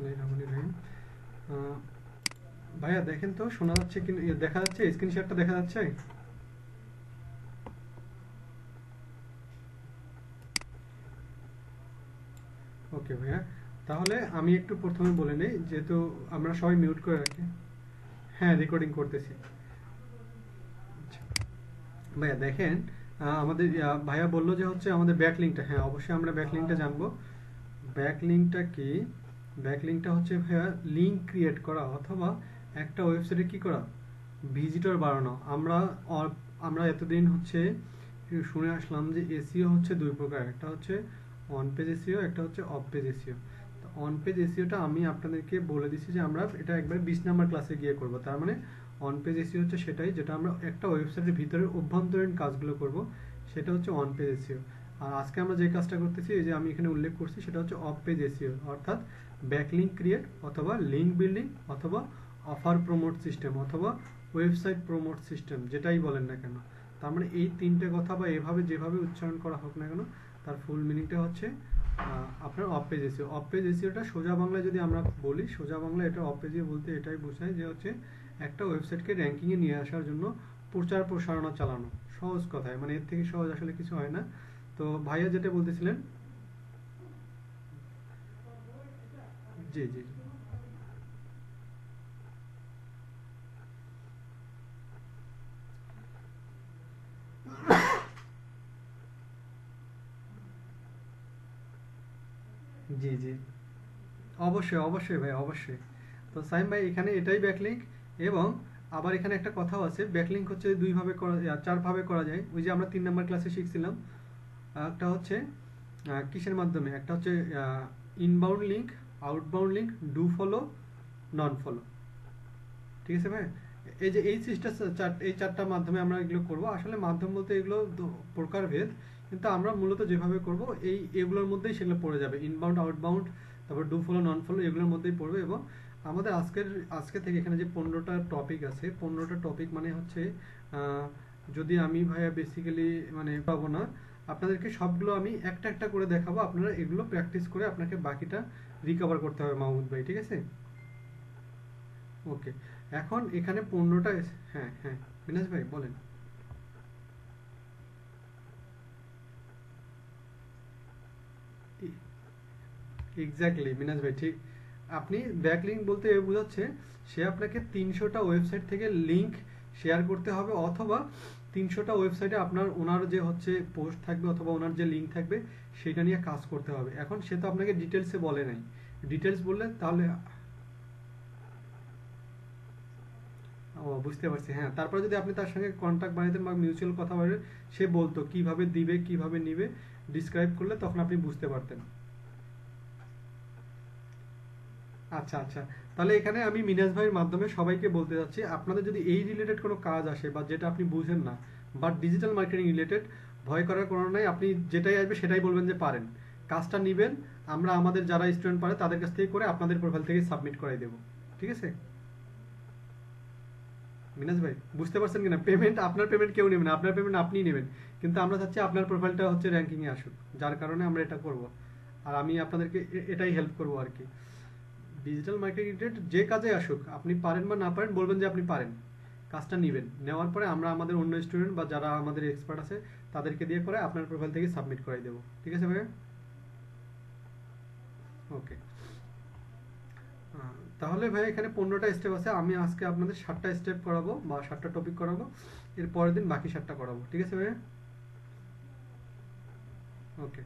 রহিম ভাইয়া দেখেন তো শোনা যাচ্ছে কি ইয়ে, দেখা যাচ্ছে? স্ক্রিনশটটা দেখা যাচ্ছে? ওকে ভাইয়া। তাহলে আমি একটু প্রথমে বলে যেহেতু আমরা সবাই মিউট করে রাখি। হ্যাঁ রেকর্ডিং করতেছি। আচ্ছা। ভাইয়া দেখেন আমাদের ভাইয়া বলল যে হচ্ছে আমাদের ব্যাকলিংটা হ্যাঁ অবশ্যই আমরা ব্যাকলিংটা জানব। ব্যাকলিংটা কি? ব্যাকলিংটা হচ্ছে ভাইয়া লিঙ্ক ক্রিয়েট করা অথবা একটা ওয়েবসাইটে কি করা? ভিজিটর বাড়ানো আমরা আমরা এতদিন হচ্ছে শুনে আসলাম যে এসিও হচ্ছে দুই প্রকার। একটা হচ্ছে অন পেজ এসিও একটা হচ্ছে অফ পেজ এসিও তো অন পেজ এসিওটা আমি আপনাদেরকে বলে দিচ্ছি যে আমরা এটা একবার বিশ নাম্বার ক্লাসে গিয়ে করব। তার মানে অন পেজ এসিও হচ্ছে সেটাই যেটা আমরা একটা ওয়েবসাইটের ভিতরে অভ্যন্তরীণ কাজগুলো করব, সেটা হচ্ছে অন পেজ এসিও আর আজকে আমরা যে কাজটা করতেছি, এই যে আমি এখানে উল্লেখ করছি, সেটা হচ্ছে অফ পেজ এসিও অর্থাৎ ব্যাকলিঙ্ক ক্রিয়েট অথবা লিঙ্ক বিল্ডিং অথবা অফার প্রমোট সিস্টেম অথবা ওয়েবসাইট প্রমোট সিস্টেম যেটাই বলেন না কেন। তার মানে এই তিনটে কথা বা এভাবে যেভাবে উচ্চারণ করা হোক না কেন, তার ফুল মিনিংটা হচ্ছে আপনার off page SEO off page এসিওটা সোজা বাংলায় যদি আমরা বলি, সোজা বাংলায় এটা অফ পেজে বলতে এটাই বোঝায় যে হচ্ছে একটা ওয়েবসাইটকে র্যাঙ্কিংয়ে নিয়ে আসার জন্য প্রচার প্রসারণা চালানো। সহজ কথায় মানে এর থেকে সহজ আসলে কিছু হয় না। তো ভাইয়া যেটা বলতেছিলেন জি জি জি। জি অবশ্যই অবশ্যই ভাই, অবশ্যই। তো সাইম ভাই, এখানে এটাই ব্যাকলিঙ্ক এবং আবার এখানে একটা কথাও আছে ব্যাকলিঙ্ক হচ্ছে দুইভাবে করা চারভাবে করা যায়। ওই যে আমরা তিন নম্বর ক্লাসে শিখছিলাম একটা হচ্ছে কিসের মাধ্যমে? একটা হচ্ছে inbound link outbound link do follow non follow ঠিক আছে ভাই? এই যে এই সিস্টেম এই চারটা মাধ্যমে আমরা এগুলো করব। আসলে মাধ্যম বলতে এগুলো প্রকারভেদ, কিন্তু আমরা মূলত যেভাবে করব, এই, এগুলোর মধ্যেই সেগুলো পড়ে যাবে। ইনবাউন্ড আউটবাউন্ড তারপর ডু ফলো নন ফলো এগুলোর মধ্যেই পড়বে এবং আমাদের আজকের, আজকে থেকে এখানে যে পনেরোটা টপিক আছে, পনেরোটা টপিক মানে হচ্ছে যদি আমি ভাইয়া বেসিক্যালি মানে পাবো না, আপনাদেরকে সবগুলো আমি একটা একটা করে দেখাবো। আপনারা এগুলো প্র্যাকটিস করে আপনাকে বাকিটা রিকভার করতে হবে মাহমুদ ভাই, ঠিক আছে? ওকে এখন এখানে পনেরোটা হ্যাঁ হ্যাঁ মিনাজ ভাই, বলেন। এক্স্যাক্টলি মিনাজ ভাই, ঠিক। আপনি ব্যাক লিঙ্ক বলতে বোঝাচ্ছে, সে আপনাকে তিনশোটা ওয়েবসাইট থেকে লিঙ্ক শেয়ার করতে হবে, অথবা তিনশোটা ওয়েবসাইটে আপনার ওনার যে হচ্ছে পোস্ট থাকবে, অথবা ওনার যে লিঙ্ক থাকবে, সেটা নিয়ে কাজ করতে হবে। এখন সে তো আপনাকে ডিটেলসে বলে নাই। ডিটেলস বললে তাহলে ও বুঝতে পারছি হ্যাঁ। তারপরে যদি আপনি তার সঙ্গে কন্ট্যাক্ট বানাইতেন বা মিউচুয়াল কথা বলেন, সে বলতো কীভাবে দিবে, কীভাবে নিবে ডিসক্রাইব করলে তখন আপনি বুঝতে পারতেন। আচ্ছা আচ্ছা। তাহলে এখানে আমি মিনাজ ভাইয়ের মাধ্যমে সবাইকে বলতে যাচ্ছি, আপনাদের যদি এই রিলেটেড কোনো কাজ আসে বা যেটা আপনি বুঝেন না বাট ডিজিটাল মার্কেটিং রিলেটেড ভয় করার কোনো নাই, আপনি যেটাই আসবে সেটাই বলবেন যে পারেন। কাজটা নেবেন, আমরা আমাদের যারা স্টুডেন্ট পারে তাদের কাছ থেকে করে আপনাদের প্রোফাইল থেকে সাবমিট করাই দেবো। ঠিক আছে? মিনাজ ভাই, বুঝতে পারছেন কিনা? পেমেন্ট আপনার পেমেন্ট কেউ নেবেন আপনার পেমেন্ট আপনিই নেবেন। কিন্তু আমরা চাচ্ছি আপনার প্রোফাইলটা হচ্ছে র্যাঙ্কিংয়ে আসুক, যার কারণে আমরা এটা করব। আর আমি আপনাদেরকে এটাই হেল্প করব আর কি। ডিজিটাল মার্কেটিং যে কাজে আসুক, আপনি পারেন বা না পারেন, বলবেন যে আপনি পারেন। কাজটা নেবেন। নেওয়ার পরে আমরা আমাদের অন্য স্টুডেন্ট বা যারা আমাদের এক্সপার্ট আছে, তাদেরকে দিয়ে করে আপনার প্রোফাইল থেকে সাবমিট করাই দেবো। ঠিক আছে ভাইয়া? ওকে তাহলে ভাই এখানে পনেরোটা স্টেপ আছে। আমি আজকে আপনাদের সাতটা স্টেপ করাবো বা সাতটা টপিক করাবো। এর পরের দিন বাকি সাতটা করাবো। ঠিক আছে ভাইয়া ওকে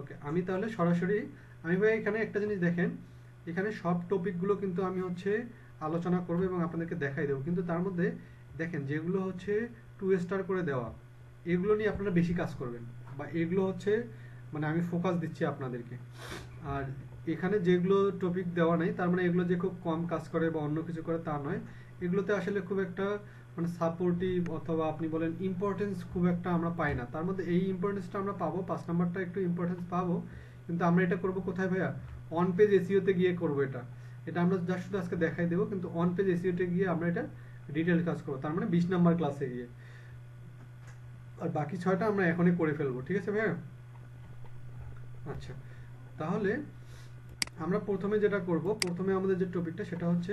ওকে আমি তাহলে সরাসরি, আমি ভাই এখানে একটা জিনিস দেখেন। এখানে সব টপিকগুলো কিন্তু আমি হচ্ছে আলোচনা করব এবং আপনাদেরকে দেখাই দেবো। কিন্তু তার মধ্যে দেখেন যেগুলো হচ্ছে টু স্টার করে দেওয়া, এগুলো নিয়ে আপনারা বেশি কাজ করবেন। বা এগুলো হচ্ছে মানে আমি ফোকাস দিচ্ছি আপনাদেরকে। আর এখানে যেগুলো টপিক দেওয়া নাই, তার মানে এগুলো যে খুব কম কাজ করে বা অন্য কিছু করে তা নয়। এগুলোতে আসলে খুব একটা মানে সাপোর্টিভ অথবা আপনি বলেন ইম্পর্টেন্স খুব একটা আমরা পাই না। তার মধ্যে এই ইম্পর্টেন্সটা আমরা পাবো, পাঁচ নাম্বারটা একটু ইম্পর্টেন্স পাবো। কিন্তু আমরা এটা করব কোথায় ভাইয়া? অন পেজ এসিওতে গিয়ে করব এটা। এটা আমরা জাস্ট শুধু আজকে দেখাই দেবো, কিন্তু অন পেজ এসিওতে গিয়ে আমরা এটা ডিটেল কাজ করব। তার মানে বিশ নাম্বার ক্লাসে গিয়ে। আর বাকি ছয়টা আমরা এখনই করে ফেলব, ঠিক আছে ভাইয়া? আচ্ছা। তাহলে আমরা প্রথমে যেটা করব, প্রথমে আমাদের যে টপিকটা সেটা হচ্ছে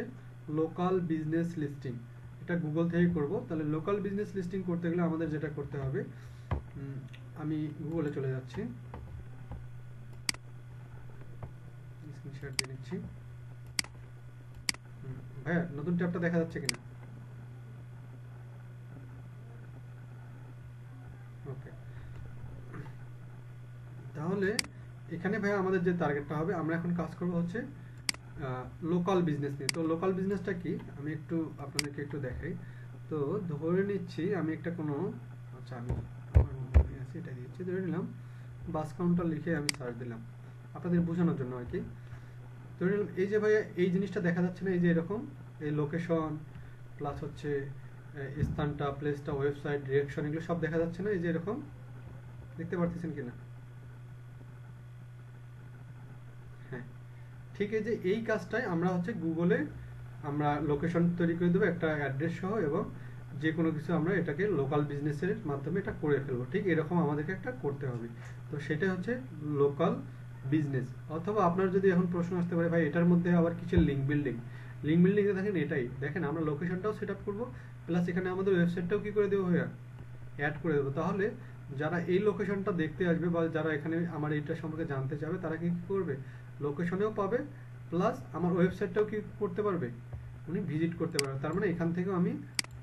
লোকাল বিজনেস লিস্টিং এটা গুগল থেকে করব। তাহলে লোকাল বিজনেস লিস্টিং করতে গেলে আমাদের যেটা করতে হবে আমি গুগলে চলে যাচ্ছি। ভাইয়া, নতুন ট্যাবটা দেখা যাচ্ছে কিনা? তাহলে এখানে ভাইয়া আমাদের যে টার্গেটটা হবে, আমরা এখন কাজ করব হচ্ছে লোকাল বিজনেস নিয়ে। তো লোকাল বিজনেসটা কি? আমি একটু আপনাদেরকে একটু দেখাই। তো ধরে নিচ্ছি আমি একটা কোনো আচ্ছা আমি আছে এটা দিচ্ছি, ধরে নিলাম বাস কাউন্টার লিখে আমি সার্চ দিলাম। আপনাদের বোঝানোর জন্য আর কি। ধরে নিলাম, এই যে ভাইয়া এই জিনিসটা দেখা যাচ্ছে না, এই যে এরকম, এই লোকেশন প্লাস হচ্ছে স্থানটা প্লেসটা ওয়েবসাইট ডিরেকশন এগুলো সব দেখা যাচ্ছে না, এই যে এরকম, দেখতে পারতেছেন কিনা হ্যাঁ ঠিক এই যে এই কাজটাই আমরা হচ্ছে গুগলে আমরা লোকেশন তৈরি করে দেবো, একটা অ্যাড্রেস সহ এবং যে কোনো কিছু আমরা এটাকে লোকাল বিজনেসের মাধ্যমে এটা করে ফেলব। ঠিক এরকম আমাদেরকে একটা করতে হবে। তো সেটা হচ্ছে লোকাল বিজনেস অথবা আপনার যদি এখন প্রশ্ন আসতে পারে, ভাই, এটার মধ্যে আবার কিছু লিঙ্ক বিল্ডিং লিঙ্ক বিল্ডিং এ দেখেন এটাই। দেখেন, আমরা লোকেশনটাও সেট আপ করব প্লাস এখানে আমাদের ওয়েবসাইটটাও কি করে দেবো ভাইয়া? অ্যাড করে দেবো। তাহলে যারা এই লোকেশনটা দেখতে আসবে বা যারা এখানে আমার এইটা সম্পর্কে জানতে চাবে তারা কি করবে? লোকেশনেও পাবে প্লাস আমার ওয়েবসাইটটাও কি করতে পারবে? উনি ভিজিট করতে পারবে। তার মানে এখান থেকেও আমি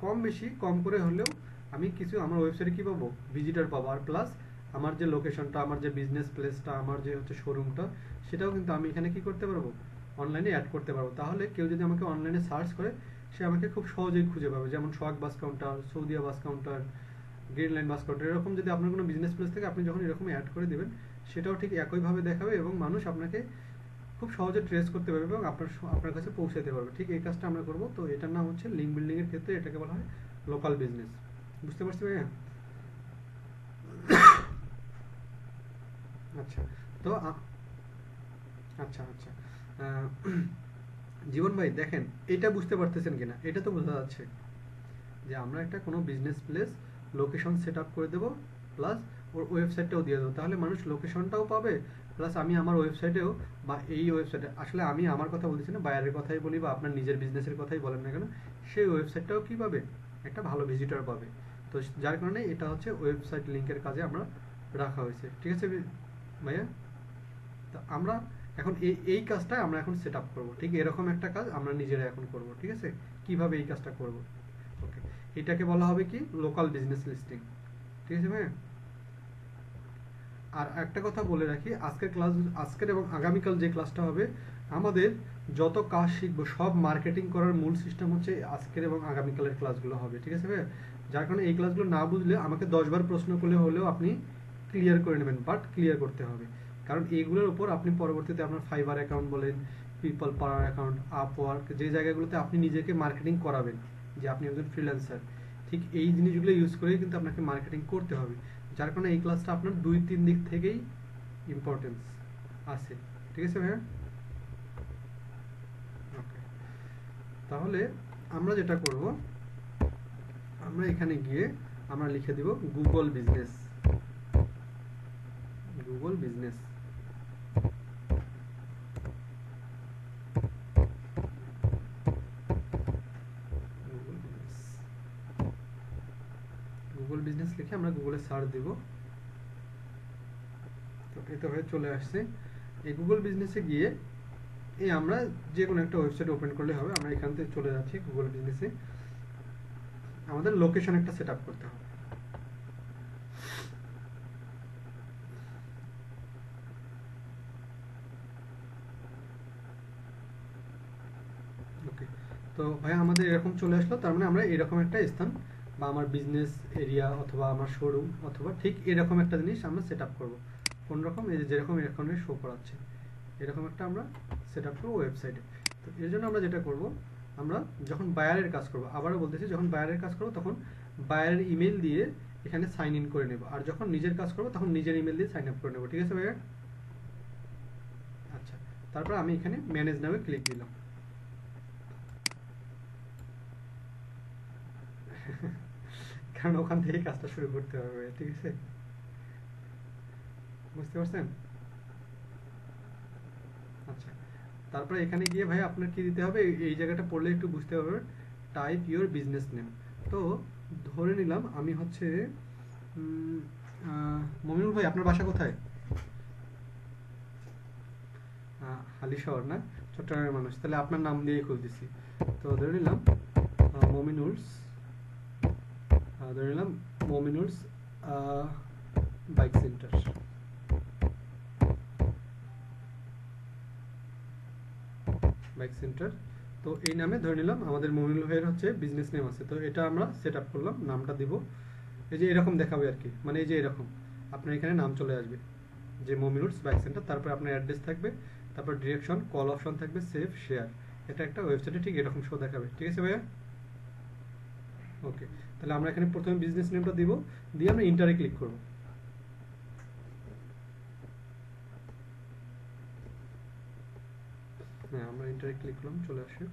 কম বেশি, কম করে হলেও আমি কিছু আমার ওয়েবসাইটে কি পাবো? ভিজিটার পাবো। আর প্লাস আমার যে লোকেশনটা আমার যে বিজনেস প্লেসটা আমার যে হচ্ছে শোরুমটা সেটাও কিন্তু আমি এখানে কি করতে পারব? অনলাইনে অ্যাড করতে পারব। তাহলে কেউ যদি আমাকে অনলাইনে সার্চ করে, সে আমাকে খুব সহজেই খুঁজে পাবে। যেমন Sohag bus counter Saudia bus counter Green Line bus counter এরকম যদি আপনার কোনো বিজনেস প্লেস থেকে, আপনি যখন এরকম অ্যাড করে দেবেন, সেটাও ঠিক একইভাবে দেখাবে এবং মানুষ আপনাকে খুব সহজে ট্রেস করতে পারবে এবং আপনার আপনার কাছে পৌঁছাতে পারবে। ঠিক এই কাজটা আমরা করব। তো এটার নাম হচ্ছে লিঙ্ক এর ক্ষেত্রে এটাকে বলা হয় লোকাল বিজনেস বুঝতে পারছি ভাইয়া? আচ্ছা তো আচ্ছা আচ্ছা। জীবন ভাই, দেখেন, এটা বুঝতে পারতেছেন কিনা? এটা তো বোঝা যাচ্ছে যে আমরা একটা কোনো business place location set up করে দেবো প্লাস ওর ওয়েবসাইটটাও দিয়ে দেবো। তাহলে মানুষ লোকেশনটাও পাবে প্লাস আমি আমার ওয়েবসাইটেও বা এই ওয়েবসাইটে আসলে আমি আমার কথা বলছি না বাইরের কথাই বলি বা আপনার নিজের বিজনেসের কথাই বলেন না কেন, সেই ওয়েবসাইটটাও কি পাবে? একটা ভালো ভিজিটর পাবে। তো যার কারণে এটা হচ্ছে ওয়েবসাইট লিঙ্কের কাজে আমরা রাখা হয়েছে। ঠিক আছে ভাইয়া? তো আমরা এখন এই এই কাজটা আমরা এখন সেট আপ করব। ঠিক এরকম একটা কাজ আমরা নিজেরা এখন করব। ঠিক আছে? কীভাবে এই কাজটা করব? ওকে এটাকে বলা হবে কি লোকাল বিজনেস লিস্টিং ঠিক আছে ভাইয়া? আর একটা কথা বলে রাখি, আজকের ক্লাস, আজকের এবং আগামীকাল যে ক্লাসটা হবে, আমাদের যত কাজ শিখব, সব মার্কেটিং করার মূল সিস্টেম হচ্ছে আজকের এবং আগামীকালের ক্লাসগুলো হবে, ঠিক আছে ভাইয়া যার কারণে এই ক্লাসগুলো না বুঝলে আমাকে দশবার প্রশ্ন করলে হলেও আপনি ক্লিয়ার করে নেবেন বাট ক্লিয়ার করতে হবে। কারণ এইগুলোর উপর আপনি পরবর্তীতে আপনার ফাইবার অ্যাকাউন্ট বলেন পিপল পাওয়ার অ্যাকাউন্ট আপওয়ার্ক যে জায়গাগুলোতে আপনি নিজেকে মার্কেটিং করাবেন, যে আপনি একজন ফ্রিল্যান্সার ঠিক এই জিনিসগুলো ইউজ করেই কিন্তু আপনাকে মার্কেটিং করতে হবে। যার কারণে এই ক্লাসটা আপনার দুই, তিন দিক থেকেই ইম্পর্টেন্স আছে। ঠিক আছে ভাইয়া? ওকে তাহলে আমরা যেটা করব, আমরা এখানে গিয়ে আমরা লিখে দিব Google business Google business Google business Google business লিখে আমরা গুগলে সার্চ দিব। তো এটা হয়ে চলে আসছে। এই গুগল বিজনেসে গিয়ে এই আমরা যে কোনো একটা ওয়েবসাইট ওপেন করলে হবে, আমরা এখান থেকে চলে যাচ্ছি গুগল বিজনেসে আমাদের লোকেশন একটা সেট করতে হবে। তো ভাই আমাদের এরকম চলে আসলো, তার মানে আমরা এরকম একটা স্থান বা আমার বিজনেস এরিয়া অথবা আমার শোরুম অথবা ঠিক এরকম একটা জিনিস আমরা সেট আপ করব। কোন রকম? এই যে যেরকম এরকম শো করাচ্ছে। এরকম একটা আমরা সেট আপ করব ওয়েবসাইটে তো এর জন্য আমরা যেটা করব, আমরা যখন বায়ারের কাজ করব, আবারও বলতেছি, যখন বায়ারের কাজ করব, তখন বায়ারের ইমেল দিয়ে এখানে সাইন ইন করে নেব। আর যখন নিজের কাজ করব, তখন নিজের ইমেল দিয়ে সাইন আপ করে নেব। ঠিক আছে ভাইয়া? আচ্ছা তারপর আমি এখানে ম্যানেজ নামে ক্লিক দিলাম। কারণ ওখান থেকে কাজটা শুরু করতে হবে ঠিক আছে? বুঝতে পারছেন? আচ্ছা তারপরে এখানে গিয়ে ভাই আপনার কি দিতে হবে? এই- জায়গাটা পড়লে একটু বুঝতে পারবেন। টাইপ ইউর বিজনেস নেম তো ধরে নিলাম আমি হচ্ছে মমিনুল ভাই আপনার বাসা কোথায়? আহ, হালিশহর না? চট্টগ্রামের মানুষ। তাহলে আপনার নাম দিয়ে খুলতেছি। তো ধরে নিলাম মমিনুলস ধরে নিলাম Mominul's bike centre bike centre তো এই নামে ধরে নিলাম, আমাদের মমিনুল ভাইয়ের হচ্ছে বিজনেস নেম আছে। তো এটা আমরা সেট আপ করলাম, নামটা দিব। এই যে এরকম দেখাবে আর কি মানে এই যে এরকম। আপনার এখানে নাম চলে আসবে, যে মমিনুলস বাইক সেন্টার তারপর আপনার অ্যাড্রেস থাকবে, তারপর ডিরেকশন কল অপশন থাকবে সেভ শেয়ার এটা একটা ওয়েবসাইটে ঠিক এরকম শো দেখাবে। ঠিক আছে ভাইয়া? ওকে তাহলে আমরা এখানে প্রথমে বিজনেস নেমটা দিব, দিয়ে আমরা ইন্টারে ক্লিক করব। হ্যাঁ আমরা ইন্টারে ক্লিক করলাম, চলে আসে।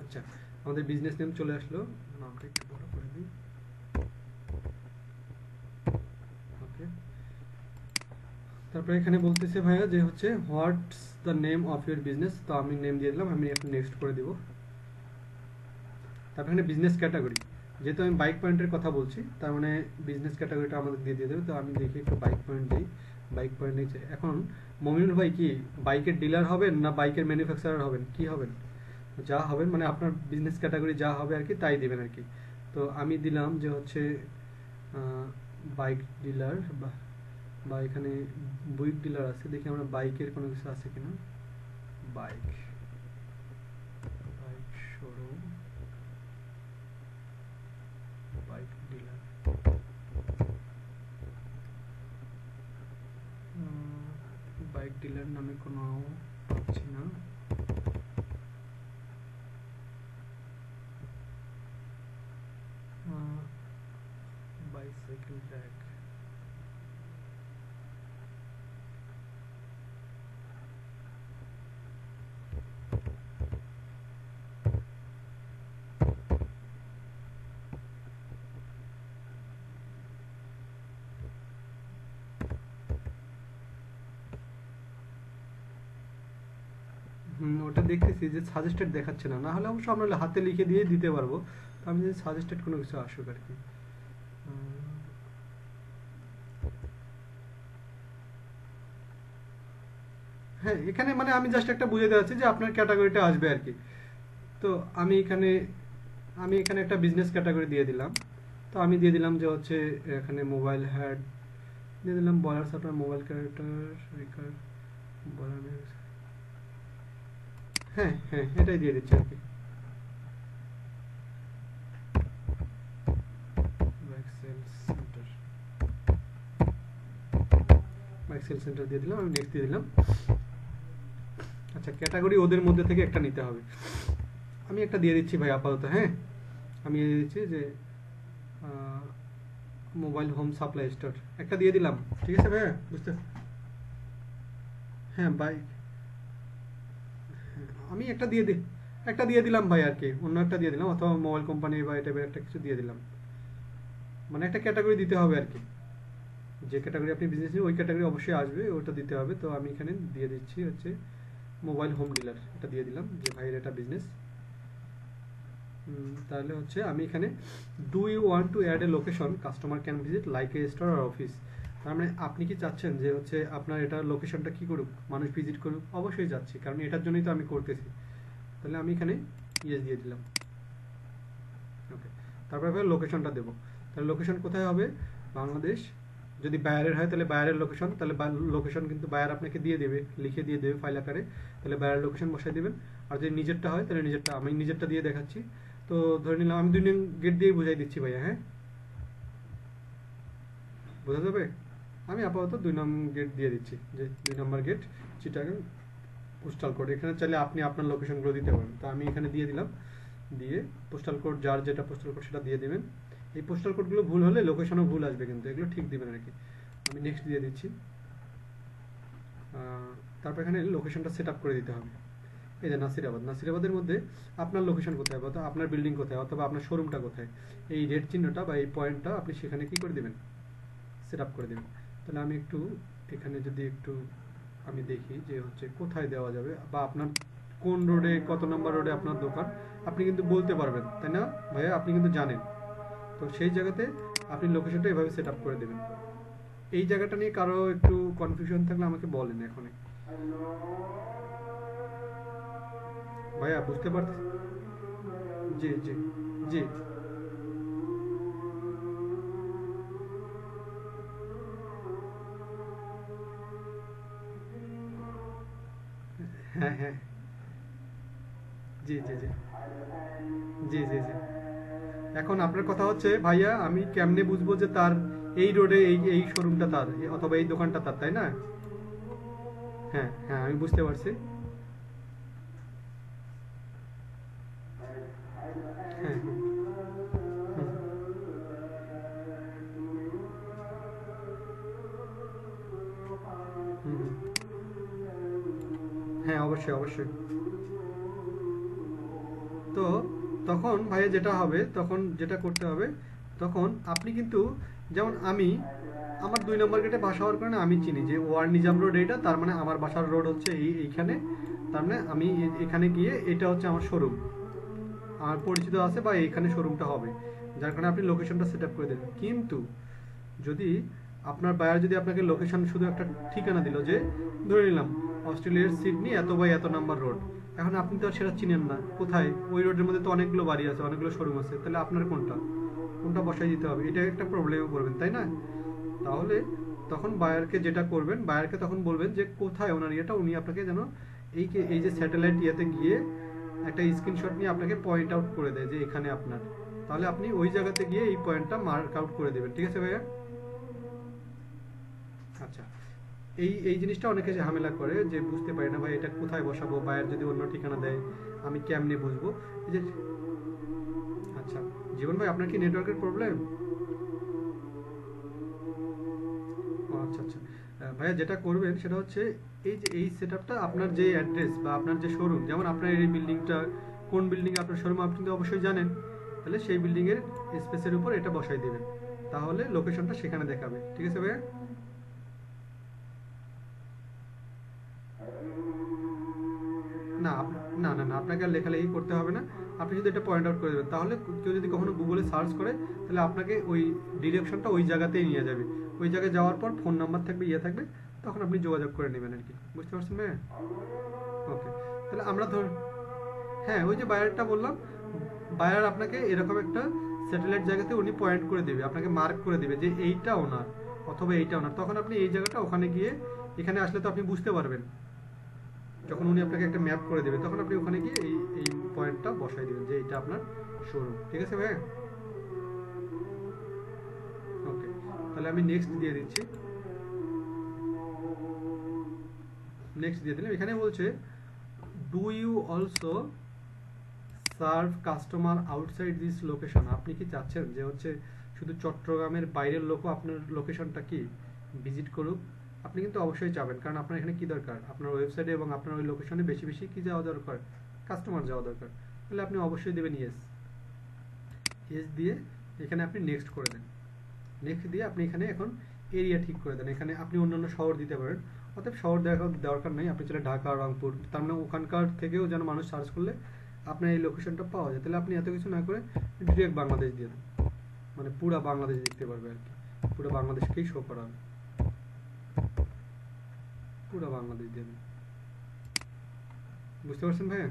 আচ্ছা আমাদের বিজনেস নেম চলে আসলো। নামটা একটু বড় করে দিই। তারপরে এখানে বলতেছে ভাইয়া যে হচ্ছে what's the name of your business তো আমি নেম দিয়ে দিলাম, আমি এখন নেক্সট করে দিব। তারপর এখানে বিজনেস ক্যাটাগরি যেহেতু আমি বাইক পয়েন্টের কথা বলছি তার মানে বিজনেস ক্যাটাগরিটা আমাদের দিয়ে দিয়ে দেবে। তো আমি দেখি একটু বাইক পয়েন্ট দিই। বাইক পয়েন্ট নিচে এখন মমিনুল ভাই কি বাইকের ডিলার হবেন না বাইকের ম্যানুফ্যাকচারার হবেন? কি হবেন? যা হবেন মানে আপনার বিজনেস ক্যাটাগরি যা হবে আর কি, তাই দিবেন আর কি। তো আমি দিলাম যে হচ্ছে বাইক ডিলার বা এখানে বুইক ডিলার আছে। দেখি আমরা বাইকের কোনো কিছু আছে কিনা। Bike showroom bike dealer bike dealer নামে কোনো পাচ্ছি না বাইসাইকেল র্যাক হুম ওটা দেখতেছি যে সাজেস্টেড দেখাচ্ছে না। হলে অবশ্য আমরা হাতে লিখে দিয়ে দিতে পারব। আমি যদি সাজেস্টেড কোনো কিছু আসুক আর কি। হ্যাঁ এখানে মানে আমি জাস্ট একটা বুঝে যাচ্ছি যে আপনার ক্যাটাগরিটা আসবে আর কি। তো আমি এখানে আমি এখানে একটা বিজনেস ক্যাটাগরি দিয়ে দিলাম। তো আমি দিয়ে দিলাম যে হচ্ছে এখানে মোবাইল হ্যাড দিয়ে দিলাম বলার আপনার মোবাইল ক্যারেক্টার বলার হ্যাঁ হ্যাঁ এটাই দিয়ে দিচ্ছি আর কি। বাইক সেলস সেন্টার দিয়ে দিলাম, আমি নেক্সট দিয়ে দিলাম। আচ্ছা ক্যাটাগরি ওদের মধ্যে থেকে একটা নিতে হবে। আমি একটা দিয়ে দিচ্ছি ভাই আপাতত হ্যাঁ? আমি দিয়ে দিচ্ছি যে মোবাইল হোম সাপ্লাই স্টোর একটা দিয়ে দিলাম, ঠিক আছে ভাইয়া? বুঝতে হ্যাঁ বাইক আমি একটা দিয়ে দিই একটা দিয়ে দিলাম ভাই আর কি, অন্য একটা দিয়ে দিলাম, অথবা মোবাইল কোম্পানি বা এটা একটা কিছু দিয়ে দিলাম। মানে একটা ক্যাটাগরি দিতে হবে আর কি। যে ক্যাটাগরি আপনি বিজনেস ওই ক্যাটাগরি অবশ্যই আসবে, ওটা দিতে হবে। তো আমি এখানে দিয়ে দিচ্ছি হচ্ছে মোবাইল হোম ডিলার এটা দিয়ে দিলাম, যে ভাইয়ের এটা বিজনেস তাহলে হচ্ছে আমি এখানে do you want to add a location customer can visit like a store or office তার মানে আপনি কি চাচ্ছেন যে হচ্ছে আপনার এটা লোকেশনটা কি করুক, মানুষ ভিজিট করুক? অবশ্যই যাচ্ছি, কারণ এটার জন্যই তো আমি করতেছি। তাহলে আমি এখানে ইয়েস দিয়ে দিলাম। ওকে তারপরে লোকেশনটা দেবো। তাহলে লোকেশন কোথায় হবে? বাংলাদেশ। যদি বায়ারের হয়, তাহলে বায়ারের লোকেশন তাহলে লোকেশন কিন্তু বায়ার আপনাকে দিয়ে দেবে, লিখে দিয়ে দেবে ফাইল আকারে। তাহলে বায়ার লোকেশন বসাই দেবেন। আর যদি নিজেরটা হয়, তাহলে নিজেরটা, আমি নিজেরটা দিয়ে দেখাচ্ছি। তো ধরে নিলাম, আমি দুই গেট দিয়ে বুঝাই দিচ্ছি ভাইয়া হ্যাঁ? বোঝা যাবে? আমি আপাতত দুই নম্বর গেট দিয়ে দিচ্ছি, যে দুই number gate Chittagong postal code এখানে চাইলে আপনি আপনার লোকেশনগুলো দিতে পারেন। তো আমি এখানে দিয়ে দিলাম, দিয়ে পোস্টাল কোড যার যেটা পোস্টাল কোড সেটা দিয়ে দেবেন। এই পোস্টাল কোডগুলো ভুল হলে লোকেশনও ভুল আসবে কিন্তু, এগুলো ঠিক দিবেন আর কি। আমি নেক্সট দিয়ে দিচ্ছি। তারপর এখানে লোকেশনটা সেট করে দিতে হবে। এই যে নাসিরাবাদ। নাসিরাবাদের মধ্যে আপনার লোকেশন কোথায়, অথবা আপনার বিল্ডিং কোথায়, অথবা আপনার শোরুমটা কোথায়? এই রেড চিহ্নটা বা এই পয়েন্টটা আপনি সেখানে কি করে দেবেন? সেট করে দেবেন। তাহলে আমি একটু এখানে যদি একটু আমি দেখি যে হচ্ছে কোথায় দেওয়া যাবে বা আপনার কোন রোডে কত নম্বর রোডে আপনার দোকান, আপনি কিন্তু বলতে পারবেন, তাই না? ভাইয়া, আপনি কিন্তু জানেন। তো সেই জায়গাতে আপনি লোকেশনটা এভাবে সেট আপ করে দেবেন। এই জায়গাটা নিয়ে কারও একটু কনফিউশন থাকলে আমাকে বলেন এখনই। ভাইয়া, বুঝতে পারতেছি জি জি জি। হ্যাঁ হ্যাঁ। জি জি জি। জি জি জি। এখন আপনার কথা হচ্ছে, ভাইয়া, আমি কেমনে বুঝব যে তার এই রোডে এই এই শোরুমটা তার, অথবা এই দোকানটা তার, তাই না? হ্যাঁ হ্যাঁ আমি বুঝতে পারছি। অবশ্যই অবশ্যই। তো তখন ভাইয়া যেটা হবে, তখন যেটা করতে হবে, তখন আপনি কিন্তু যেমন আমি, আমার দুই নম্বর গেটে বাসা হওয়ার কারণে আমি চিনি যে ওয়ার নিজাম রোড এইটা তার মানে আমার বাসার রোড হচ্ছে এই এইখানে। তার মানে আমি এখানে গিয়ে এটা হচ্ছে আমার শোরুম আমার পরিচিত আছে বা এইখানে শোরুমটা হবে, যার কারণে আপনি লোকেশনটা সেট আপ করে দেবেন। কিন্তু যদি আপনার বায়ার যদি আপনাকে লোকেশন শুধু একটা ঠিকানা দিল যে, ধরে নিলাম অস্ট্রেলিয়ার সিডনি, এত বাই এত নাম্বার রোড। এখন আপনি তো আর সেটা চিনেন না। কোথায়? ওই রোডের মধ্যে তো অনেকগুলো বাড়ি আছে, অনেকগুলো শোরুম আছে। তাহলে আপনার কোনটা? কোনটা বসাই দিতে হবে? এটা একটা প্রবলেমে পড়বেন, তাই না? তাহলে তখন বায়ারকে যেটা করবেন বায়ারকে তখন বলবেন যে, কোথায় ওনার ইয়েটা? উনি আপনাকে যেন এই এই যে স্যাটেলাইট ইয়েতে গিয়ে একটা স্ক্রিনশট নিয়ে আপনাকে পয়েন্ট আউট করে দেয় যে, এখানে আপনার। তাহলে আপনি ওই জায়গাতে গিয়ে এই পয়েন্টটা মার্ক আউট করে দেবেন। ঠিক আছে ভাইয়া? আচ্ছা। এই এই জিনিসটা অনেকে ঝামেলা করে যে বুঝতে পারি না, ভাই, এটা কোথায় বসাবো? বায়ার যদি অন্য ঠিকানা দেয়, আমি কেমনে বুঝব? এই যে আচ্ছা জীবন ভাই, আপনার কি নেটওয়ার্কের প্রবলেম ও আচ্ছা আচ্ছা। ভাইয়া, যেটা করবেন সেটা হচ্ছে এই যে, এই সেটআপটা আপনার যে অ্যাড্রেস বা আপনার যে শোরুম যেমন আপনার এই বিল্ডিংটা কোন বিল্ডিং আপনার শোরুম আপনি তো অবশ্যই জানেন, তাহলে সেই বিল্ডিং এর স্পেসের উপর এটা বসাই দেবেন। তাহলে লোকেশনটা সেখানে দেখাবে। ঠিক আছে, ভাইয়া? না না না না, আপনাকে আর লেখালেখি করতে হবে না। আপনি যদি এটা পয়েন্ট আউট করে দেবেন, তাহলে কেউ যদি কখনো গুগলে সার্চ করে, তাহলে আপনাকে ওই ডিরেকশনটা ওই জায়গাতেই নিয়ে যাবে। ওই জায়গায় যাওয়ার পর ফোন নাম্বার থাকবে ইয়ে থাকবে, তখন আপনি যোগাযোগ করে নেবেন আর কি। বুঝতে পারছেন ভাইয়া? ওকে তাহলে আমরা ধর হ্যাঁ ওই যে বায়ারটা বললাম বায়ার আপনাকে এরকম একটা স্যাটেলাইট জায়গাতে উনি পয়েন্ট করে দেবে, আপনাকে মার্ক করে দেবে যে এইটা ওনার অথবা এইটা ওনার তখন আপনি এই জায়গাটা ওখানে গিয়ে, এখানে আসলে তো আপনি বুঝতে পারবেন। যখন উনি আপনাকে একটা ম্যাপ করে দেবে, তখন আপনি ওখানে গিয়ে এই এই পয়েন্টটা বসাই দেবেন যে এটা আপনার শোরুম ঠিক আছে ভাই ওকে তাহলে আমি নেক্সট দিয়ে দিচ্ছি। নেক্সট দিয়ে দিলাম। এখানে বলছে do you also serve customer outside this location আপনি কি চাচ্ছেন যে হচ্ছে শুধু চট্টগ্রামের বাইরের লোকও আপনার লোকেশনটা কি ভিজিট করুক? আপনি কিন্তু অবশ্যই যাবেন। কারণ আপনার এখানে কি দরকার? আপনার ওয়েবসাইটে এবং আপনার ওই লোকেশনে বেশি বেশি কি যাওয়া দরকার? কাস্টমার যাওয়া দরকার। তাহলে আপনি অবশ্যই দেবেন ইয়েস ইয়েস দিয়ে এখানে আপনি নেক্সট করে দেন। নেক্সট দিয়ে আপনি এখানে এখন এরিয়া ঠিক করে দেন। এখানে আপনি অন্যান্য শহর দিতে পারেন। অতএব শহর দেখা দরকার নেই। আপনি চলে ঢাকা, রংপুর, তার মানে ওখানকার থেকেও যেন মানুষ সার্চ করলে আপনার এই লোকেশনটা পাওয়া যায়। তাহলে আপনি এত কিছু না করে ডিরেক্ট বাংলাদেশ দিয়ে দেন। মানে পুরা বাংলাদেশ দেখতে পারবে আর কি। পুরো বাংলাদেশকেই শো করা হবে। পুরো বাংলাদেশ দেন বুঝতে পারছেন ভাইয়া?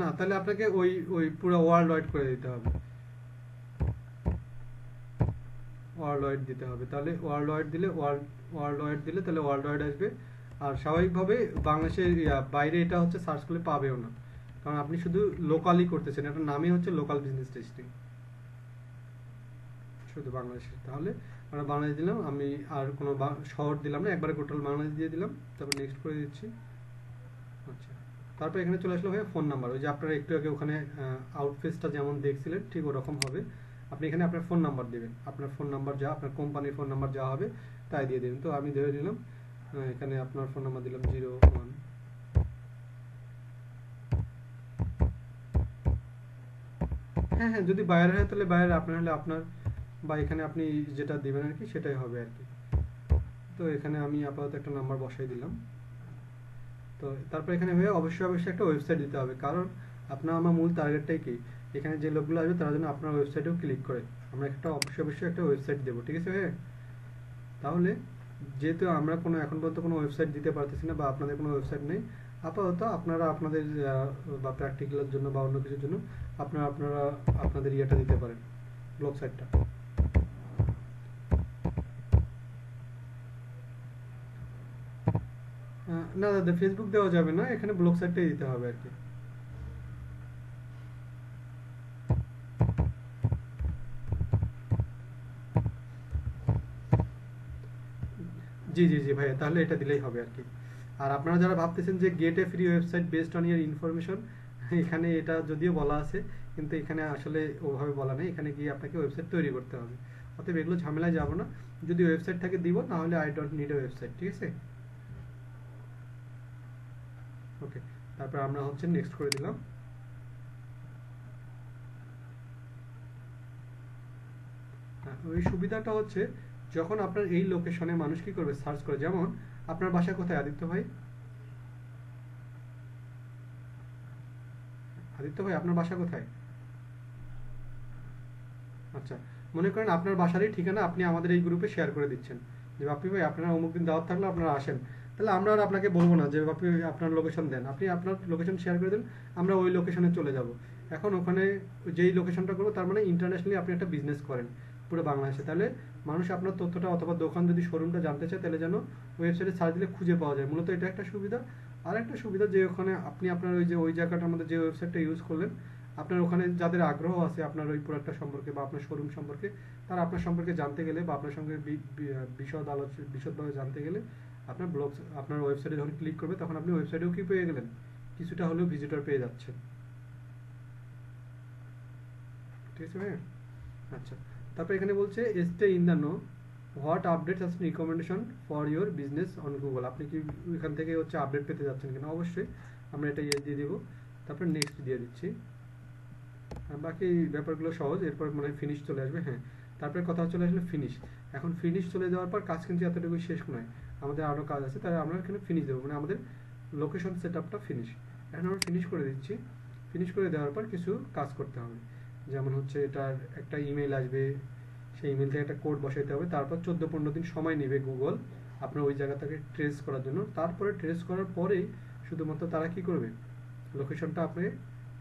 না, তাহলে আপনাকে ওই ওই পুরো ওয়ার্ল্ড ওয়াইড করে দিতে হবে। ওয়ার্ল্ড ওয়াইড দিতে হবে। তাহলে ওয়ার্ল্ড ওয়াইড দিলে ওয়ার্ল্ড ওয়ার্ল্ড ওয়াইড দিলে তাহলে ওয়ার্ল্ড ওয়াইড আসবে। আর স্বাভাবিকভাবে বাংলাদেশের বাইরে এটা হচ্ছে সার্চ করলে পাবেও না। কারণ আপনি শুধু লোকালি করতেছেন। এটার নামই হচ্ছে লোকাল বিজনেস টেস্টিং শুধু বাংলাদেশের। তাহলে আমরা বাংলাদেশ দিলাম, আমি আর কোনো শহর দিলাম না, একবারে টোটাল বাংলাদেশ দিয়ে দিলাম, তারপর নেক্সট করে দিচ্ছি। আচ্ছা তারপর এখানে চলে আসলো ভাই ফোন নাম্বার ওই যে আপনারা একটু আগে ওখানে আউটফেসটা যেমন দেখছিলেন, ঠিক ওরকম হবে। আপনি এখানে আপনার ফোন নাম্বার দেবেন, আপনার ফোন নাম্বার যা, আপনার কোম্পানির ফোন নাম্বার যা হবে, তাই দিয়ে দেবেন। তো আমি ধরে নিলাম এখানে আপনার ফোন নাম্বার দিলাম জিরো ওয়ান হ্যাঁ হ্যাঁ যদি বাইরে হয় তাহলে বাইরে আপনার হলে আপনার। বা এখানে আপনি যেটা দেবেন আর কি, সেটাই হবে আর কি। তো এখানে আমি আপাতত একটা নাম্বার বসাই দিলাম। তো তারপর এখানে হয়ে অবশ্যই অবশ্যই একটা ওয়েবসাইট দিতে হবে। কারণ আপনার, আমার মূল টার্গেটটাই কি? এখানে যে লোকগুলো আসবে, তারা যেন আপনার ওয়েবসাইটেও ক্লিক করে। আমরা একটা অবশ্যই অবশ্যই একটা ওয়েবসাইট দেবো, ঠিক আছে ভাইয়া? তাহলে যেহেতু আমরা কোনো, এখন পর্যন্ত কোনো ওয়েবসাইট দিতে পারতেছি না বা আপনাদের কোনো ওয়েবসাইট নেই, আপাতত আপনারা আপনাদের বা প্র্যাকটিক্যালের জন্য বা অন্য কিছুর জন্য আপনারা আপনারা আপনাদের ইয়েটা দিতে পারেন ব্লগ সাইটটা না দাদা ফেসবুক দেওয়া যাবে না, এখানে ব্লগ সাইটটাই দিতে হবে আর কি জি জি জি, ভাইয়া, তাহলে এটা দিলেই হবে আর কি আর আপনারা যারা ভাবতেছেন যে get a free website based on your information এখানে এটা যদিও বলা আছে, কিন্তু এখানে আসলে ওভাবে বলা নেই, এখানে গিয়ে আপনাকে ওয়েবসাইট তৈরি করতে হবে। অতএব এগুলো ঝামেলায় যাব না, যদি ওয়েবসাইট থাকে দিব, না হলে I don't need a website ঠিক আছে? ওকে তারপর আমরা হচ্ছে নেক্সট করে দিলাম। হ্যাঁ, ওই সুবিধাটা হচ্ছে যখন আপনার এই লোকেশনে মানুষ কি করবে? সার্চ করে। যেমন আপনার বাসা কোথায় আদিত্য ভাই? আদিত্য ভাই আপনার বাসা কোথায়? আচ্ছা মনে করেন আপনার বাসারই ঠিকানা আপনি আমাদের এই গ্রুপে শেয়ার করে দিচ্ছেন। যে বাপি ভাই আপনারা অমুক দিন দাওয়াত থাকলে আপনারা আসেন। তাহলে আমরা আর আপনাকে বলব না যে ভাই আপনার লোকেশন দেন। আপনি আপনার লোকেশন শেয়ার করে দেন, আমরা ওই লোকেশনে চলে যাব। এখন ওখানে যেই লোকেশনটা করব, তার মানে ইন্টারন্যাশনালি আপনি একটা বিজনেস করেন পুরো বাংলাদেশে। তাহলে মানুষ আপনার তথ্যটা অথবা দোকান যদি শোরুমটা জানতে চায়, তাহলে যেন ওয়েবসাইটে সার্চ দিলে খুঁজে পাওয়া যায়। মূলত এটা একটা সুবিধা। আর একটা সুবিধা যে ওখানে আপনি আপনার ওই যে, ওই জায়গাটার মধ্যে যে ওয়েবসাইটটা ইউজ করলেন, আপনার ওখানে যাদের আগ্রহ আছে আপনার ওই প্রোডাক্টটা সম্পর্কে বা আপনার শোরুম সম্পর্কে, তারা আপনার সম্পর্কে জানতে গেলে বা আপনার সঙ্গে বিশদ আলোচনা বিশদভাবে জানতে গেলে আপনার ব্লগ আপনার ওয়েবসাইটে যখন ক্লিক করবে, তখন আপনি ওয়েবসাইটেও কি পেয়ে গেলেন? কিছুটা হলেও ভিজিটর পেয়ে যাচ্ছেন। ঠিক আছে ভাইয়া? আচ্ছা। তারপর এখানে বলছে stay in the know what updates us recommendation for your business on Google আপনি কি এখান থেকে হচ্ছে আপডেট পেতে যাচ্ছেন কিনা? অবশ্যই আমরা এটা ইয়ে দিয়ে দিব। তারপর নেক্সট দিয়ে দিচ্ছি। বাকি ব্যাপারগুলো সহজ, এরপর মানে ফিনিশ চলে আসবে হ্যাঁ। তারপরে কথা চলে আসলে ফিনিশ এখন ফিনিশ চলে যাওয়ার পর কাজ কিন্তু এতটুকু শেষ নয়। আমাদের আরও কাজ আছে তাই আমরা এখানে ফিনিশ দেবো। মানে আমাদের লোকেশন সেট আপটা ফিনিশ এখন আমরা ফিনিশ করে দিচ্ছি। ফিনিশ করে দেওয়ার পর কিছু কাজ করতে হবে। যেমন হচ্ছে এটার একটা ইমেল আসবে, সেই ইমেল থেকে একটা কোড বসাইতে হবে। তারপর চোদ্দ পনেরো দিন সময় নেবে গুগল আপনার ওই জায়গাটাকে ট্রেস করার জন্য। তারপরে ট্রেস করার পরেই শুধুমাত্র তারা কি করবে? লোকেশনটা আপনি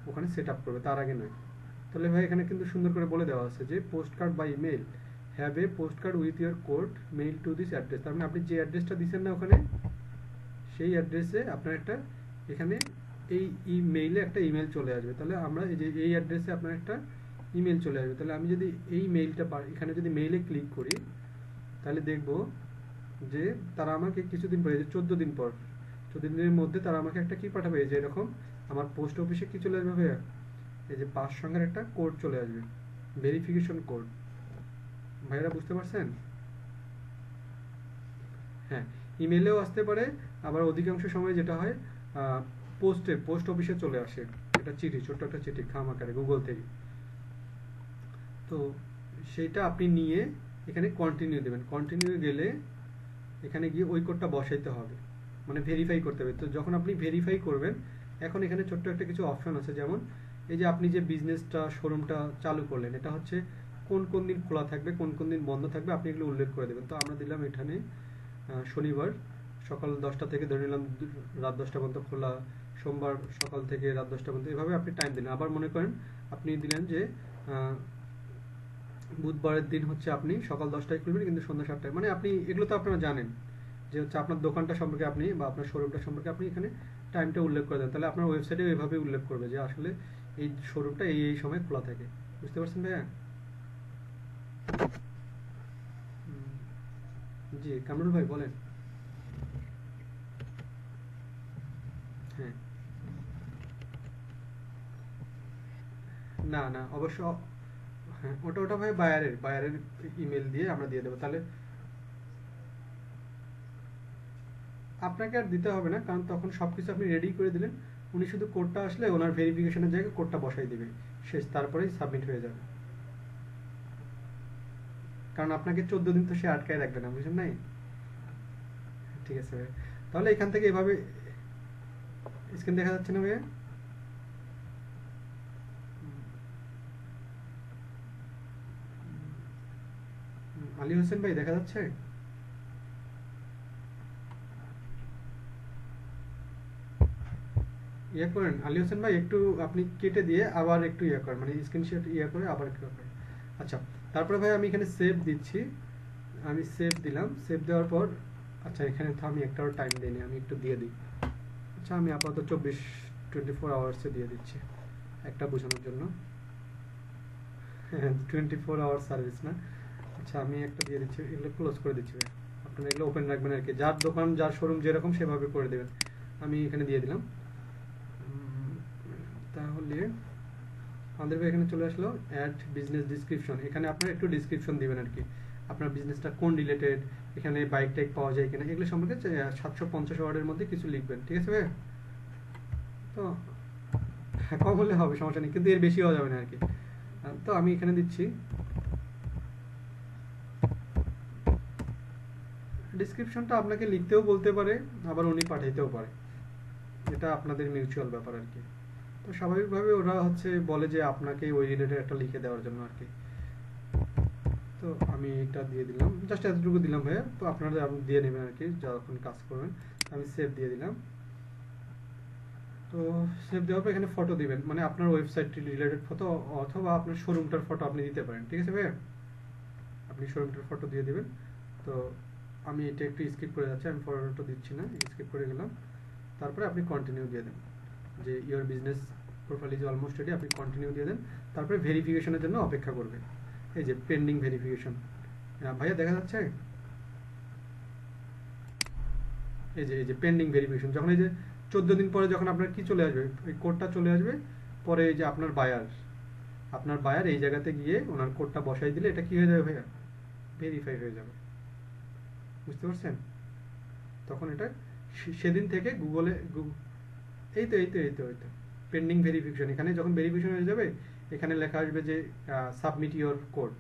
ওখানে সেট আপ করবে, তার আগে নয়। তাহলে ভাই এখানে কিন্তু সুন্দর করে বলে দেওয়া আছে যে পোস্ট কার্ড বা email have a postcard with your code mail to this address তার মানে আপনি যে অ্যাড্রেসটা দিচ্ছেন না ওখানে, সেই অ্যাড্রেসে আপনার একটা, এখানে এই ইমেইলে একটা ইমেল চলে আসবে। তাহলে আমরা এই যে এই অ্যাড্রেসে আপনার একটা ইমেল চলে আসবে। তাহলে আমি যদি এই মেইলটা এখানে যদি মেইলে ক্লিক করি, তাহলে দেখব যে তারা আমাকে কিছুদিন পরে চোদ্দ দিন পর, চোদ্দ দিনের মধ্যে তারা আমাকে একটা কি পাঠাবে? যে এরকম আমার পোস্ট অফিসে কি চলে আসবে ভাইয়া? এই যে পাঁচ সঙ্গের একটা কোড চলে আসবে ভেরিফিকেশন কোড ভাইরা, বুঝতে পারছেন? হ্যাঁ ইমেলেও আসতে পারে, আবার অধিকাংশ সময় যেটা হয় পোস্টে পোস্ট অফিসে চলে আসে। একটা চিঠি, ছোট্ট একটা চিঠি, খাম আকারে গুগল থেকে তো সেইটা আপনি নিয়ে এখানে কন্টিনিউ দেবেন। কন্টিনিউ গেলে এখানে গিয়ে ওই কোডটা বসাইতে হবে। মানে ভেরিফাই করতে হবে। তো যখন আপনি ভেরিফাই করবেন, এখন এখানে ছোট্ট একটা কিছু অপশন আছে। যেমন, এই যে আপনি যে বিজনেসটা শোরুমটা চালু করলেন, এটা হচ্ছে কোন কোন দিন খোলা থাকবে, কোন কোন দিন বন্ধ থাকবে, আপনি এগুলো উল্লেখ করে দেবেন। তো আমরা দিলাম এখানে শনিবার, সকাল দশটা থেকে ধরে নিলাম রাত দশটা পর্যন্ত খোলা, সোমবার সকাল থেকে রাত দশটা পর্যন্ত, এভাবে আপনি টাইম দিলেন। আবার মনে করেন, আপনি দিলেন যে বুধবারের দিন হচ্ছে আপনি সকাল দশটায় খুলবেন, কিন্তু সন্ধ্যা সাতটায়। মানে আপনি, এগুলো তো আপনারা জানেন, যে হচ্ছে আপনার দোকানটা সম্পর্কে আপনি বা আপনার শোরুমটা সম্পর্কে আপনি এখানে টাইমটা উল্লেখ করে দেন। তাহলে আপনার ওয়েবসাইটে এভাবে উল্লেখ করবে যে আসলে এই শোরুমটা এই এই সময় খোলা থাকে। বুঝতে পারছেন ভাইয়া। জি, কামরুল ভাই, বলেন। হ্যাঁ। না না, অবশ্য হ্যাঁ ওটা ওটা ভাই বায়ারের বায়ারের ইমেল দিয়ে আমরা দিয়ে দেবো। তাহলে আপনাকে আর দিতে হবে না, কারণ তখন সবকিছু আপনি রেডি করে দিলেন। উনি শুধু কোডটা আসলে ওনার ভেরিফিকেশনের জায়গায় কোডটা বসাই দেবে। শেষ, তারপরেই সাবমিট হয়ে যাবে। কারণ আপনাকে চোদ্দ দিন তো সে আটকায় রাখবে না, বুঝলেন নাই? ঠিক আছে ভাইয়া তাহলে এখান থেকে এভাবে স্ক্রিন দেখা যাচ্ছে না ভাইয়া? আলী হোসেন ভাই, দেখা যাচ্ছে? ইয়ে করেন, আলী হোসেন ভাই, একটু আপনি কেটে দিয়ে আবার একটু ইয়ে করেন মানে স্ক্রিনশট ইয়ে করে আবার ইয়ে করেন। আচ্ছা তারপরে ভাই আমি এখানে সেভ দিচ্ছি। আমি সেভ দিলাম। সেভ দেওয়ার পর আচ্ছা এখানে তো আমি একটাও টাইম দিইনি আমি একটু দিয়ে দিই। আচ্ছা আমি আপাতত চব্বিশ টোয়েন্টি ফোর আওয়ার্সে দিয়ে দিচ্ছি, একটা বোঝানোর জন্য। হ্যাঁ টোয়েন্টি ফোর আওয়ার সার্ভিস না। আচ্ছা আমি একটা দিয়ে দিচ্ছি, এগুলো ক্লোজ করে দিচ্ছি ভাই। আপনারা এগুলো ওপেন রাখবেন আর কি। যার দোকান, যার শোরুম যেরকম, সেভাবে করে দেবেন। আমি এখানে দিয়ে দিলাম। তাহলে আমাদের এখানে চলে আসলো অ্যাড বিজনেস ডিসক্রিপশন এখানে আপনারা একটু ডিসক্রিপশন দিবেন আর কি, আপনার বিজনেসটা কোন রিলেটেড এখানে বাইক টাইক পাওয়া যায় কিনা, এগুলো সম্পর্কে সাতশো পঞ্চাশ ওয়ার্ডের মধ্যে কিছু লিখবেন, ঠিক আছে ভাই তো কম হলে হবে, সমস্যা নেই, কিন্তু এর বেশি হওয়া যাবে না আর কি। তো আমি এখানে দিচ্ছি। ডিসক্রিপশনটা আপনাকে লিখতেও বলতে পারে, আবার উনি পাঠাইতেও পারে। এটা আপনাদের মিউচুয়াল ব্যাপার আর কি। স্বাভাবিকভাবে ওরা হচ্ছে বলে যে আপনাকে ওই রিলেটেড একটা লিখে দেওয়ার জন্য আর কি। তো আমি এটা দিয়ে দিলাম। জাস্ট এতটুকু দিলাম ভাইয়া। তো আপনারা আপনি দিয়ে নেবেন আর কি, যখন কাজ করবেন, আমি সেভ দিয়ে দিলাম। তো সেভ দেওয়ার পর এখানে ফটো দিবেন। মানে আপনার ওয়েবসাইট রিলেটেড ফটো অথবা আপনার শোরুমটার ফটো আপনি দিতে পারেন। ঠিক আছে ভাইয়া? আপনি শোরুমটার ফটো দিয়ে দিবেন। তো আমি এটা একটু স্কিপ করে যাচ্ছি। আমি ফটোটা দিচ্ছি না স্কিপ করে গেলাম। তারপরে আপনি কন্টিনিউ দিয়ে দেন যে your business profile is almost ready আপনি কন্টিনিউ দিয়ে দেন। তারপরে ভেরিফিকেশনের জন্য অপেক্ষা করবে এই যে পেন্ডিং ভেরিফিকেশন ভাইয়া, দেখা যাচ্ছে? এই যে এই যে পেন্ডিং ভেরিফিকেশন যখন এই যে চোদ্দ দিন পরে যখন আপনার কি চলে আসবে? ওই কোডটা চলে আসবে, পরে এই যে আপনার বায়ার আপনার বায়ার এই জায়গাতে গিয়ে ওনার কোডটা বসাই দিলে এটা কি হয়ে যাবে ভাইয়া? ভেরিফাই হয়ে যাবে। বুঝতে পারছেন? তখন এটা সেদিন থেকে গুগলে এই তো এই তো এই তো এই তো। পেন্ডিং ভেরিফিকেশন এখানে যখন ভেরিফিকেশন হয়ে যাবে, এখানে লেখা আসবে যে সাবমিট ইওর কোড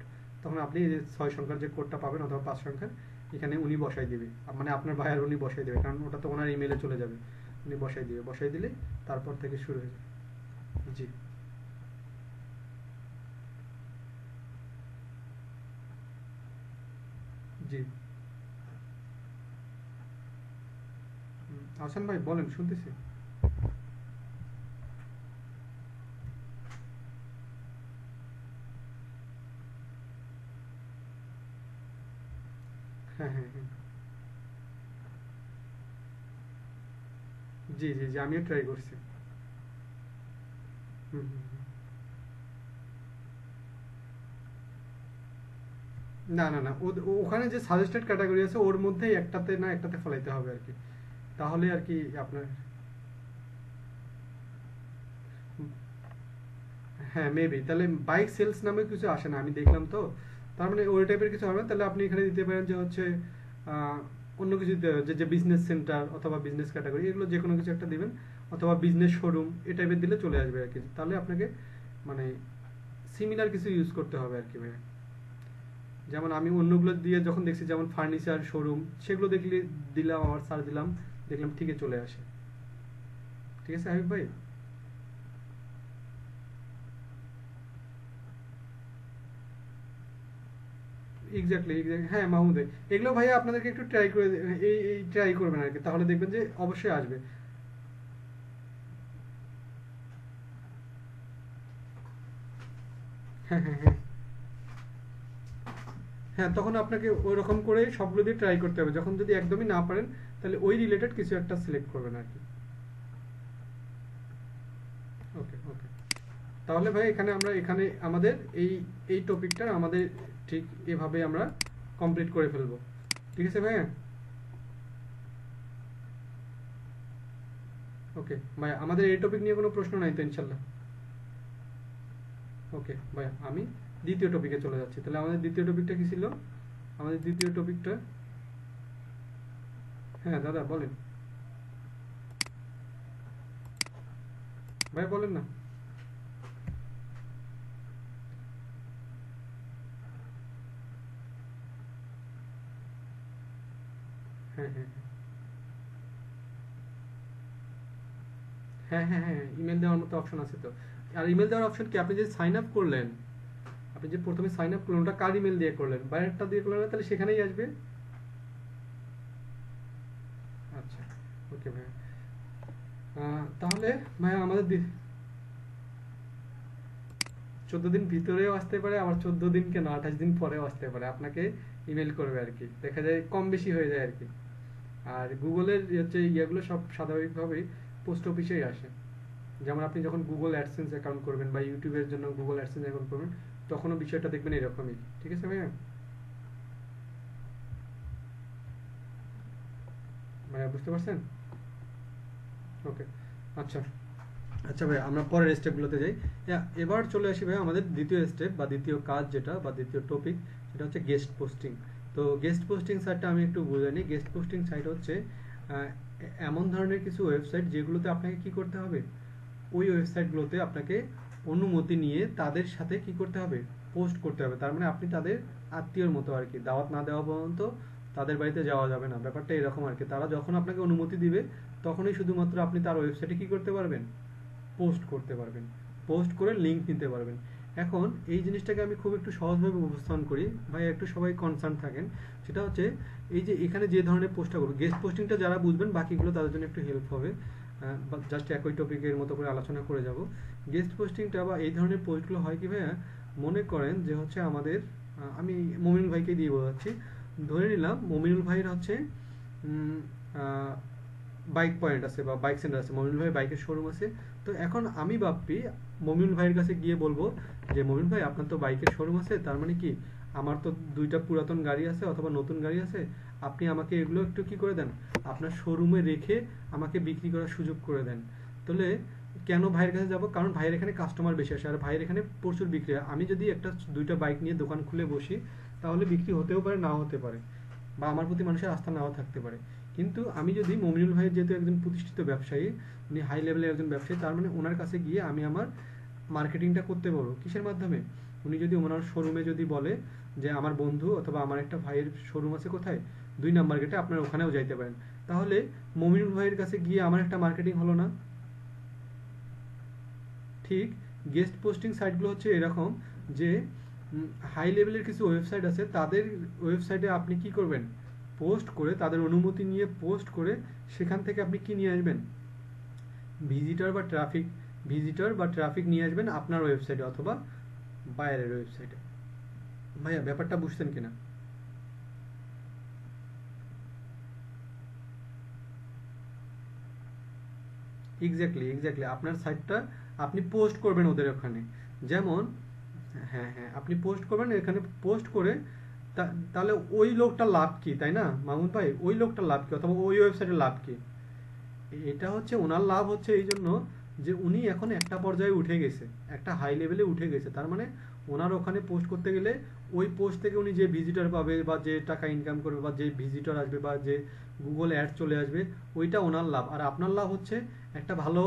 তখন আপনি ছয় সংখ্যার যে কোডটা পাবেন অথবা পাঁচ সংখ্যার, এখানে উনি বসাই দিবে। মানে আপনার ভাইয়ার উনি বসাই দেবে, কারণ ওটা তো ওনার ইমেলে চলে যাবে। উনি বসাই দিবে। বসাই দিলে তারপর থেকে শুরু হয়ে যাবে। জি। জি। হাসান ভাই, বলেন, শুনতেছি। হ্যাঁ হ্যাঁ হ্যাঁ। জি জি জি, আমিও ট্রাই করছি। হুম হুম হুম। না না না ও- ওখানে যে সাজেস্টেড ক্যাটাগরি আছে, ওর মধ্যেই একটাতে না একটাতে ফলাইতে হবে আর কি। তাহলে আর কি আপনার হ্যাঁ মেবি তাহলে বাইক সেলস নামে কিছু আসে না, আমি দেখলাম তো। তার মানে ওই টাইপের কিছু হবে তাহলে আপনি এখানে দিতে পারেন যে হচ্ছে অন্য কিছু দিতে হবে, যে বিজনেস সেন্টার অথবা বিজনেস ক্যাটাগরি এগুলো যে কোনো কিছু একটা দিবেন। অথবা বিজনেস শোরুম এই টাইপের দিলে চলে আসবে আর কি। তাহলে আপনাকে মানে সিমিলার কিছু ইউজ করতে হবে আর কি ভাইয়া। যেমন আমি অন্যগুলো দিয়ে যখন দেখছি যেমন ফার্নিচার শোরুম সেগুলো দেখলে দিলাম আমার সার্চ দিলাম দেখলাম ঠিকই চলে আসে। ঠিক আছে হাবিব ভাই? এক্স্যাক্টলি এক্স্যাক্টলি হ্যাঁ মাহমুদ এগুলো ভাইয়া আপনাদেরকে একটু ট্রাই করে এই এই ট্রাই করবেন আর কি। তাহলে দেখবেন যে অবশ্যই আসবে। হ্যাঁ হ্যাঁ হ্যাঁ। হ্যাঁ তখন আপনাকে ওই করে সবগুলো দিয়ে ট্রাই করতে হবে। যখন যদি একদমই না পারেন, তাহলে ওই রিলেটেড কিছু একটা সিলেক্ট করবেন আর কি। ওকে ওকে তাহলে ভাই, এখানে আমরা, এখানে আমাদের এই এই টপিকটা আমাদের ঠিক এভাবে আমরা কমপ্লিট করে ফেলব। ঠিক আছে ভাইয়া? ওকে ভাইয়া, আমাদের এই টপিক নিয়ে কোনো প্রশ্ন নাই তো ইনশাল্লাহ। ওকে ভাইয়া, আমি দ্বিতীয় টপিকে চলে যাচ্ছি। তাহলে আমাদের দ্বিতীয় টপিকটা কি ছিল? আমাদের দ্বিতীয় টপিকটা হ্যাঁ দাদা, বলেন। ভাই বলেন না। হ্যাঁ হ্যাঁ হ্যাঁ ইমেল দেওয়ার মতো অপশন আছে তো। আর ইমেল দেওয়ার অপশন কি? আপনি যে সাইন আপ করলেন, আপনি যে প্রথমে সাইন আপ করলেন, ওটা কার ইমেল দিয়ে করলেন? বাইরেরটা দিয়ে করলেন, তাহলে সেখানেই আসবে? আচ্ছা ওকে ভাই তাহলে ভাই আমাদের চোদ্দ দিন ভিতরেও আসতে পারে, আবার চোদ্দ দিন কেন আঠাশ দিন পরেও আসতে পারে। আপনাকে ইমেল করবে আর কি। দেখা যায় কম বেশি হয়ে যায় আর কি। আর গুগলের হচ্ছে ইয়েগুলো সব স্বাভাবিকভাবেই পোস্ট অফিসেই আসে। যেমন আপনি যখন গুগল অ্যাডসেন্স অ্যাকাউন্ট করবেন বা ইউটিউবের জন্য গুগল অ্যাডসেন্স অ্যাকাউন্ট করবেন, তখনও বিষয়টা দেখবেন এরকমই। ঠিক আছে ভাইয়া? ভাইয়া, বুঝতে পারছেন? ওকে আচ্ছা। আচ্ছা ভাই আমরা পরের স্টেপগুলোতে যাই। এবার চলে আসি ভাই আমাদের দ্বিতীয় স্টেপ বা দ্বিতীয় কাজ যেটা বা দ্বিতীয় টপিক সেটা হচ্ছে গেস্ট পোস্টিং তো গেস্ট পোস্টিং সাইটটা আমি একটু বুঝে নিই। গেস্ট পোস্টিং সাইট হচ্ছে এমন ধরনের কিছু ওয়েবসাইট যেগুলোতে আপনাকে কি করতে হবে? ওই ওয়েবসাইটগুলোতে আপনাকে অনুমতি নিয়ে তাদের সাথে কি করতে হবে? পোস্ট করতে হবে। তার মানে আপনি তাদের আত্মীয়র মতো আর কি। দাওয়াত না দেওয়া পর্যন্ত তাদের বাড়িতে যাওয়া যাবে না। ব্যাপারটা এরকম আর কি। তারা যখন আপনাকে অনুমতি দিবে, তখনই শুধুমাত্র আপনি তার ওয়েবসাইটে কি করতে পারবেন? পোস্ট করতে পারবেন। পোস্ট করে লিঙ্ক নিতে পারবেন। এখন এই জিনিসটাকে আমি খুব একটু সহজভাবে উপস্থাপন করি, ভাই একটু সবাই কনসার্ন থাকেন। সেটা হচ্ছে এই যে এখানে যে ধরনের পোস্টটা করব গেস্ট পোস্টিংটা যারা বুঝবেন বাকিগুলো তাদের জন্য একটু হেল্প হবে। জাস্ট একই টপিকের মতো করে আলোচনা করে যাব। গেস্ট পোস্টিংটা বা এই ধরনের পোস্টগুলো হয় কি ভাইয়া, মনে করেন যে হচ্ছে আমাদের আমি মমিনুল ভাইকে দিয়ে বোঝাচ্ছি। ধরে নিলাম মমিনুল ভাইয়ের হচ্ছে বাইক পয়েন্ট আছে বা বাইক সেন্টার আছে। মমিনুল ভাই বাইকের শোরুম আছে। তো এখন আমি বাপ্পি মমিনুল ভাইয়ের কাছে গিয়ে বলব যে, মমিনুল ভাই, আপনার তো বাইকের শোরুম আছে, তার মানে কি? আমার তো দুইটা পুরাতন গাড়ি আছে অথবা নতুন গাড়ি আছে, আপনি আমাকে এগুলো একটু কি করে দেন? আপনার শোরুমে রেখে আমাকে বিক্রি করার সুযোগ করে দেন। তাহলে কেন ভাইয়ের কাছে যাব? কারণ ভাইয়ের এখানে কাস্টমার বেশি আসে, আর ভাইয়ের এখানে প্রচুর বিক্রি হয়। আমি যদি একটা দুইটা বাইক নিয়ে দোকান খুলে বসি, তাহলে বিক্রি হতেও পারে, নাও হতে পারে, বা আমার প্রতি মানুষের আস্থা নাও থাকতে পারে। কিন্তু আমি যদি মমিনুল ভাইয়ের যেহেতু একজন প্রতিষ্ঠিত ব্যবসায়ী, উনি হাই লেভেলের একজন ব্যবসায়ী, তার মানে ওনার কাছে গিয়ে আমি আমার মার্কেটিংটা করতে পারব কিসের মাধ্যমে? উনি যদি ওনার শোরুমে যদি বলে যে আমার বন্ধু অথবা আমার একটা ভাইয়ের শোরুম আছে কোথায়, দুই নাম্বার গেটে আপনারা ওখানেও যাইতে পারেন। তাহলে মমিনুল ভাইয়ের কাছে গিয়ে আমার একটা মার্কেটিং হলো না? ঠিক গেস্ট পোস্টিং সাইটগুলো হচ্ছে এরকম যে হাই লেভেলের কিছু ওয়েবসাইট আছে, তাদের ওয়েবসাইটে আপনি কি করবেন? পোস্ট করে তাদের অনুমতি নিয়ে পোস্ট করে সেখান থেকে আপনি কি নিয়ে আসবেন? ভিজিটর বা ট্রাফিক ভিজিটর বা ট্রাফিক নিয়ে আসবেন আপনার ওয়েবসাইটে অথবা বাইরের ওয়েবসাইটে ভাইয়া, ব্যাপারটা বুঝতেন কিনা? এক্স্যাক্টলি এক্স্যাক্টলি আপনার সাইটটা আপনি পোস্ট করবেন ওদের ওখানে। যেমন হ্যাঁ হ্যাঁ আপনি পোস্ট করবেন, এখানে পোস্ট করে তাহলে ওই লোকটা লাভ কি, তাই না? মামুন ভাই, ওই লোকটা লাভ কি? অথবা ওই ওয়েবসাইটের লাভ কি? এটা হচ্ছে ওনার লাভ হচ্ছে এই জন্য যে উনি এখন একটা পর্যায়ে উঠে গেছে, একটা হাই লেভেলে উঠে গেছে। তার মানে ওনার ওখানে পোস্ট করতে গেলে ওই পোস্ট থেকে উনি যে ভিজিটর পাবে বা যে টাকা ইনকাম করবে বা যে ভিজিটর আসবে বা যে গুগল অ্যাড চলে আসবে, ওইটা ওনার লাভ। আর আপনার লাভ হচ্ছে একটা ভালো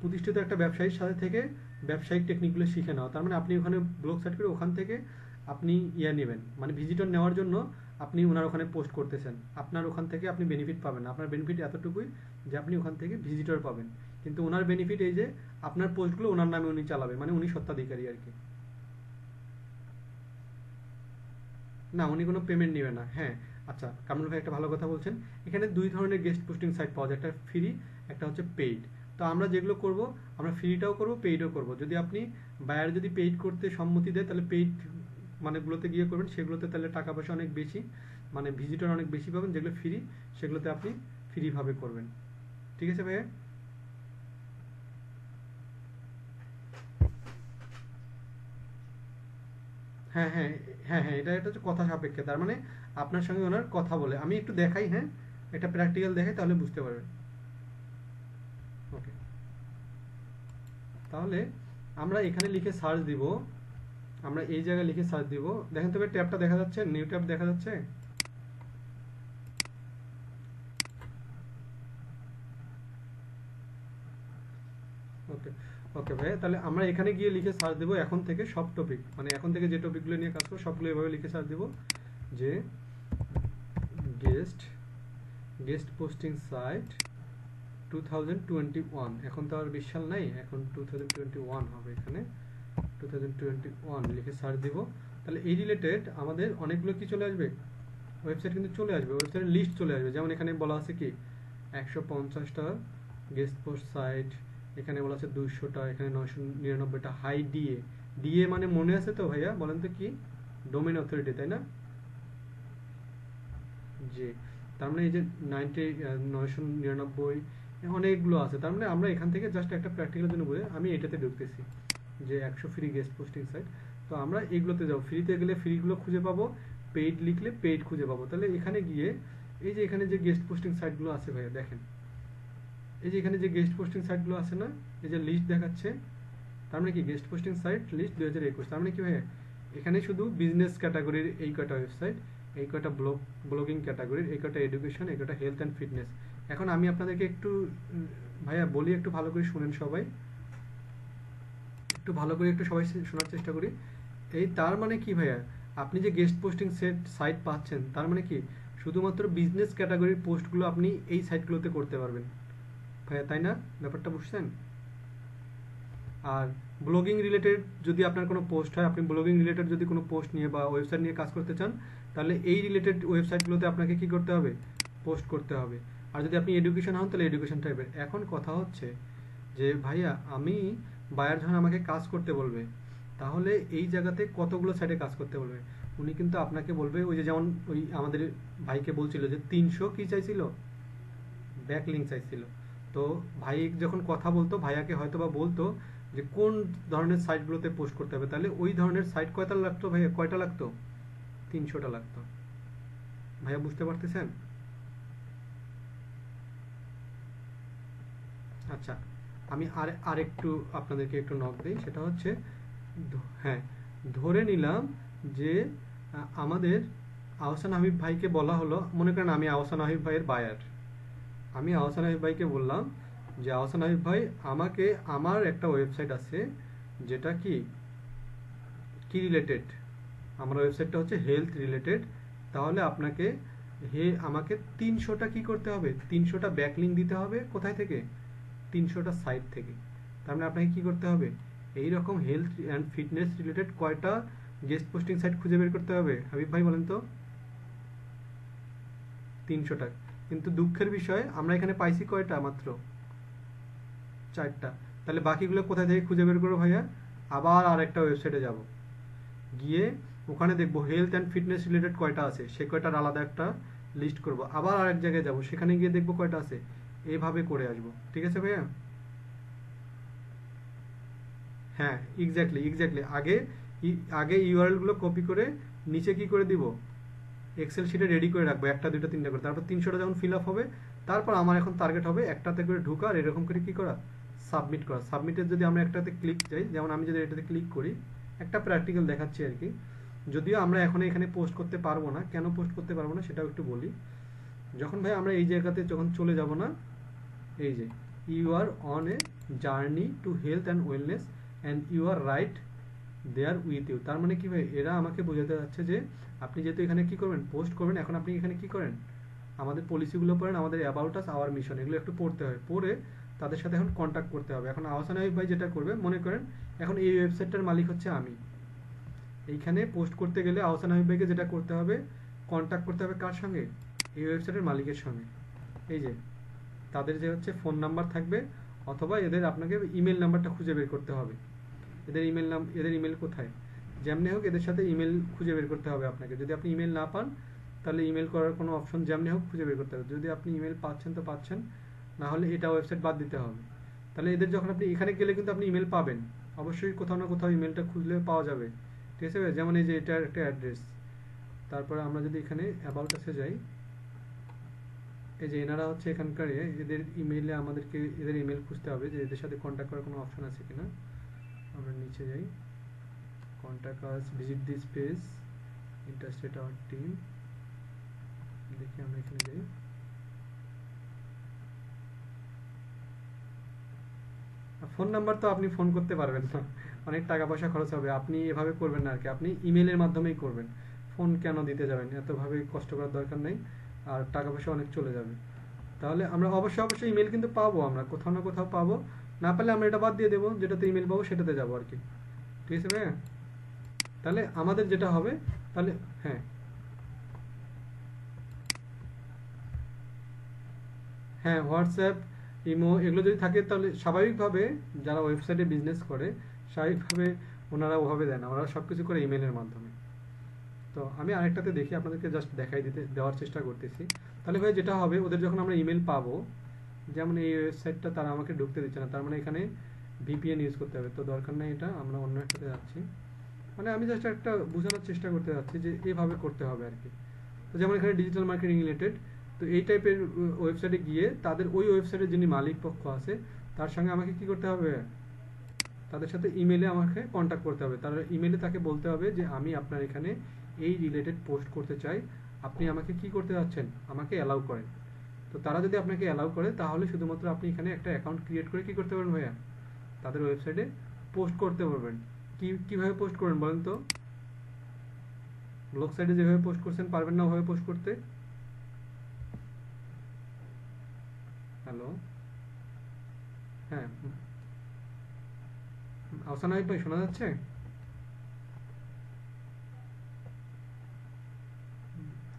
প্রতিষ্ঠিত একটা ব্যবসায়ীর সাথে থেকে ব্যবসায়িক টেকনিকগুলো শিখে নেওয়া। তার মানে আপনি ওখানে ব্লগ সাইট করে ওখান থেকে আপনি ইয়ে নেবেন। মানে ভিজিটর নেওয়ার জন্য আপনি ওনার ওখানে পোস্ট করতেছেন। আপনার ওখান থেকে আপনি বেনিফিট পাবেন আপনার বেনিফিট এতটুকুই যে আপনি ওখান থেকে ভিজিটর পাবেন। কিন্তু ওনার বেনিফিট এই যে, আপনার পোস্টগুলো ওনার নামে উনি চালাবে মানে উনি সত্ত্বাধিকারী আর কি। না, উনি কোনো পেমেন্ট নেবে না হ্যাঁ। আচ্ছা কামরুল ভাই একটা ভালো কথা বলছেন। এখানে দুই ধরনের গেস্ট পোস্টিং সাইট পাওয়া যায়, একটা ফ্রি একটা হচ্ছে পেইড তো আমরা যেগুলো করব, আমরা ফ্রিটাও করব পেইডও করব। যদি আপনি বায়ার যদি পেইড করতে সম্মতি দেয়, তাহলে পেইড মানেগুলোতে গিয়ে করবেন, সেগুলোতে তাহলে টাকা পয়সা অনেক বেশি মানে ভিজিটর অনেক বেশি পাবেন, যেগুলো ফ্রি সেগুলোতে আপনি ফ্রিভাবে করবেন। ঠিক আছে ভাইয়া? হ্যাঁ হ্যাঁ হ্যাঁ হ্যাঁ এটা এটা হচ্ছে কথা সাপেক্ষে। তার মানে আপনার সঙ্গে ওনার কথা বলে। আমি একটু দেখাই হ্যাঁ? এটা প্র্যাকটিক্যাল দেখাই, তাহলে বুঝতে পারবেন। ওকে তাহলে আমরা এখানে লিখে সার্চ দিব। আমরা এই জায়গায় লিখে সার্চ দিব। দেখেন তবে ট্যাবটা দেখা যাচ্ছে? নিউ ট্যাব দেখা যাচ্ছে? ওকে ভাই তাহলে আমরা এখানে গিয়ে লিখে সার্চ দেবো এখন থেকে সব টপিক মানে এখন থেকে যে টপিকগুলো নিয়ে কাজ করব, সবগুলো এভাবে লিখে সার্চ দেবো। যে guest guest posting site two thousand twenty one এখন তো আর বিশ সাল নাই, এখন টু থাউজেন্ড টোয়েন্টি ওয়ান হবে এখানে। টু থাউজেন্ড টোয়েন্টি ওয়ান লিখে সার্চ দিব। তাহলে এই রিলেটেড আমাদের অনেকগুলো কি চলে আসবে? ওয়েবসাইট কিন্তু চলে আসবে ওয়েবসাইটের লিস্ট চলে আসবে। যেমন এখানে বলা আছে কি, একশো পঞ্চাশটা গেস্ট পোস্ট সাইট এখানে বলা আছে দুইশোটা, এখানে নয়শো নিরানব্বইটা হাই ডিএ ডিএ মানে মনে আছে তো ভাইয়া? বলেন তো কি? ডোমেন অথরিটি তাই না? জি তার মানে এই যে নাইনটি নয়শো নিরানব্বই অনেকগুলো আছে। তার মানে আমরা এখান থেকে জাস্ট একটা প্র্যাকটিক্যালের জন্য বলে আমি এটাতে ঢুকতেছি, যে একশো ফ্রি গেস্ট পোস্টিং সাইট তো আমরা এগুলোতে যাব। ফ্রিতে গেলে ফ্রিগুলো খুঁজে পাবো পেইড লিখলে পেইড খুঁজে পাবো। তাহলে এখানে গিয়ে, এই যে এখানে যে গেস্ট পোস্টিং সাইটগুলো আছে ভাইয়া, দেখেন। এই যে এখানে যে গেস্ট পোস্টিং সাইটগুলো আছে না, এই যে লিস্ট দেখাচ্ছে, তার মানে কি গেস্ট পোস্টিং সাইট লিস্ট দু হাজার একুশ, তার মানে কি ভাইয়া? এখানে শুধু বিজনেস ক্যাটাগরির এই কটা ওয়েবসাইট এই কটা ব্লগ ব্লগিং ক্যাটাগরির এই কটা এডুকেশন এই কটা হেলথ অ্যান্ড ফিটনেস এখন আমি আপনাদেরকে একটু ভাইয়া বলি একটু ভালো করে শুনেন সবাই। একটু ভালো করে একটু সবাই শোনার চেষ্টা করি। এই তার মানে কি ভাইয়া? আপনি যে গেস্ট পোস্টিং সেট সাইট পাচ্ছেন, তার মানে কি? শুধুমাত্র বিজনেস ক্যাটাগরির পোস্টগুলো আপনি এই সাইটগুলোতে করতে পারবেন। তাই না? ব্যাপারটা বুঝছেন? আর ব্লগিং রিলেটেড যদি আপনার কোনো পোস্ট হয়, আপনি ব্লগিং রিলেটেড যদি কোনো পোস্ট নিয়ে বা ওয়েবসাইট নিয়ে কাজ করতে চান, তাহলে এই রিলেটেড ওয়েবসাইটগুলোতে আপনাকে কি করতে হবে? পোস্ট করতে হবে। আর যদি আপনি এডুকেশন হন, তাহলে এডুকেশন টাইপের এখন কথা হচ্ছে যে, ভাইয়া, আমি বায়ার যখন আমাকে কাজ করতে বলবে, তাহলে এই জায়গাতে কতগুলো সাইডে কাজ করতে বলবে? উনি কিন্তু আপনাকে বলবে, ওই যে যেমন ওই আমাদের ভাইকে বলছিল যে, তিনশো কি চাইছিল? ব্যাক লিঙ্ক চাইছিল। তো ভাই যখন কথা বলতো, ভাইয়াকে হয়তো বা বলতো যে কোন ধরনের সাইটগুলোতে পোস্ট করতে হবে, তাহলে ওই ধরনের সাইট কয়টা লাগতো ভাইয়া? কয়টা লাগতো? তিনশোটা লাগতো। ভাইয়া বুঝতে পারতেছেন? আচ্ছা আমি আর, আরেকটু আপনাদেরকে একটু নক দিই, সেটা হচ্ছে হ্যাঁ ধরে নিলাম যে আমাদের আহসান হাবিব ভাইকে বলা হলো, মনে করেন আমি আহসান হাবিব ভাইয়ের বায়ার আমি আহসান হাবিব ভাইকে বললাম যে, আহসান হাবিব ভাই, আমাকে আমার একটা ওয়েবসাইট আছে যেটা কি? কি রিলেটেড আমার ওয়েবসাইটটা হচ্ছে হেলথ রিলেটেড তাহলে আপনাকে হে, আমাকে তিনশোটা কি করতে হবে? তিনশোটা ব্যাকলিং দিতে হবে কোথায় থেকে? তিনশোটা সাইট থেকে। তার মানে আপনাকে কি করতে হবে? এই রকম হেলথ অ্যান্ড ফিটনেস রিলেটেড কয়টা গেস্ট পোস্টিং সাইট খুঁজে বের করতে হবে? হাবিব ভাই বলেন তো। তিনশোটা। কিন্তু দুঃখের বিষয়, আমরা এখানে পাইছি কয়টা মাত্র? চারটা। তাহলে বাকিগুলো কোথায় থেকে খুঁজে বের করব ভাইয়া? আবার আরেকটা ওয়েবসাইটে যাব। গিয়ে ওখানে দেখব হেলথ অ্যান্ড ফিটনেস রিলেটেড কয়টা আছে, সে কয়টার আলাদা একটা লিস্ট করব। আবার আরেক জায়গায় যাব, সেখানে গিয়ে দেখব কয়টা আছে। এভাবে করে আসব। ঠিক আছে ভাইয়া? হ্যাঁ এক্স্যাক্টলি এক্স্যাক্টলি আগে আগে ইউআরএলগুলো কপি করে নিচে কি করে দিব? এক্সেল শিটে রেডি করে রাখব, একটা দুটো তিনটা করে। তারপর তিনশোটা যখন ফিল আপ হবে, তারপর আমার এখন টার্গেট হবে একটাতে করে ঢুকা আর এরকম করে কি করা? সাবমিট করা। সাবমিটের যদি আমরা একটাতে ক্লিক যাই, যেমন আমি যদি এটাতে ক্লিক করি, একটা প্র্যাকটিক্যাল দেখাচ্ছি আর কি। যদিও আমরা এখন এখানে পোস্ট করতে পারব না, কেন পোস্ট করতে পারব না সেটাও একটু বলি। যখন ভাই আমরা এই জায়গাতে যখন চলে যাব না, এই যে you are on a journey to health and wellness and you are right there with you তার মানে কি ভাই? এরা আমাকে বোঝাতে যাচ্ছে যে আপনি যেহেতু এখানে কি করবেন? পোস্ট করবেন, এখন আপনি এখানে কি করেন? আমাদের পলিসিগুলো পড়েন, আমাদের অ্যাবাউট আস আওয়ার মিশন এগুলো একটু পড়তে হয়। পড়ে তাদের সাথে এখন কন্ট্যাক্ট করতে হবে। এখন আহসান হাবিব ভাই যেটা করবে, মনে করেন এখন এই ওয়েবসাইটটার মালিক হচ্ছে আমি। এইখানে পোস্ট করতে গেলে আহসান হাবিব ভাইকে যেটা করতে হবে কন্ট্যাক্ট করতে হবে কার সঙ্গে? এই ওয়েবসাইটের মালিকের সঙ্গে। এই যে, তাদের যে হচ্ছে ফোন নাম্বার থাকবে, অথবা এদের আপনাকে ইমেল নাম্বারটা খুঁজে বের করতে হবে। এদের ইমেল নাম, এদের ইমেল কোথায়? যেমনি হোক, এদের সাথে ইমেল খুঁজে বের করতে হবে আপনাকে। যদি আপনি ইমেল না পান, তাহলে ইমেল করার কোনো অপশন যেমনি হোক, খুঁজে বের করতে হবে। যদি আপনি ইমেল পাচ্ছেন তো পাচ্ছেন, না হলে এটা ওয়েবসাইট বাদ দিতে হবে। তাহলে এদের যখন আপনি, এখানে গেলে কিন্তু আপনি ইমেল পাবেন। অবশ্যই কোথাও না কোথাও ইমেলটা খুঁজলে পাওয়া যাবে। ঠিক আছে যেমন এই যে এটার একটা অ্যাড্রেস তারপরে আমরা যদি এখানে অ্যাবাউট আসে যাই, এই যে এনারা হচ্ছে এখানকার এদের ইমেইলে আমাদেরকে, এদের ইমেল খুঁজতে হবে যে এদের সাথে কন্ট্যাক্ট করার কোনো অপশন আছে কিনা। আমরা নিচে যাই। Contact us visit this page interested our team দেখি আমরা এখানে যাই। ফোন নাম্বার তো আপনি ফোন করতে পারবেন না। অনেক টাকা পয়সা খরচ হবে। আপনি এভাবে করবেন না আর কি। আপনি ইমেলের মাধ্যমেই করবেন। ফোন কেন দিতে যাবেন? এতভাবে কষ্ট করার দরকার নেই। আর টাকা পয়সা অনেক চলে যাবে। তাহলে আমরা অবশ্যই অবশ্যই ইমেল কিন্তু পাবো আমরা। কোথাও না কোথাও পাবো। না পেলে আমরা এটা বাদ দিয়ে দেবো যেটাতে ইমেল পাবো সেটাতে যাব আর কি। ঠিক আছে ভাইয়া? তাহলে আমাদের যেটা হবে, তাহলে হ্যাঁ। হ্যাঁ হোয়াটসঅ্যাপ, ইমো, এগুলো যদি থাকে তাহলে স্বাভাবিকভাবে যারা ওয়েবসাইটে বিজনেস করে, স্বাভাবিকভাবে ওনারা ওভাবে দেন ওনারা সব কিছু করে ইমেলের মাধ্যমে। তো আমি আরেকটাতে দেখি, আপনাদেরকে জাস্ট দেখাই দিতে, দেওয়ার চেষ্টা করতেছি। তাহলে ভাই যেটা হবে, ওদের যখন আমরা ইমেল পাবো যেমন এই ওয়েবসাইটটা তারা আমাকে ঢুকতে দিচ্ছে না, তার মানে এখানে ভিপিএন ইউজ করতে হবে। তো দরকার নেই এটা, আমরা অন্য একটাতে যাচ্ছি। মানে আমি জাস্ট একটা বোঝানোর চেষ্টা করতে যাচ্ছি যে এভাবে করতে হবে আর কি। তো যেমন এখানে ডিজিটাল মার্কেটিং রিলেটেড তো এই টাইপের ওয়েবসাইটে গিয়ে তাদের ওই ওয়েবসাইটের যিনি মালিক পক্ষ আছে, তার সঙ্গে আমাকে কি করতে হবে? তাদের সাথে ইমেলে আমাকে কন্ট্যাক্ট করতে হবে। তার ইমেলে তাকে বলতে হবে যে, আমি আপনার এখানে এই রিলেটেড পোস্ট করতে চাই। আপনি আমাকে কি করতে যাচ্ছেন? আমাকে অ্যালাউ করেন। তো তারা যদি আপনাকে অ্যালাউ করে, তাহলে শুধুমাত্র আপনি এখানে একটা অ্যাকাউন্ট ক্রিয়েট করে কি করতে পারবেন ভাইয়া? তাদের ওয়েবসাইটে পোস্ট করতে পারবেন। কি, কীভাবে পোস্ট করবেন বলেন তো? ব্লগ সাইটে যেভাবে পোস্ট করছেন, পারবেন না ওভাবে পোস্ট করতে? হ্যালো হ্যাঁ আহসান ভাই, শোনা যাচ্ছে?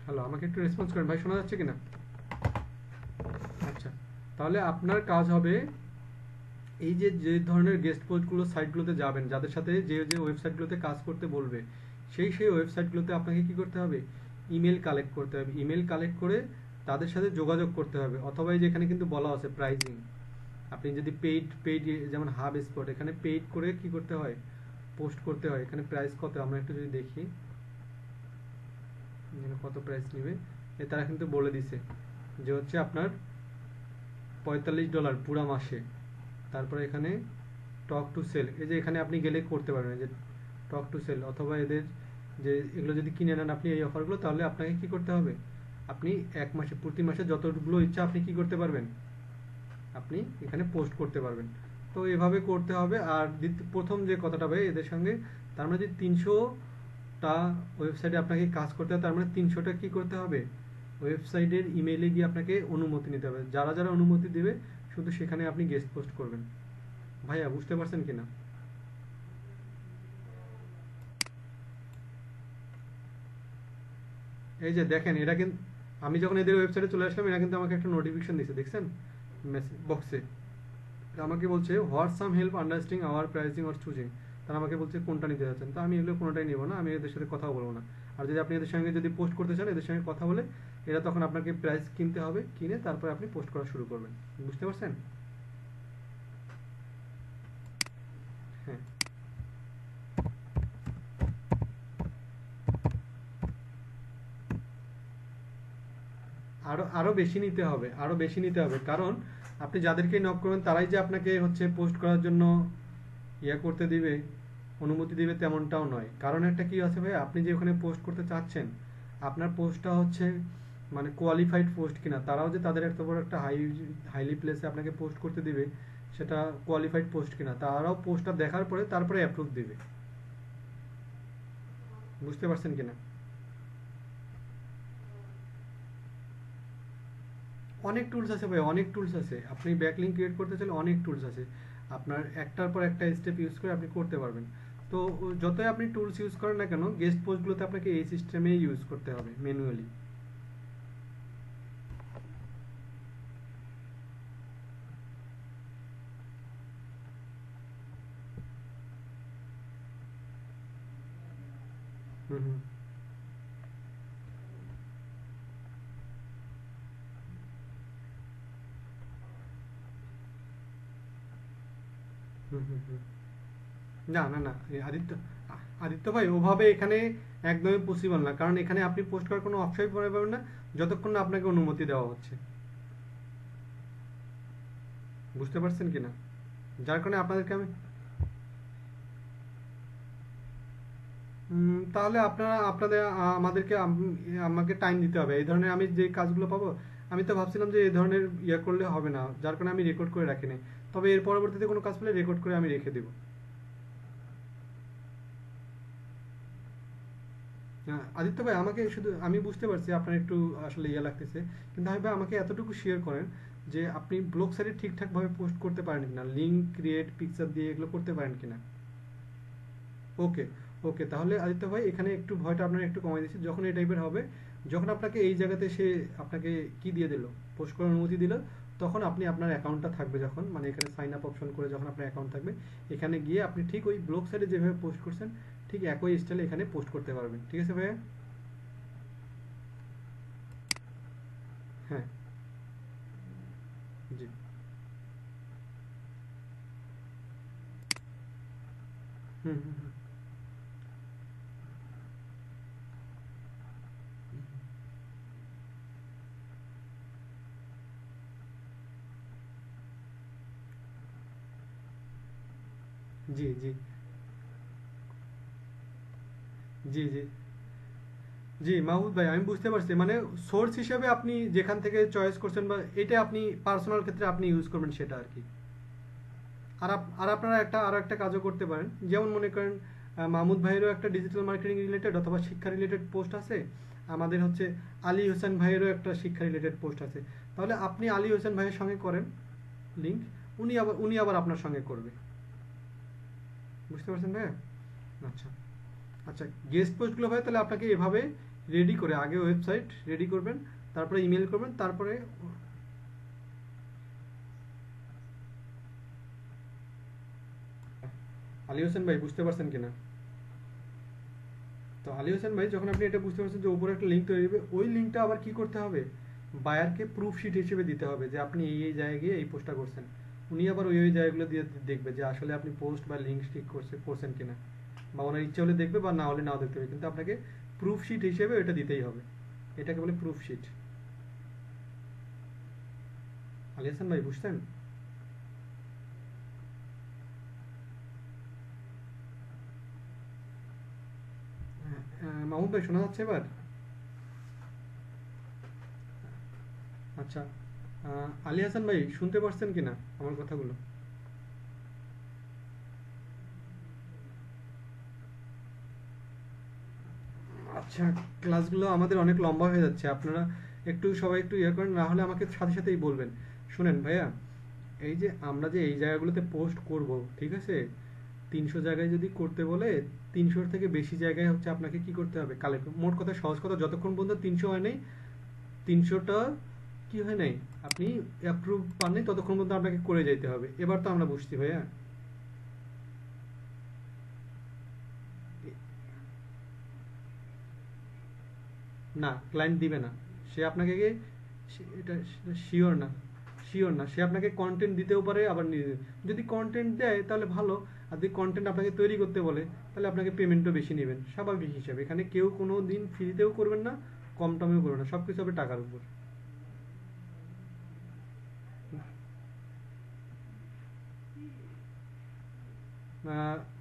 হ্যালো আমাকে একটু রেসপন্স করেন। ভাই, শোনা যাচ্ছে কিনা? তাহলে আপনার কাজ হবে এই যে যে ধরনের গেস্ট পোস্টগুলো সাইটগুলোতে যাবেন, যাদের সাথে যে যে ওয়েবসাইটগুলোতে কাজ করতে বলবে, সেই সেই ওয়েবসাইটগুলোতে আপনাকে কি করতে হবে? ইমেল কালেক্ট করতে হবে। ইমেল কালেক্ট করে তাদের সাথে যোগাযোগ করতে হবে। অথবা এই যে এখানে কিন্তু বলা আছে প্রাইজিং আপনি যদি পেইড পেইড যেমন হাব স্পট এখানে পেইড করে কি করতে হয়? পোস্ট করতে হয়। এখানে প্রাইস কত? আমরা একটু যদি দেখি। কত প্রাইস নেবে? তারা কিন্তু বলে দিছে যে হচ্ছে আপনার পঁয়তাল্লিশ ডলার পুরা মাসে। তারপরে এখানে টক টু সেল। এই যে এখানে আপনি গেলে করতে পারবেন, যে টক টু সেল অথবা এদের যে এগুলো যদি কিনে নেন আপনি এই অফারগুলো তাহলে আপনাকে কি করতে হবে? আপনি এক মাসে, প্রতি মাসে যতগুলো ইচ্ছা আপনি কি করতে পারবেন? আপনি এখানে পোস্ট করতে পারবেন। তো এভাবে করতে হবে। আর প্রথম যে কথাটা ভাই, এদের সঙ্গে, তার মানে যে তিনশোটা ওয়েবসাইটে আপনাকে কাজ করতে হবে তার মানে তিনশোটা কি করতে হবে? ওয়েবসাইটের ইমেইলে গিয়ে আপনাকে অনুমতি নিতে হবে। যারা যারা অনুমতি দেবে, শুধু সেখানে আপনি গেস্ট পোস্ট করবেন। ভাইয়া, বুঝতে পারছেন কিনা? এই যে দেখেন, এরা কিন্তু, আমি যখন এদের ওয়েবসাইটে চলে আসলাম, এরা কিন্তু আমাকে একটা নোটিফিকেশন দিচ্ছে দেখছেন? মেসেজ বক্সে আমাকে বলছে what some help understanding our pricing or choosing তারা আমাকে বলছে, কোনটা নিতে যাচ্ছেন? তো আমি এগুলো কোনোটাই নেব না, আমি এদের সাথে কথা বলব না। আর যদি আপনি এদের সঙ্গে যদি পোস্ট করতে চান, এদের সঙ্গে কথা বলে এরা তখন আপনাকে প্রাইস কিনতে হবে, কিনে তারপরে আপনি পোস্ট করা শুরু করবেন। বুঝতে পারছেন? হ্যাঁ। আরও আরও বেশি নিতে হবে, আরও বেশি নিতে হবে। কারণ আপনি যাদেরকে নক করবেন, তারাই যে আপনাকে হচ্ছে পোস্ট করার জন্য ইয়ে করতে দিবে, অনুমতি দিবে তেমনটাও নয়। কারণ একটা কি আছে ভাই আপনি যে ওখানে পোস্ট করতে চাচ্ছেন, আপনার পোস্টটা হচ্ছে মানে কোয়ালিফাইড পোস্ট কিনা, তারাও যে তাদের এত বড় একটা হাই হাইলি প্লেসে আপনাকে পোস্ট করতে দিবে, সেটা কোয়ালিফাইড পোস্ট কিনা, তারাও পোস্টটা দেখার পরে তারপরে অ্যাপ্রুভ দিবে। বুঝতে পারছেন কিনা? অনেক টুলস আছে ভাই, অনেক টুলস আছে। আপনি ব্যাকলিঙ্ক ক্রিয়েট করতে চাইলে অনেক টুলস আছে। আপনার একটার পর একটা স্টেপ ইউজ করে আপনি করতে পারবেন। তো, যতই আপনি টুলস ইউজ করেন না কেন গেস্ট পোস্টগুলোতে আপনাকে এই সিস্টেমেই ইউজ করতে হবে ম্যানুয়ালি হুম হুম না না না আদিত্য আদিত্য ভাই, ওভাবে এখানে একদমই পসিবল না। কারণ এখানে আপনি পোস্ট করার কোনো অপশন পাবেন না, যতক্ষণ না আপনাকে অনুমতি দেওয়া হচ্ছে। বুঝতে পারছেন কি না যার কারণে আপনাদেরকে আমি তাহলে আপনারা, আপনাদের আমাদেরকে আমাকে টাইম দিতে হবে। এই ধরনের আমি যে কাজগুলো পাবো, আমি তো ভাবছিলাম যে এই ধরনের ইয়ে করলে হবে না, যার কারণে আমি রেকর্ড করে রাখিনি। তবে এর পরবর্তীতে কোনো কাজ পেলে রেকর্ড করে আমি রেখে দেব। আদিত্য ভাই, আমাকে শুধু, আমি বুঝতে পারছি আপনার একটু আসলে ইয়ে লাগতেছে, কিন্তু আমি ভাই আমাকে এতটুকু শেয়ার করেন যে আপনি ব্লগ সাইটে ঠিকঠাকভাবে পোস্ট করতে পারেন কিনা লিঙ্ক ক্রিয়েট পিকচার দিয়ে এগুলো করতে পারেন কিনা? ওকে ওকে তাহলে আদিত্য ভাই, এখানে একটু ভয়টা আপনার একটু কমাই দিচ্ছি, যখন এই টাইপের হবে, যখন আপনাকে এই জায়গাতে সে আপনাকে কি দিয়ে দিল? পোস্ট করার অনুমতি দিল তখন আপনি আপনার অ্যাকাউন্টটা থাকবে যখন মানে এখানে সাইন আপ অপশন করে যখন আপনার অ্যাকাউন্ট থাকবে, এখানে গিয়ে আপনি ঠিক ওই ব্লগ সাইডে যেভাবে পোস্ট করছেন, ঠিক একই স্টাইলে এখানে পোস্ট করতে পারবেন। ঠিক আছে ভাইয়া? হ্যাঁ। জি। হুম হুম হুম জি জি। জি জি। জি, মাহমুদ ভাই, আমি বুঝতে পারছি। মানে সোর্স হিসেবে আপনি যেখান থেকে চয়েস করছেন বা এটা আপনি পার্সোনাল ক্ষেত্রে আপনি ইউজ করবেন সেটা আর কি। আর আর আপনারা একটা, আরও একটা কাজও করতে পারেন। যেমন মনে করেন মাহমুদ ভাইয়েরও একটা ডিজিটাল মার্কেটিং রিলেটেড অথবা শিক্ষা রিলেটেড পোস্ট আছে। আমাদের হচ্ছে আলী হোসেন ভাইয়েরও একটা শিক্ষা রিলেটেড পোস্ট আছে। তাহলে আপনি আলী হোসেন ভাইয়ের সঙ্গে করেন লিঙ্ক উনি আবার উনি আবার আপনার সঙ্গে করবে। বুঝতে পারছেন ভাইয়া? আচ্ছা। আচ্ছা গেস্ট পোস্টগুলো হয় তাহলে আপনাকে এভাবে রেডি করে, আগে ওয়েবসাইট রেডি করবেন, তারপরে ইমেল করবেন, তারপরে আলী হোসেন ভাই, বুঝতে পারছেন কিনা? তো আলী হোসেন ভাই, যখন আপনি এটা বুঝতে পারছেন যে উপরে একটা লিঙ্ক তৈরি হবে, ওই লিঙ্কটা আবার কি করতে হবে? বায়ারকে প্রুফ শিট হিসেবে দিতে হবে যে আপনি এই এই জায়গায় গিয়ে এই পোস্টটা করছেন। উনি আবার ওই ওই জায়গাগুলো দিয়ে দেখবে যে আসলে আপনি পোস্ট বা লিঙ্ক ঠিক করছে করছেন কিনা। বা ওনার ইচ্ছা হলে দেখবে বা না হলে নাও দেখতে হবে কিন্তু আপনাকে প্রুফ শিট হিসেবে এটা দিতেই হবে। এটাকে বলে প্রুফ শিট আলী হাসান ভাই বুঝতেন হ্যাঁ, মাহমুদ ভাই শোনা যাচ্ছে এবার? আচ্ছা। আলী হাসান ভাই, শুনতে পারছেন কিনা আমার কথাগুলো? আচ্ছা ক্লাসগুলো আমাদের অনেক লম্বা হয়ে যাচ্ছে। আপনারা একটু সবাই একটু ইয়ে করেন, না হলে আমাকে সাথে সাথেই বলবেন। শুনেন ভাইয়া, এই যে আমরা যে এই জায়গাগুলোতে পোস্ট করব, ঠিক আছে? তিনশো জায়গায় যদি করতে বলে, তিনশোর থেকে বেশি জায়গায় হচ্ছে আপনাকে কি করতে হবে? কালেক্ট মোট কথা সহজ কথা, যতক্ষণ পর্যন্ত তিনশো হয় নাই, তিনশোটা কি হয় নাই? আপনি অ্যাপ্রুভ পাননি, ততক্ষণ পর্যন্ত আপনাকে করে যেতে হবে। এবার তো আমরা বুঝছি ভাইয়া। না ক্লায়েন্ট দিবে না। সে আপনাকে এটা শিওর না। শিওর না। সে আপনাকে কন্টেন্ট দিতেও পারে, আবার যদি কন্টেন্ট দেয়, তাহলে ভালো। আর যদি কন্টেন্ট আপনাকে তৈরি করতে বলে, তাহলে আপনাকে পেমেন্টও বেশি নেবেন। স্বাভাবিক হিসাবে। এখানে কেউ কোনো দিন ফ্রিতেও করবেন না, কম টমেও করবেন না। সব কিছু হবে টাকার উপর।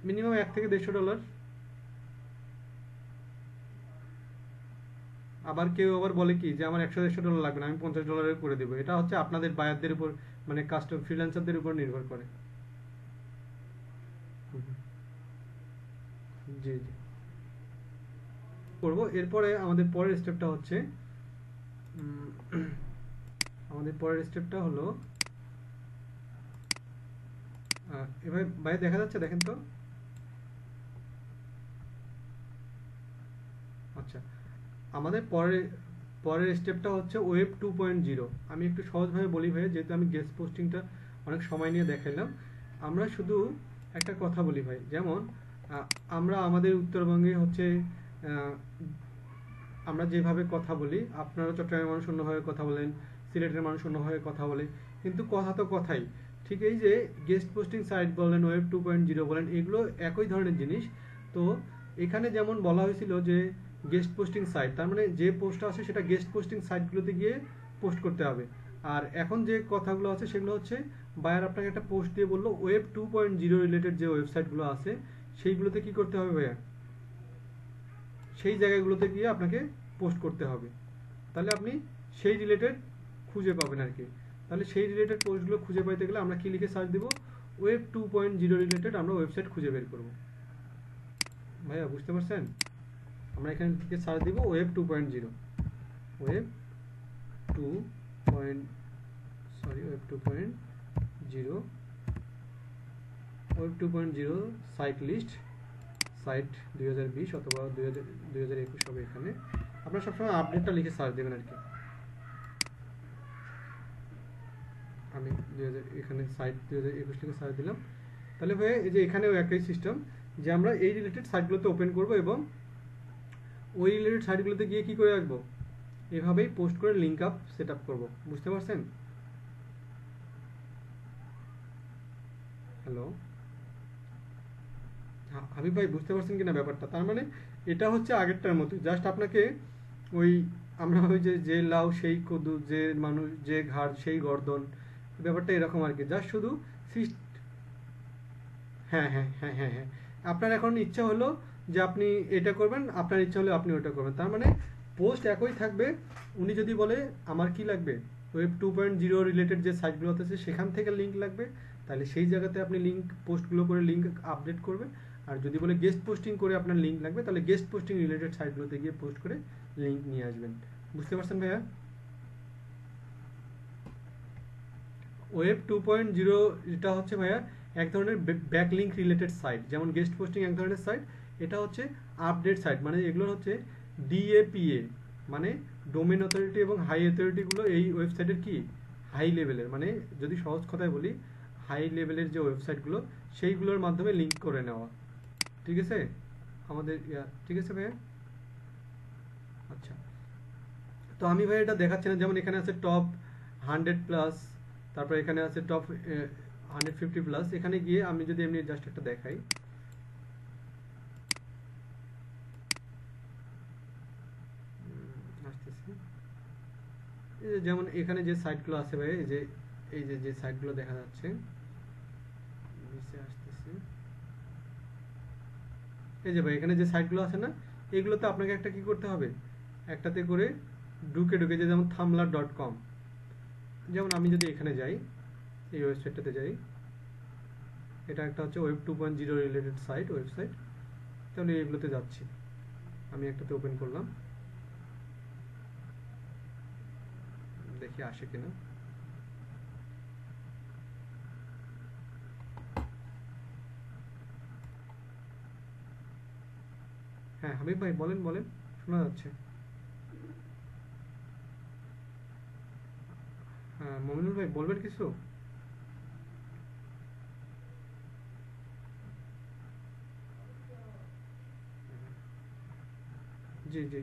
মিনিমাম এক থেকে দেড়শো ডলার আবার কেউ আবার বলে কি যে, আমার একশো দেড়শো ডলার লাগবে না, আমি পঞ্চাশ ডলারে করে দেবো। এটা হচ্ছে আপনাদের বায়ারদের উপর মানে কাস্টম ফ্রিল্যান্সারদের উপর নির্ভর করে। জি জি। করব। এরপরে আমাদের পরের স্টেপটা হচ্ছে আমাদের পরের স্টেপটা হলো এভাবে বাইরে দেখা যাচ্ছে, দেখেন তো। আচ্ছা আমাদের পরের পরের স্টেপটা হচ্ছে ওয়েব টু পয়েন্ট জিরো আমি একটু সহজভাবে বলি ভাই যেহেতু আমি গেস্ট পোস্টিংটা অনেক সময় নিয়ে দেখাইলাম, আমরা শুধু একটা কথা বলি ভাই, যেমন আমরা আমাদের উত্তরবঙ্গে হচ্ছে আমরা যেভাবে কথা বলি, আপনারা চট্টগ্রামের মানুষ অন্যভাবে কথা বলেন, সিলেটের মানুষ অন্যভাবে কথা বলে, কিন্তু কথা তো কথাই। ঠিক এই যে গেস্ট পোস্টিং সাইট বলেন ওয়েব টু পয়েন্ট জিরো বলেন, এগুলো একই ধরনের জিনিস। তো এখানে যেমন বলা হয়েছিল যে গেস্ট পোস্টিং সাইট তার মানে যে পোস্ট আছে সেটা গেস্ট পোস্টিং সাইটগুলোতে গিয়ে পোস্ট করতে হবে। আর এখন যে কথাগুলো আছে সেগুলো হচ্ছে বায়ার আপনাকে একটা পোস্ট দিয়ে বলল web two point zero related যে ওয়েবসাইটগুলো আছে, সেইগুলোতে কি করতে হবে ভাইয়া? সেই জায়গাগুলোতে গিয়ে আপনাকে পোস্ট করতে হবে। তাহলে আপনি সেই রিলেটেড খুঁজে পাবেন আর কি। তাহলে সেই রিলেটেড পোস্টগুলো খুঁজে পাইতে গেলে আমরা কি লিখে সার্চ দিব? Web two point zero related আমরা ওয়েবসাইট খুঁজে বের করব। ভাইয়া, বুঝতে পারছেন? আমরা এখানে থেকে সার্চ দিব web two point zero web two point sorry web two point zero web two point zero site list site দুই হাজার বিশ অথবা দুই হবে এখানে। আপনারা সবসময় আপডেটটা লিখে সার্চ দেবেন আর কি। আমি এখানে সাইট দুই হাজার একুশ লিখে সার্চ দিলাম। তাহলে ভাই এই যে এখানেও একই সিস্টেম যে আমরা এই রিলেটেড সাইটগুলোতে ওপেন করব এবং ওই রিলেটেড সাইটগুলোতে গিয়ে কি করে রাখব এভাবেই পোস্ট করে লিঙ্ক আপ সেট আপ করব। বুঝতে পারছেন? হ্যালো হাবিব ভাই, বুঝতে পারছেন কিনা ব্যাপারটা? তার মানে এটা হচ্ছে আগেরটার মতো। জাস্ট আপনাকে ওই, আমরা ওই যে যে লাউ, সেই কদু, যে মানুষ, যে ঘাড়, সেই গর্দন ব্যাপারটা এরকম আর কি। জাস্ট শুধু হ্যাঁ হ্যাঁ হ্যাঁ হ্যাঁ হ্যাঁ। আপনার এখন ইচ্ছা হলো যে আপনি এটা করবেন, আপনার ইচ্ছা হলে আপনি ওটা করবেন। তার মানে পোস্ট একই থাকবে। উনি যদি বলে, আমার কি লাগবে? Web two point zero related যে সাইটগুলো আছে, সেখান থেকে লিঙ্ক লাগবে। তাহলে সেই জায়গাতে আপনি লিঙ্ক পোস্টগুলো করে লিঙ্ক আপডেট করবেন। আর যদি বলে গেস্ট পোস্টিং করে আপনার লিঙ্ক লাগবে, তাহলে গেস্ট পোস্টিং রিলেটেড সাইটগুলোতে গিয়ে পোস্ট করে লিঙ্ক নিয়ে আসবেন। বুঝতে পারছেন ভাইয়া? ওয়েব টু পয়েন্ট জিরো এটা হচ্ছে ভাইয়া এক ধরনের ব্যাকলিঙ্ক রিলেটেড সাইট যেমন গেস্ট পোস্টিং এক ধরনের সাইট এটা হচ্ছে আপডেট সাইট মানে এগুলো হচ্ছে ডিএপিএ মানে ডোমেন অথরিটি এবং হাই অথরিটিগুলো এই ওয়েবসাইটের কি? হাই লেভেলের মানে যদি সহজ কথায় বলি হাই লেভেলের যে ওয়েবসাইটগুলো সেইগুলোর মাধ্যমে লিঙ্ক করে নেওয়া। ঠিক আছে? আমাদের ঠিক আছে ভাইয়া? আচ্ছা। তো আমি ভাই এটা দেখাচ্ছি না, যেমন এখানে আছে টপ হান্ড্রেড প্লাস তারপর এখানে আছে টপ হান্ড্রেড ফিফটি প্লাস এখানে গিয়ে আমি যদি এমনি জাস্ট একটা দেখাই। যেমন এখানে যে সাইটগুলো আছে ভাই, এই যে এই যে যে সাইটগুলো দেখা যাচ্ছে আসতেছে। এই যে ভাই, এখানে যে সাইটগুলো আছে না, এগুলোতে আপনাকে একটা কি করতে হবে? একটাতে করে ঢুকে ঢুকে যে যেমন থামলা ডট কম যেমন আমি যদি এখানে যাই, এই ওয়েবসাইটটাতে যাই, এটা একটা হচ্ছে web two point zero related site website তাহলে এগুলোতে যাচ্ছি। আমি একটাতে ওপেন করলাম। দেখি আসে কিনা। হ্যাঁ হাবিব ভাই বলেন বলেন, শোনা যাচ্ছে। হ্যাঁ মমিনুল ভাই বলবেন কিছু? জি জি।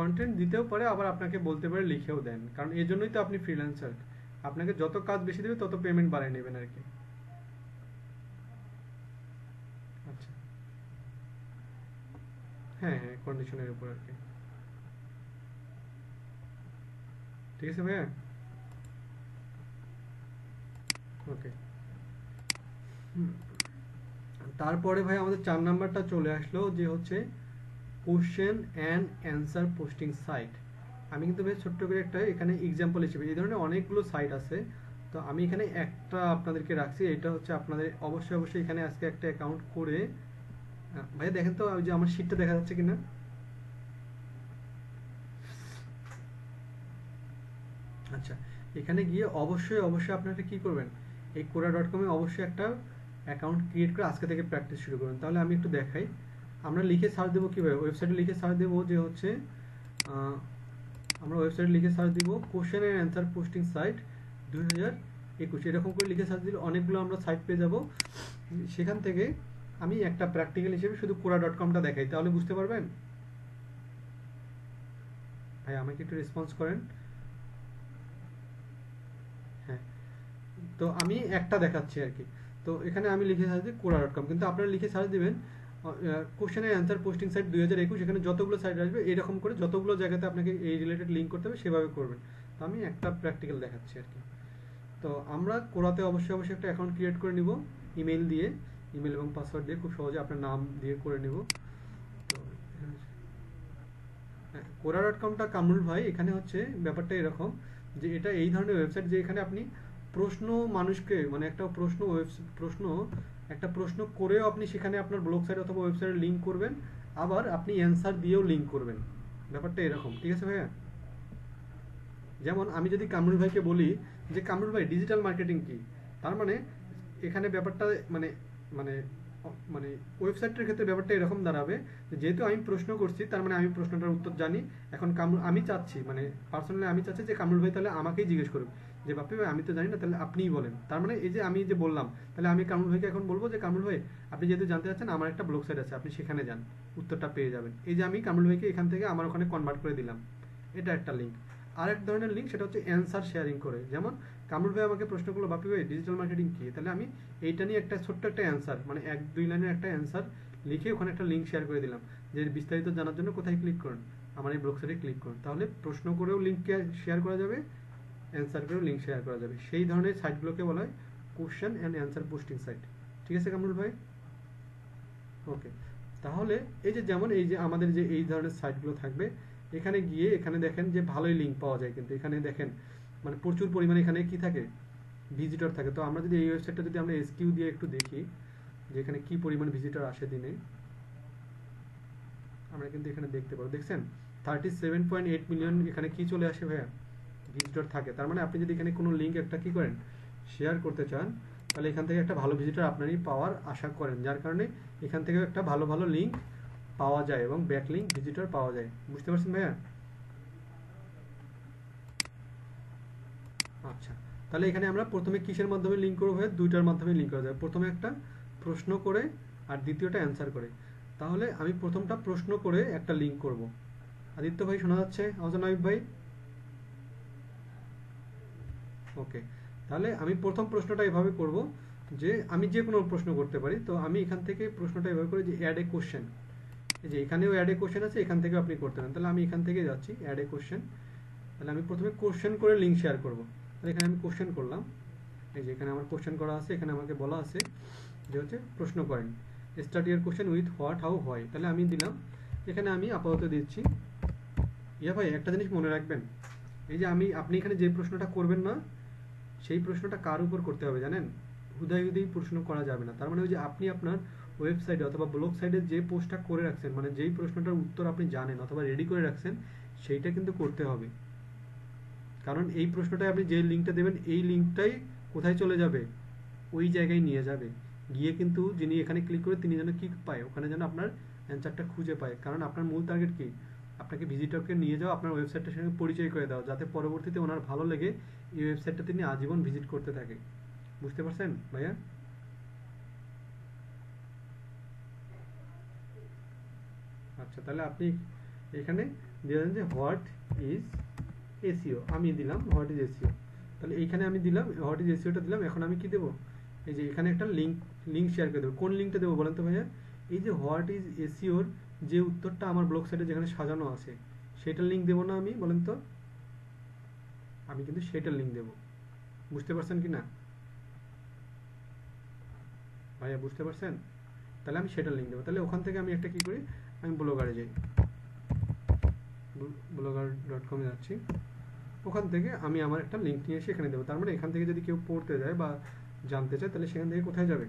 কন্টেন্ট দিতেও পারে, আবার আপনাকে বলতে পারে লিখেও দেন। কারণ এই জন্যই তো আপনি ফ্রিল্যান্সার আপনাকে যত কাজ বেশি দেবে, তত পেমেন্ট বাড়িয়ে নেবেন আর কি। আচ্ছা। হ্যাঁ হ্যাঁ কন্ডিশনের উপর আর কি। ঠিক আছে ভাইয়া? ওকে তারপরে ভাই আমাদের চার নাম্বারটা চলে আসলো, যে হচ্ছে question and answer posting site আমি কিন্তু বেশ ছোট্ট করে একটা এখানে এক্সাম্পল হিসেবে, এই ধরনের অনেকগুলো সাইট আছে। তো আমি এখানে একটা আপনাদেরকে রাখছি, এটা হচ্ছে আপনাদের অবশ্যই অবশ্যই এখানে আজকে একটা অ্যাকাউন্ট করে ভাই দেখেন তো যে আমার শীটটা দেখা যাচ্ছে কিনা? আচ্ছা এখানে গিয়ে অবশ্যই অবশ্যই আপনারা কি করবেন? এই কোরা ডট কমে অবশ্যই একটা অ্যাকাউন্ট ক্রিয়েট করে আজকে থেকে প্র্যাকটিস শুরু করুন। তাহলে আমি একটু দেখাই। আমরা লিখে সার্চ দেবো কীভাবে? ওয়েবসাইটে লিখে সার্চ দেবো যে হচ্ছে আমরা ওয়েবসাইটে লিখে সার্চ দিব question and answer posting site দুই হাজার একুশ। এরকম করে লিখে সার্চ দিলে অনেকগুলো আমরা সাইট পেয়ে যাব। সেখান থেকে আমি একটা প্র্যাকটিক্যাল হিসেবে শুধু কোরা ডট কমটা দেখাই। তাহলে বুঝতে পারবেন? ভাই, আমাকে একটু রেসপন্স করেন। হ্যাঁ তো আমি একটা দেখাচ্ছি আর কি। তো এখানে আমি লিখে সার্চ দিই কোরা ডট কম কিন্তু আপনারা লিখে সার্চ দিবেন কোশ্চেনের অ্যান্সার পোস্টিং সাইট দুই হাজার একুশ, এখানে যতগুলো সাইট আসবে, এরকম করে যতগুলো জায়গাতে আপনাকে এই রিলেটেড লিঙ্ক করতে হবে, সেভাবে করবেন। তো আমি একটা প্র্যাকটিক্যাল দেখাচ্ছি আর কি। তো আমরা কোরাতে অবশ্যই অবশ্যই একটা অ্যাকাউন্ট ক্রিয়েট করে নিব ইমেল দিয়ে। ইমেল এবং পাসওয়ার্ড দিয়ে খুব সহজে আপনার নাম দিয়ে করে নেব। তো কোরা ডট কমটা কামরুল ভাই, এখানে হচ্ছে ব্যাপারটা এরকম যে এটা এই ধরনের ওয়েবসাইট যে এখানে আপনি প্রশ্ন মানুষকে মানে একটা প্রশ্ন প্রশ্ন একটা প্রশ্ন করেও আপনি সেখানে আপনার ব্লগ সাইট অথবা ওয়েবসাইটে লিঙ্ক করবেন, আবার আপনি অ্যান্সার দিয়েও লিঙ্ক করবেন। ব্যাপারটা এরকম, ঠিক আছে ভাইয়া? যেমন আমি যদি কামরুল ভাইকে বলি যে, কামরুল ভাই ডিজিটাল মার্কেটিং কি? তার মানে এখানে ব্যাপারটা মানে মানে মানে ওয়েবসাইটের ক্ষেত্রে ব্যাপারটা এরকম দাঁড়াবে যেহেতু আমি প্রশ্ন করছি, তার মানে আমি প্রশ্নটার উত্তর জানি, এখন কামরুল, আমি চাচ্ছি মানে পার্সোনালি আমি চাচ্ছি যে, কামরুল ভাই, তাহলে আমাকেই জিজ্ঞেস করুন যে বাপি ভাই, আমি তো জানি না, তাহলে আপনিই বলেন। তার মানে এই যে আমি যে বললাম, তাহলে আমি কামরুল ভাইকে এখন বলব যে, কামরুল ভাই, আপনি যেহেতু জানতে চাচ্ছেন, আমার একটা ব্লগ সাইট আছে, আপনি সেখানে যান, উত্তরটা পেয়ে যাবেন। এই যে, আমি কামরুল ভাইকে এখান থেকে আমার ওখানে কনভার্ট করে দিলাম। এটা একটা লিঙ্ক আরেক ধরনের লিঙ্ক সেটা হচ্ছে অ্যান্সার শেয়ারিং করে। যেমন, কামরুল ভাই আমাকে প্রশ্ন করল বাপি ভাই ডিজিটাল মার্কেটিং কি? তাহলে আমি এইটা নিয়ে একটা ছোট্ট একটা অ্যান্সার মানে এক, দুই লাইনের একটা অ্যান্সার লিখে ওখানে একটা লিঙ্ক শেয়ার করে দিলাম। যে, বিস্তারিত জানার জন্য কোথায় ক্লিক করুন? আমার এই ব্লগ সাইটে ক্লিক করুন। তাহলে প্রশ্ন করেও লিঙ্ক শেয়ার করা যাবে অ্যান্সার করেও লিঙ্ক শেয়ার করা যাবে। সেই ধরনের সাইটগুলোকে বলা হয় question and answer posting site ঠিক আছে, কামরুল ভাই? ওকে তাহলে এই যে যেমন এই যে আমাদের যে এই ধরনের সাইটগুলো থাকবে, এখানে গিয়ে এখানে দেখেন যে ভালোই লিঙ্ক পাওয়া যায় কিন্তু। এখানে দেখেন মানে প্রচুর পরিমাণে এখানে কি থাকে? ভিজিটর থাকে। তো আমরা যদি এই ওয়েবসাইটটা যদি আমরা এসকিউ দিয়ে একটু দেখি, যে এখানে কি পরিমাণ ভিজিটর আসে দিনে, আমরা কিন্তু এখানে দেখতে পাবো। দেখছেন? Thirty seven point eight million এখানে কি চলে আসে ভাইয়া? ভিজিটর থাকে। তার মানে আপনি যদি এখানে কোনো লিঙ্ক একটা কি করেন শেয়ার করতে চান, তাহলে এখান থেকে একটা ভালো ভিজিটর আপনারই পাওয়ার আশা করেন, যার কারণে এখান থেকে একটা ভালো ভালো লিঙ্ক পাওয়া যায় এবং ব্যাক লিঙ্ক ভিজিটর পাওয়া যায়। বুঝতে পারছেন ভাইয়া? আচ্ছা তাহলে এখানে আমরা প্রথমে কিসের মাধ্যমে লিঙ্ক করব ভাইয়া? দুইটার মাধ্যমে লিঙ্ক করা যায় প্রথমে একটা প্রশ্ন করে আর দ্বিতীয়টা অ্যান্সার করে। তাহলে আমি প্রথমটা প্রশ্ন করে একটা লিঙ্ক করব। আদিত্য ভাই শোনা যাচ্ছে? আহসান নাইব ভাই? ওকে তাহলে আমি প্রথম প্রশ্নটা এভাবে করব যে আমি যে কোনো প্রশ্ন করতে পারি, তো আমি এখান থেকে প্রশ্নটা এভাবে করি যে অ্যাড এ কোশ্চেন যে এখানেও অ্যাড এ কোশ্চেন আছে, এখান থেকেও আপনি করতে পারেন। তাহলে আমি এখান থেকে যাচ্ছি অ্যাড এ কোশ্চেন তাহলে আমি প্রথমে কোশ্চেন করে লিঙ্ক শেয়ার করব। তাহলে এখানে আমি কোশ্চেন করলাম। এই যে এখানে আমার কোশ্চেন করা আছে, এখানে আমাকে বলা আছে যে হচ্ছে প্রশ্ন করেন। Start your question with what how হয় তাহলে আমি দিলাম। এখানে আমি আপাতত দিচ্ছি। ইয়া ভাই, একটা জিনিস মনে রাখবেন। এই যে আমি, আপনি এখানে যে প্রশ্নটা করবেন না সেই প্রশ্নটা কার উপর করতে হবে জানেন? হুদাই প্রশ্ন করা যাবে না। তার মানে ওই যে আপনি আপনার ওয়েবসাইটে অথবা ব্লগ সাইটে যে পোস্টটা করে রাখছেন মানে যেই প্রশ্নটার উত্তর আপনি জানেন অথবা রেডি করে রাখছেন, সেইটা কিন্তু করতে হবে। কারণ এই প্রশ্নটায় আপনি যে লিঙ্কটা দেবেন, এই লিঙ্কটাই কোথায় চলে যাবে? ওই জায়গায় নিয়ে যাবে। গিয়ে কিন্তু যিনি এখানে ক্লিক করে তিনি যেন কি পায়? ওখানে যেন আপনার অ্যান্সারটা খুঁজে পায়। কারণ আপনার মূল টার্গেট কি? আপনাকে ভিজিটরকে নিয়ে যাওয়া, আপনার ওয়েবসাইটটার সঙ্গে পরিচয় করে দেওয়া, যাতে পরবর্তীতে ওনার ভালো লেগে এই ওয়েবসাইটটা তিনি আজীবন ভিজিট করতে থাকে। বুঝতে পারছেন, ভাইয়া? আচ্ছা তাহলে আপনি এখানে দিয়ে যে হোয়াট ইজ এসিও আমি দিলাম হোয়াট ইজ এসিও তাহলে এইখানে আমি দিলাম হোয়াট ইজ এসিওটা দিলাম, এখন আমি কি দেবো? এই যে এখানে একটা লিঙ্ক লিঙ্ক শেয়ার করে দেবো। কোন লিঙ্কটা দেবো বলেন তো ভাইয়া? এই যে হোয়াট ইজ এসিওর যে উত্তরটা আমার ব্লগ সাইটে যেখানে সাজানো আছে, সেটার লিঙ্ক দেবো না আমি, বলেন তো? আমি কিন্তু সেটার লিঙ্ক দেবো। বুঝতে পারছেন কি না? ভাইয়া, বুঝতে পারছেন? তাহলে আমি সেটার লিঙ্ক দেবো। তাহলে ওখান থেকে আমি একটা কি করি? আমি ব্লগারে যাই। ব্লগার ডট কমে যাচ্ছি। ওখান থেকে আমি আমার একটা লিঙ্ক নিয়ে এসে এখানে দেবো। তার মানে এখান থেকে যদি কেউ পড়তে যায় বা জানতে চায়, তাহলে সেখান থেকে কোথায় যাবে?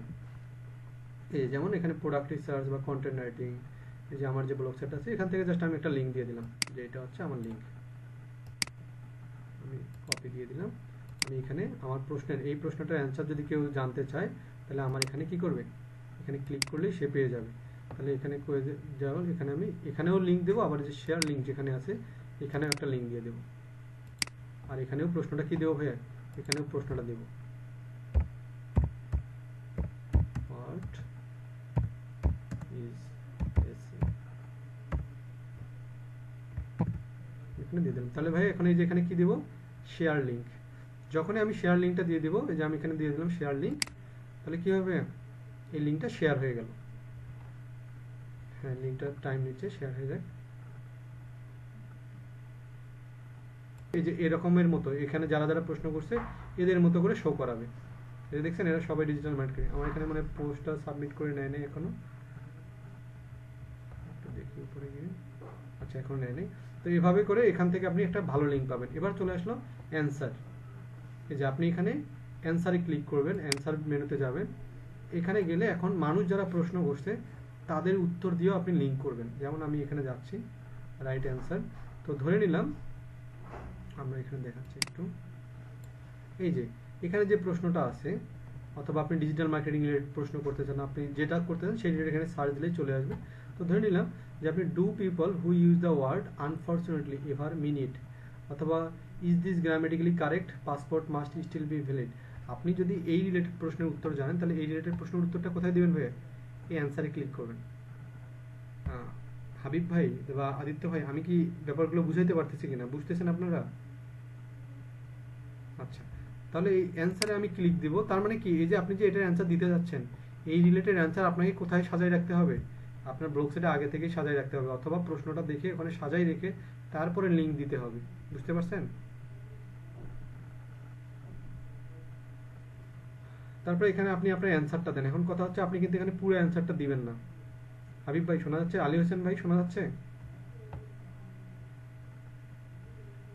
এই যেমন এখানে প্রোডাক্ট রিসার্চ বা কন্টেন্ট রাইটিং এই যে আমার যে ব্লগ সেট আছে, এখান থেকে জাস্ট আমি একটা লিঙ্ক দিয়ে দিলাম যে এটা হচ্ছে আমার লিঙ্ক আমি কপি দিয়ে দিলাম। আমি এখানে আমার প্রশ্নের, এই প্রশ্নটার অ্যান্সার যদি কেউ জানতে চায়, তাহলে আমার এখানে কি করবে? এখানে ক্লিক করলেই সে পেয়ে যাবে। তাহলে এখানে যাওয়া এখানে আমি, এখানেও লিঙ্ক দেবো, আবার যে শেয়ার লিঙ্ক যেখানে আছে, এখানেও একটা লিঙ্ক দিয়ে দেবো। আর এখানেও প্রশ্নটা কি দেবো ভাইয়া? এখানেও প্রশ্নটা দেবো হোয়াট ইজ এখানে দিয়ে দিলাম। তাহলে ভাই, এখন এই যে এখানে কি দেবো? শেয়ার লিঙ্ক যখনই আমি শেয়ার লিঙ্কটা দিয়ে দেবো, এই যে আমি এখানে দিয়ে দিলাম শেয়ার লিঙ্ক তাহলে কি হবে? এই লিঙ্কটা শেয়ার হয়ে গেল। হ্যাঁ লিঙ্কটা টাইম নিচ্ছে শেয়ার হয়ে যায়। এই যে এরকমের মতো, এখানে যারা যারা প্রশ্ন করছে, এদের মতো করে শো করাবে। এটা দেখছেন, এরা সবাই ডিজিটাল মার্কেটিং আমার এখানে মানে পোস্টটা সাবমিট করে নেয় নাই এখনও। দেখি উপরে গিয়ে। আচ্ছা এখন নেয় নাই। তো এভাবে করে এখান থেকে আপনি একটা ভালো লিঙ্ক পাবেন। এবার চলে আসলো অ্যান্সার এই যে আপনি এখানে অ্যান্সারে ক্লিক করবেন অ্যান্সার মেনুতে যাবেন। এখানে গেলে এখন মানুষ যারা প্রশ্ন করছে, তাদের উত্তর দিয়েও আপনি লিঙ্ক করবেন। যেমন আমি এখানে যাচ্ছি রাইট অ্যান্সার তো ধরে নিলাম, আমরা এখানে দেখাচ্ছি একটু। এই যে, এখানে যে প্রশ্নটা আছে, অথবা আপনি ডিজিটাল মার্কেটিং রিলেটেড প্রশ্ন করতে চান, আপনি যেটা করতে চান, সেই রিলেটেড এখানে সার্চ দিলেই চলে আসবে। তো ধরে নিলাম যে আপনি do people who use the word unfortunately ever minute অথবা is this grammatically correct passport must still be valid আপনি যদি এই রিলেটেড প্রশ্নের উত্তর জানেন, তাহলে এই রিলেটেড প্রশ্নের উত্তরটা কোথায় দেবেন ভাইয়া? এই অ্যান্সারে ক্লিক করবেন। হাবিব ভাই বা আদিত্য ভাই, আমি কি ব্যাপারগুলো বুঝাইতে পারতেছি কিনা? বুঝতেছেন আপনারা? আচ্ছা তাহলে এই অ্যান্সারে আমি ক্লিক দিব। তার মানে কি? এই যে আপনি যে এটার অ্যান্সার দিতে যাচ্ছেন, এই রিলেটেড অ্যান্সার আপনাকে কোথায় সাজাই রাখতে হবে? আপনার সেটে আগে থেকেই সাজাই রাখতে হবে, অথবা প্রশ্নটা দেখে ওখানে সাজাই রেখে তারপরে লিঙ্ক দিতে হবে। বুঝতে পারছেন? তারপরে এখানে আপনি আপনার অ্যান্সারটা দেন। এখন কথা হচ্ছে আপনি কিন্তু এখানে পুরো অ্যান্সারটা দিবেন না। হাবিব ভাই, শোনা যাচ্ছে? আলী হোসেন ভাই, শোনা যাচ্ছে?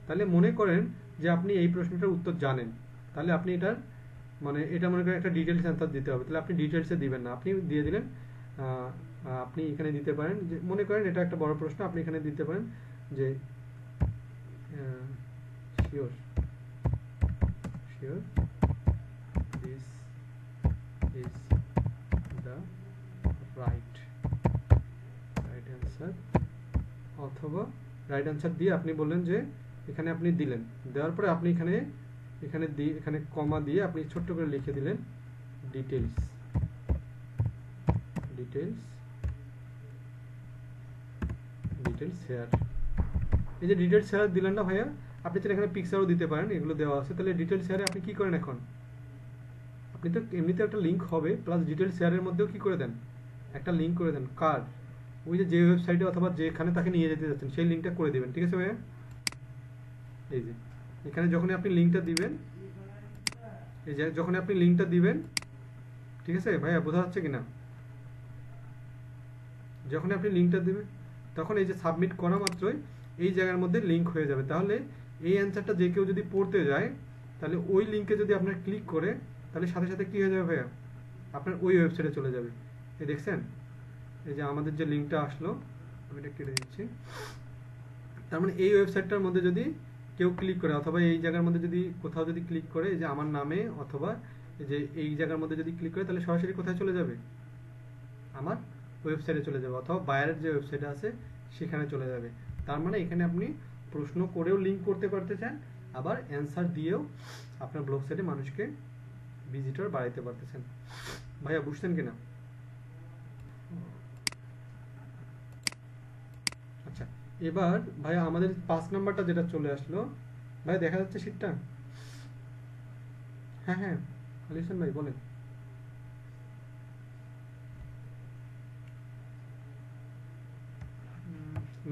তাহলে মনে করেন যে আপনি এই প্রশ্নটার উত্তর জানেন। তাহলে আপনি এটার মানে এটা মনে করেন একটা ডিটেলস অ্যান্সার দিতে হবে। তাহলে আপনি ডিটেলসে দিবেন না। আপনি দিয়ে দিলেন আপনি এখানে দিতে পারেন। যে, মনে করেন এটা একটা বড় প্রশ্ন, আপনি এখানে দিতে পারেন যে sure sure this is the right right answer অথবা রাইট অ্যান্সার দিয়ে আপনি বললেন যে, এখানে আপনি দিলেন। দেওয়ার পরে আপনি এখানে এখানে দিয়ে এখানে কমা দিয়ে আপনি ছোট্ট করে লিখে দিলেন ডিটেলস ডিটেলস ডিটেলস হেয়ার এই যে ডিটেলস হেয়ার দিলেন না ভাইয়া? আপনি চাইলে এখানে পিকচারও দিতে পারেন, এগুলো দেওয়া আছে। তাহলে ডিটেলস হেয়ারে আপনি কি করেন এখন? আপনি তো এমনিতে একটা লিঙ্ক হবে প্লাস ডিটেলস শেয়ারের মধ্যেও কি করে দেন? একটা লিঙ্ক করে দেন কার ওই যে ওয়েবসাইটে অথবা যেখানে তাকে নিয়ে যেতে যাচ্ছেন, সেই লিঙ্কটা করে দেবেন, ঠিক আছে ভাইয়া? এই যে, এখানে যখনই আপনি লিঙ্কটা দিবেন, এই যে যখন আপনি লিঙ্কটা দিবেন, ঠিক আছে ভাইয়া, বোঝা যাচ্ছে কিনা? যখন আপনি লিঙ্কটা দিবেন তখন এই যে সাবমিট করা মাত্রই এই জায়গার মধ্যে লিঙ্ক হয়ে যাবে। তাহলে এই অ্যান্সারটা যে কেউ যদি পড়তে যায়, তাহলে ওই লিঙ্কে যদি আপনার ক্লিক করে, তাহলে সাথে সাথে কি হয়ে যাবে ভাইয়া? আপনার ওই ওয়েবসাইটে চলে যাবে। এই দেখছেন? এই যে আমাদের যে লিঙ্কটা আসলো, আমি এটা কেটে দিচ্ছি। তার মানে এই ওয়েবসাইটটার মধ্যে যদি কেউ ক্লিক করে, অথবা এই জায়গার মধ্যে যদি কোথাও যদি ক্লিক করে যে আমার নামে অথবা যে এই জায়গার মধ্যে যদি ক্লিক করে, তাহলে সরাসরি কোথায় চলে যাবে? আমার ওয়েবসাইটে চলে যাবে অথবা বায়ারের যে ওয়েবসাইট আছে, সেখানে চলে যাবে। তার মানে এখানে আপনি প্রশ্ন করেও লিঙ্ক করতে পারতে চান, আবার অ্যান্সার দিয়েও আপনার ব্লগ সাইটে মানুষকে ভিজিটর বাড়াইতে পারতেছেন ভাইয়া, বুঝছেন কিনা? আচ্ছা এবার ভাইয়া আমাদের পাঁচ নাম্বারটা যেটা চলে আসলো ভাই দেখা যাচ্ছে শীটটা হ্যাঁ হ্যাঁ। আলী ভাই, বলেন।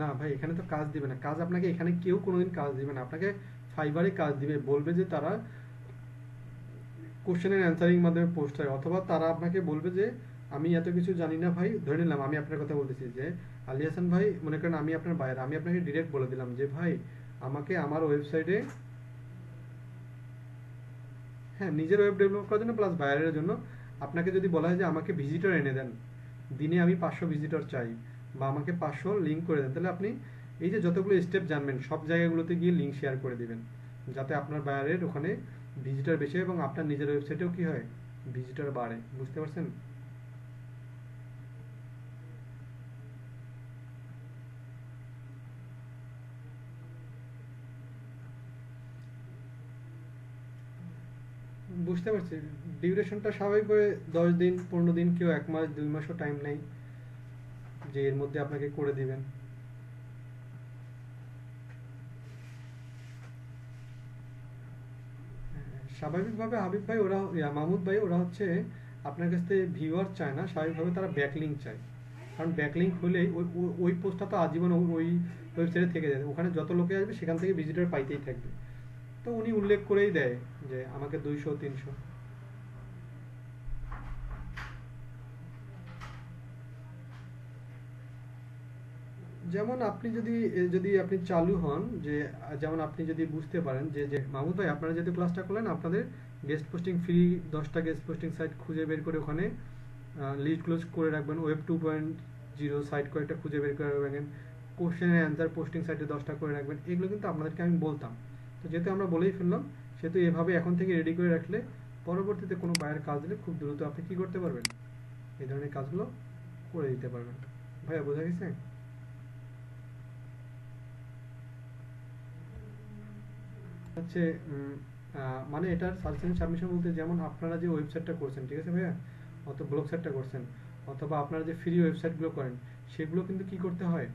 না ভাই, এখানে তো কাজ দিবে না। কাজ আপনাকে এখানে কেউ কোনোদিন কাজ দিবে না। আপনাকে ফাইবারে কাজ দিবে, বলবে যে তারা কোশ্চেনের অ্যান্সারিং মাধ্যমে পোস্ট হয়। অথবা তারা আপনাকে বলবে যে, আমি এত কিছু জানি না ভাই। ধরে নিলাম, আমি আপনার কথা বলতেছি যে, আলী হাসান ভাই, মনে করেন আমি আপনার বাইরে আমি আপনাকে ডিরেক্ট বলে দিলাম যে, ভাই, আমাকে আমার ওয়েবসাইটে হ্যাঁ নিজের ওয়েব ডেভেলপ করার জন্য প্লাস বাইরের জন্য আপনাকে যদি বলা হয় যে, আমাকে ভিজিটর এনে দেন, দিনে আমি পাঁচশো ভিজিটর চাই। বা আমাকে পাঁচশো লিঙ্ক করে দেন, তাহলে আপনি এই যে যতগুলো স্টেপ জানবেন, সব জায়গাগুলোতে গিয়ে লিঙ্ক শেয়ার করে দিবেন। যাতে আপনার বায়ারের ওখানে ভিজিটার বেশি এবং আপনার নিজের ওয়েবসাইটেও কি হয়? ভিজিটার বাড়ে, বুঝতে পারছেন? বুঝতে পারছি। ডিউরেশনটা স্বাভাবিকভাবে দশ দিন, পনেরো দিন, কেউ এক মাস, দুই মাসও টাইম নেই যে এর মধ্যে আপনাকে করে দিবেন। স্বাভাবিকভাবে হাবিব ভাই, ওরা মাহমুদ ভাই, ওরা হচ্ছে আপনার কাছ থেকে ভিউয়ার চায় না, স্বাভাবিকভাবে তারা ব্যাকলিং চায়। কারণ ব্যাকলিং হলেই ওই, ওই- পোস্টটা তো আজীবন ওই ওয়েবসাইটে থেকে যাবে ওখানে যত লোকে আসবে, সেখান থেকে ভিজিটার পাইতেই থাকবে। তো উনি উল্লেখ করেই দেয় যে, আমাকে দুইশো, তিনশো। যেমন আপনি যদি যদি আপনি চালু হন, যে, যেমন আপনি যদি বুঝতে পারেন যে যে মাহমুদ ভাই, আপনারা যেহেতু ক্লাসটা করলেন, আপনাদের গেস্ট পোস্টিং ফ্রি দশটা গেস্ট পোস্টিং সাইট খুঁজে বের করে ওখানে লিস্ট ক্লোজ করে রাখবেন web two point zero site কয়েকটা খুঁজে বের করে রাখবেন কোশ্চেন অ্যান্সার পোস্টিং সাইটে দশটা করে রাখবেন, এগুলো কিন্তু আপনাদেরকে আমি বলতাম। তো যেহেতু আমরা বলেই ফেললাম, সেহেতু এভাবে এখন থেকে রেডি করে রাখলে পরবর্তীতে কোনো বায়ের কাজ দিলে খুব দ্রুত আপনি কি করতে পারবেন? এই ধরনের কাজগুলো করে দিতে পারবেন। ভাইয়া, বোঝা গেছে? হচ্ছে মানে এটার ইঞ্জিন সাবমিশন বলতে যেমন আপনারা যে ওয়েবসাইটটা করছেন, ঠিক আছে ভাইয়া? অথবা ব্লগ সাইটটা করছেন, অথবা আপনারা যে ফ্রি ওয়েবসাইটগুলো করেন, সেগুলো কিন্তু কি করতে হয়?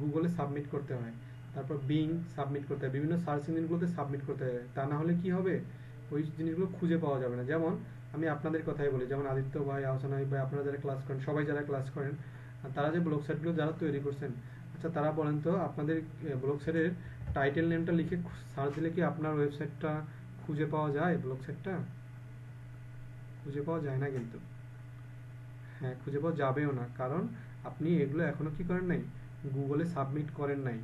গুগলে সাবমিট করতে হয়। তারপর বিং সাবমিট করতে হয়, বিভিন্ন সার্চ ইঞ্জিনগুলোতে সাবমিট করতে হয়। তা না হলে কি হবে? ওই জিনিসগুলো খুঁজে পাওয়া যাবে না। যেমন, আমি আপনাদের কথাই বলি, যেমন আদিত্য ভাই, আহসান ভাই আপনারা যারা ক্লাস করেন, সবাই যারা ক্লাস করেন, তারা যে ব্লগ সাইটগুলো যারা তৈরি করছেন আচ্ছা তারা বলেন তো আপনাদের ব্লগ সাইটের টাইটেল নেমটা লিখে সার্চ দিলে কি আপনার ওয়েবসাইটটা খুঁজে পাওয়া যায় ব্লগ সাইটটা খুঁজে পাওয়া যায় না কিন্তু। হ্যাঁ খুঁজে পাওয়া যাবেও না। কারণ আপনি এগুলো এখনও কি করেন নাই? গুগলে সাবমিট করেন নাই।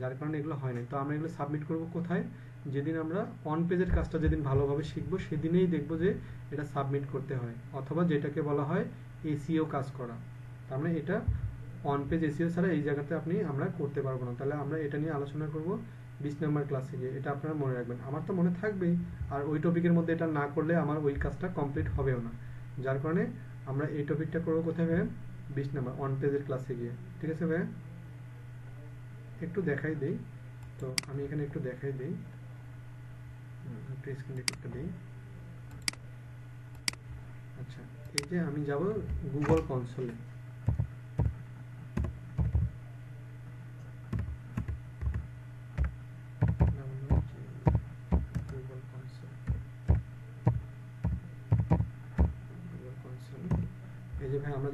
যার কারণে এগুলো হয় নাই। তো আমরা এগুলো সাবমিট করব কোথায়? যেদিন আমরা অন পেজের কাজটা যেদিন ভালোভাবে শিখব, সেদিনেই দেখব যে এটা সাবমিট করতে হয়। অথবা যেটাকে বলা হয় এসিও কাজ করা। তার মানে এটা অন পেজ এসিও ছাড়া এই জায়গাতে আপনি আমরা করতে পারব না। তাহলে আমরা এটা নিয়ে আলোচনা করব বিশ নম্বর ক্লাসে গিয়ে এটা আপনারা মনে রাখবেন। আমার তো মনে থাকবেই। আর ওই টপিকের মধ্যে এটা না করলে আমার ওই কাজটা কমপ্লিট হবেও না। যার কারণে আমরা এই টপিকটা করব কোথায় ভাইয়া? বিশ নম্বর অন পেজের ক্লাসে গিয়ে। ঠিক আছে ভাইয়া? একটু দেখাই দিই। তো আমি এখানে একটু দেখাই দিই। একটু স্ক্রিন রেকর্ডটা দিই। আচ্ছা এই যে আমি যাব গুগল কনসোলে গুগল কনসোল গুগল কনসোল এই যে ভাই আমরা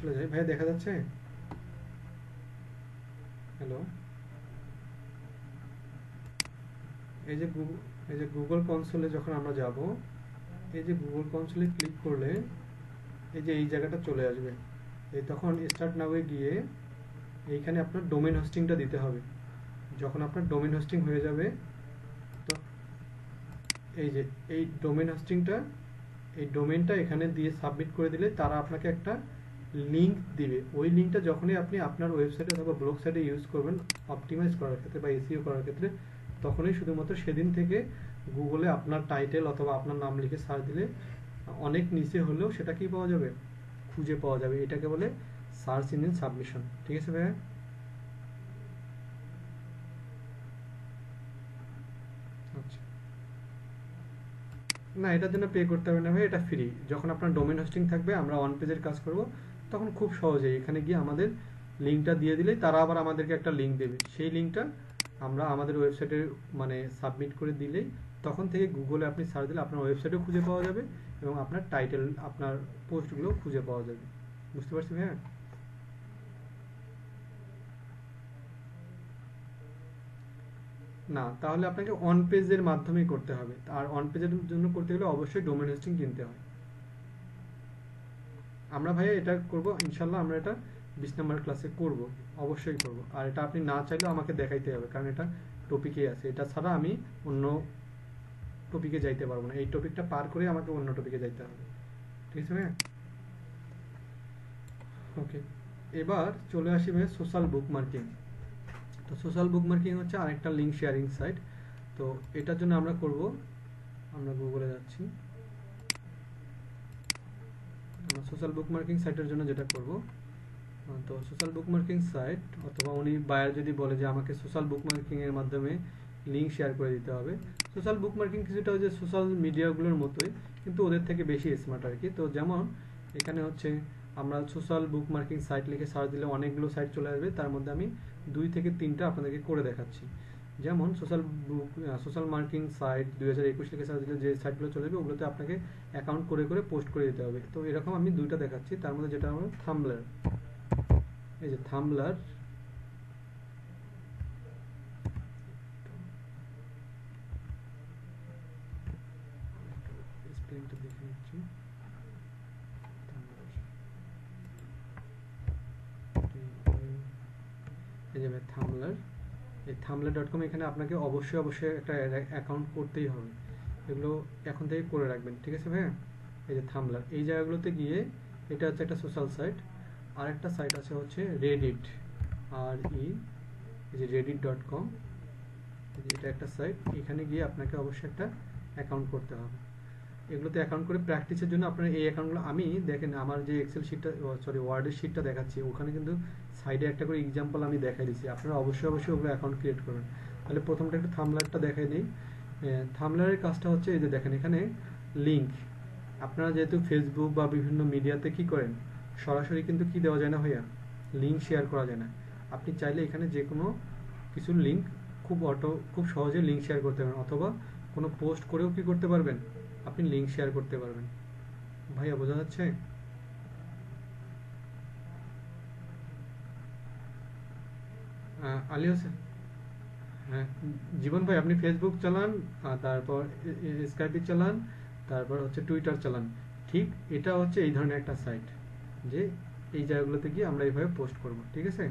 কনসোলে যাই ভাই দেখা যাচ্ছে? হ্যালো এই যে গুগল এই যে গুগল কনসোলে যখন আমরা যাব, এই যে গুগল কনসোলে ক্লিক করলে এই যে এই জায়গাটা চলে আসবে। এই তখন স্টার্ট নাওয়ে গিয়ে এইখানে আপনার ডোমেন হোস্টিংটা দিতে হবে। যখন আপনার ডোমেন হোস্টিং হয়ে যাবে, তো এই যে, এই ডোমেন হোস্টিংটা এই ডোমেনটা এখানে দিয়ে সাবমিট করে দিলে তারা আপনাকে একটা লিংক দিবে। ওই লিঙ্কটা যখনই আপনি আপনার ওয়েবসাইটে অথবা ব্লগ সাইটে ইউজ করবেন অপটিমাইজ করার ক্ষেত্রে বা এসিও করার ক্ষেত্রে, তখনই শুধুমাত্র সেদিন থেকে গুগলে আপনার টাইটেল অথবা আপনার নাম লিখে সার্চ দিলে অনেক নিচে হলেও সেটা কি পাওয়া যাবে? খুঁজে পাওয়া যাবে। এটাকে বলে সার্চ ইঞ্জিন সাবমিশন ঠিক আছে ভাইয়া? আচ্ছা। না, এটার জন্য পে করতে হবে না ভাই এটা ফ্রি যখন আপনার ডোমেন হোস্টিং থাকবে, আমরা অন পেজের কাজ করব। তখন খুব সহজেই এখানে গিয়ে আমাদের লিঙ্কটা দিয়ে দিলেই তারা আবার আমাদেরকে একটা লিঙ্ক দেবে। সেই লিঙ্কটা আমরা আমাদের ওয়েবসাইটে মানে সাবমিট করে দিলেই তখন থেকে গুগলে আপনি সার্চ দিলে আপনার ওয়েবসাইটেও খুঁজে পাওয়া যাবে এবং আপনার টাইটেল আপনার পোস্টগুলো খুঁজে পাওয়া যাবে। বুঝতে পারছি ভাইয়া? না, তাহলে আপনাকে অন পেজের মাধ্যমেই করতে হবে। আর অন পেজের জন্য করতে গেলে অবশ্যই ডোমেন হোস্টিং কিনতে হয়। আমরা ভাইয়া এটা করব, ইনশাল্লাহ আমরা এটা বিশ নম্বর ক্লাসে করব, অবশ্যই করব। আর এটা আপনি না চাইলেও আমাকে দেখাইতে হবে, কারণ এটা টপিকে আছে। এটা ছাড়া আমি অন্য টপিকে যাইতে পারব না। এই টপিকটা পার করে আমাকে অন্য টপিকে যাইতে হবে। ঠিক আছে ভাইয়া? ওকে এবার চলে আসি ভাইয়া সোশ্যাল বুক মার্কিং তো সোশ্যাল বুক মার্কিং হচ্ছে আরেকটা লিঙ্ক শেয়ারিং সাইট তো এটার জন্য আমরা করব, আমরা গুগলে যাচ্ছি। সোশ্যাল বুক মার্কিং সাইটের জন্য যেটা করব তো সোশ্যাল বুক মার্কিং সাইট অথবা উনি বায়ার যদি বলে যে আমাকে সোশ্যাল বুক মার্কিং এর মাধ্যমে লিঙ্ক শেয়ার করে দিতে হবে সোশ্যাল বুক মার্কিং কিছুটা যে সোশ্যাল মিডিয়াগুলোর মতোই, কিন্তু ওদের থেকে বেশি স্মার্ট আর কি তো যেমন এখানে হচ্ছে আমরা সোশ্যাল বুক মার্কিং সাইট লিখে সার্চ দিলে অনেকগুলো সাইট চলে আসবে, তার মধ্যে আমি দুই থেকে তিনটা আপনাদেরকে করে দেখাচ্ছি। যেমন social book social marking site দু হাজার একুশ থেকে সার্চ যে সাইটগুলো চলে যাবে, ওগুলোতে আপনাকে অ্যাকাউন্ট করে করে পোস্ট করে দিতে হবে। তো এরকম আমি দুইটা দেখাচ্ছি, তার মধ্যে যেটা হলো থামলার এই যে থামলার স্পেলিংটা দেখে নিচ্ছি Tumblr. এই যাবে থামলার এই থামলার ডট কম এখানে আপনাকে অবশ্যই অবশ্যই একটা অ্যাকাউন্ট করতেই হবে। এগুলো এখন থেকে করে রাখবেন, ঠিক আছে ভাইয়া? এই যে থামলার, এই জায়গাগুলোতে গিয়ে এটা হচ্ছে একটা সোশ্যাল সাইট আর একটা সাইট আছে হচ্ছে রেডিট আর ই এই যে রেডিট ডট কম এটা একটা সাইট এখানে গিয়ে আপনাকে অবশ্যই একটা অ্যাকাউন্ট করতে হবে। এগুলোতে অ্যাকাউন্ট করে প্র্যাকটিসের জন্য আপনার এই অ্যাকাউন্টগুলো আমি দেখেন আমার যে এক্সেল শিটটা সরি ওয়ার্ডের শিটটা দেখাচ্ছি, ওখানে কিন্তু সাইডে একটা করে এক্সাম্পল আমি দেখাই দিচ্ছি আপনারা অবশ্যই অবশ্যই ওগুলো অ্যাকাউন্ট ক্রিয়েট করবেন তাহলে প্রথমটা একটু থামলারটা দেখাই নিই। থামলারের কাজটা হচ্ছে এই যে দেখেন, এখানে লিঙ্ক আপনারা যেহেতু ফেসবুক বা বিভিন্ন মিডিয়াতে কি করেন, সরাসরি কিন্তু কি দেওয়া যায় না ভাইয়া? লিঙ্ক শেয়ার করা যায় না। আপনি চাইলে এখানে যে কোনো কিছুর লিঙ্ক খুব অটো, খুব সহজে লিঙ্ক শেয়ার করতে পারবেন অথবা কোনো পোস্ট করেও কি করতে পারবেন? আপনি লিঙ্ক শেয়ার করতে পারবেন। ভাইয়া, বোঝা যাচ্ছে? আলী হোসেন? হ্যাঁ জীবন ভাই, আপনি ফেসবুক চালান তারপর স্কাইপি চালান, তারপর হচ্ছে টুইটার চালান। ঠিক এটা হচ্ছে এই ধরনের একটা সাইট যে এই জায়গাগুলোতে গিয়ে আমরা এইভাবে পোস্ট করব, ঠিক আছে?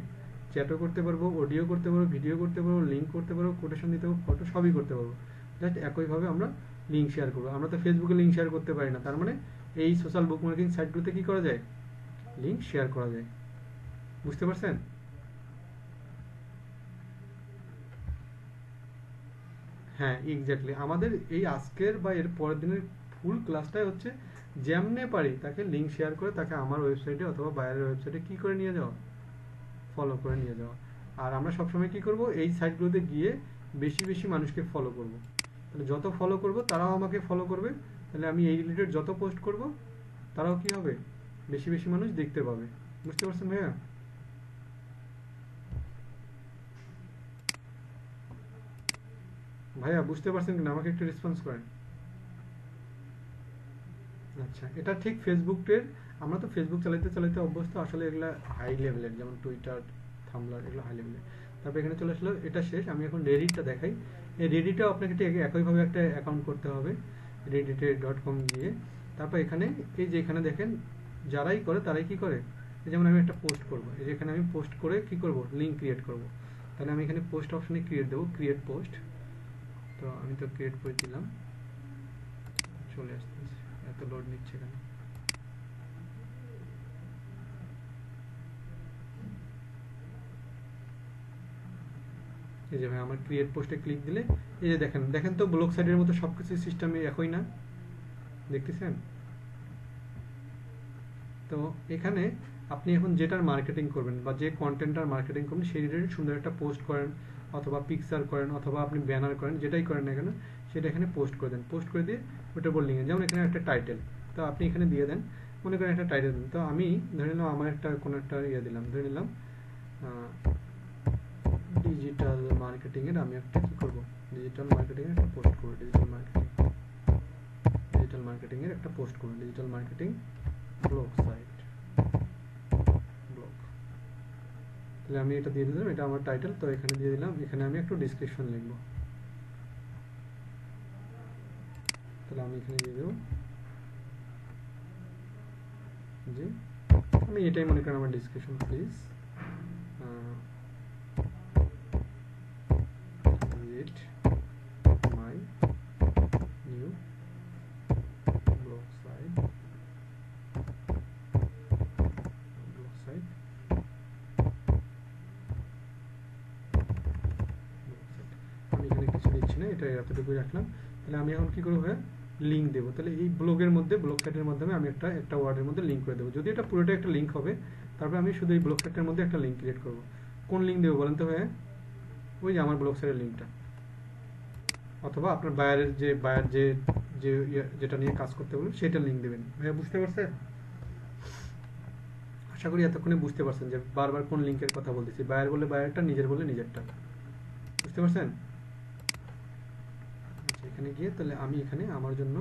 চ্যাটও করতে পারব অডিও করতে পারব ভিডিও করতে পারব লিঙ্ক করতে পারব কোটেশন দিতে পারব ফটো সবই করতে পারব। জাস্ট একইভাবে আমরা লিঙ্ক শেয়ার করব। আমরা তো ফেসবুকে লিঙ্ক শেয়ার করতে পারি না। তার মানে এই সোশ্যাল বুক মার্কিং সাইটগুলোতে কী করা যায়? লিঙ্ক শেয়ার করা যায়। বুঝতে পারছেন? হ্যাঁ এক্স্যাক্টলি আমাদের এই আজকের বা এর পরের দিনের ফুল ক্লাসটাই হচ্ছে যেমনে পারি তাকে লিঙ্ক শেয়ার করে তাকে আমার ওয়েবসাইটে অথবা বাইরের ওয়েবসাইটে কি করে নিয়ে যাওয়া? ফলো করে নিয়ে যাওয়া। আর আমরা সবসময় কি করব? এই সাইটগুলোতে গিয়ে বেশি বেশি মানুষকে ফলো করব। তাহলে যত ফলো করব, তারাও আমাকে ফলো করবে। তাহলে আমি এই রিলেটেড যত পোস্ট করব, তারাও কি হবে? বেশি বেশি মানুষ দেখতে পাবে। বুঝতে পারছেন ভাইয়া? ভাইয়া, বুঝতে পারছেন কিনা? আমাকে একটু রেসপন্স করেন। আচ্ছা এটা ঠিক ফেসবুকের আমরা তো ফেসবুক চালাইতে চালাইতে অভ্যস্ত, আসলে এগুলা হাই লেভেলের যেমন টুইটার থামলার এগুলো হাই লেভেলের তারপর এখানে চলে আসলো, এটা শেষ। আমি এখন রেডিটটা দেখাই। রেডিটেও আপনাকে ঠিক একইভাবে একটা অ্যাকাউন্ট করতে হবে রেডিটে ডট কম গিয়ে তারপর এখানে এই যে এখানে দেখেন, যারাই করে তারাই কি করে? যেমন আমি একটা পোস্ট করব, এই যে এখানে আমি পোস্ট করে কি করব? লিঙ্ক ক্রিয়েট করব। তাহলে আমি এখানে পোস্ট অপশনে ক্রিয়েট দেবো ক্রিয়েট পোস্ট তো আমি তো ক্রিয়েট করে দিলাম। চলে আসতেছে, এত লোড নিচ্ছে কেন এই যে ভাই, আমার ক্রিয়েট পোস্টে ক্লিক দিলে, এই যে দেখেন দেখেন তো ব্লক সাইডের মতো সবকিছু সিস্টেমে একই না? দেখতেছেন? তো এখানে আপনি এখন যেটার মার্কেটিং করবেন বা যে কন্টেন্টটার মার্কেটিং করবেন, সেই রিলেটেড সুন্দর একটা পোস্ট করেন, অথবা পিকচার করেন, অথবা আপনি ব্যানার করেন, যেটাই করেন না কেন, সেটা এখানে পোস্ট করে দেন। পোস্ট করে দিয়ে ওটা বললেন যেমন এখানে একটা টাইটেল তো আপনি এখানে দিয়ে দেন, মনে করেন একটা টাইটেল দেন। তো আমি ধরে নিলাম, আমার একটা কোনো একটা ইয়ে দিলাম, ধরে নিলাম ডিজিটাল মার্কেটিংয়ের আমি একটা কী করব? ডিজিটাল মার্কেটিংয়ের একটা পোস্ট করব ডিজিটাল মার্কেটিং ডিজিটাল মার্কেটিংয়ের একটা পোস্ট করব digital marketing blog site blog তাহলে আমি এটা দিয়ে দিলাম, এটা আমার টাইটেল তো এখানে দিয়ে দিলাম, এখানে আমি একটু ডিসক্রিপশন লিখব। তাহলে আমি এখানে দিয়ে দেবো। জি। আমি এটাই মনে করেন আমার description please create my new blog site blog site আমি এখানে কিছু দিচ্ছি না, এটা এতটুকুই রাখলাম। তাহলে আমি এখন কি করব ভাইয়া? লিঙ্ক দেবো। তাহলে এই ব্লগের মধ্যে ব্লগ সাইটের মাধ্যমে আমি একটা একটা ওয়ার্ডের মধ্যে লিঙ্ক করে দেবো। যদি এটা পুরোটা একটা লিঙ্ক হবে, তারপরে আমি শুধু এই ব্লগ সাইটের মধ্যে একটা লিঙ্ক ক্রিয়েট করব। কোন লিঙ্ক দেবো বলেন তো ভাইয়া? ওই যে আমার ব্লগ সাইটের লিঙ্কটা অথবা আপনার বায়ারের যে বায়ার যে যে যেটা নিয়ে কাজ করতে বলবেন সেটা লিঙ্ক দেবেন। ভাইয়া, বুঝতে পারছেন? আশা করি এতক্ষণে বুঝতে পারছেন যে বারবার কোন লিঙ্কের কথা বলতেছি। বায়ার বলে বায়ারটা নিজের বলে নিজেরটা। বুঝতে পারছেন? আচ্ছা এখানে গিয়ে তাহলে আমি এখানে আমার জন্য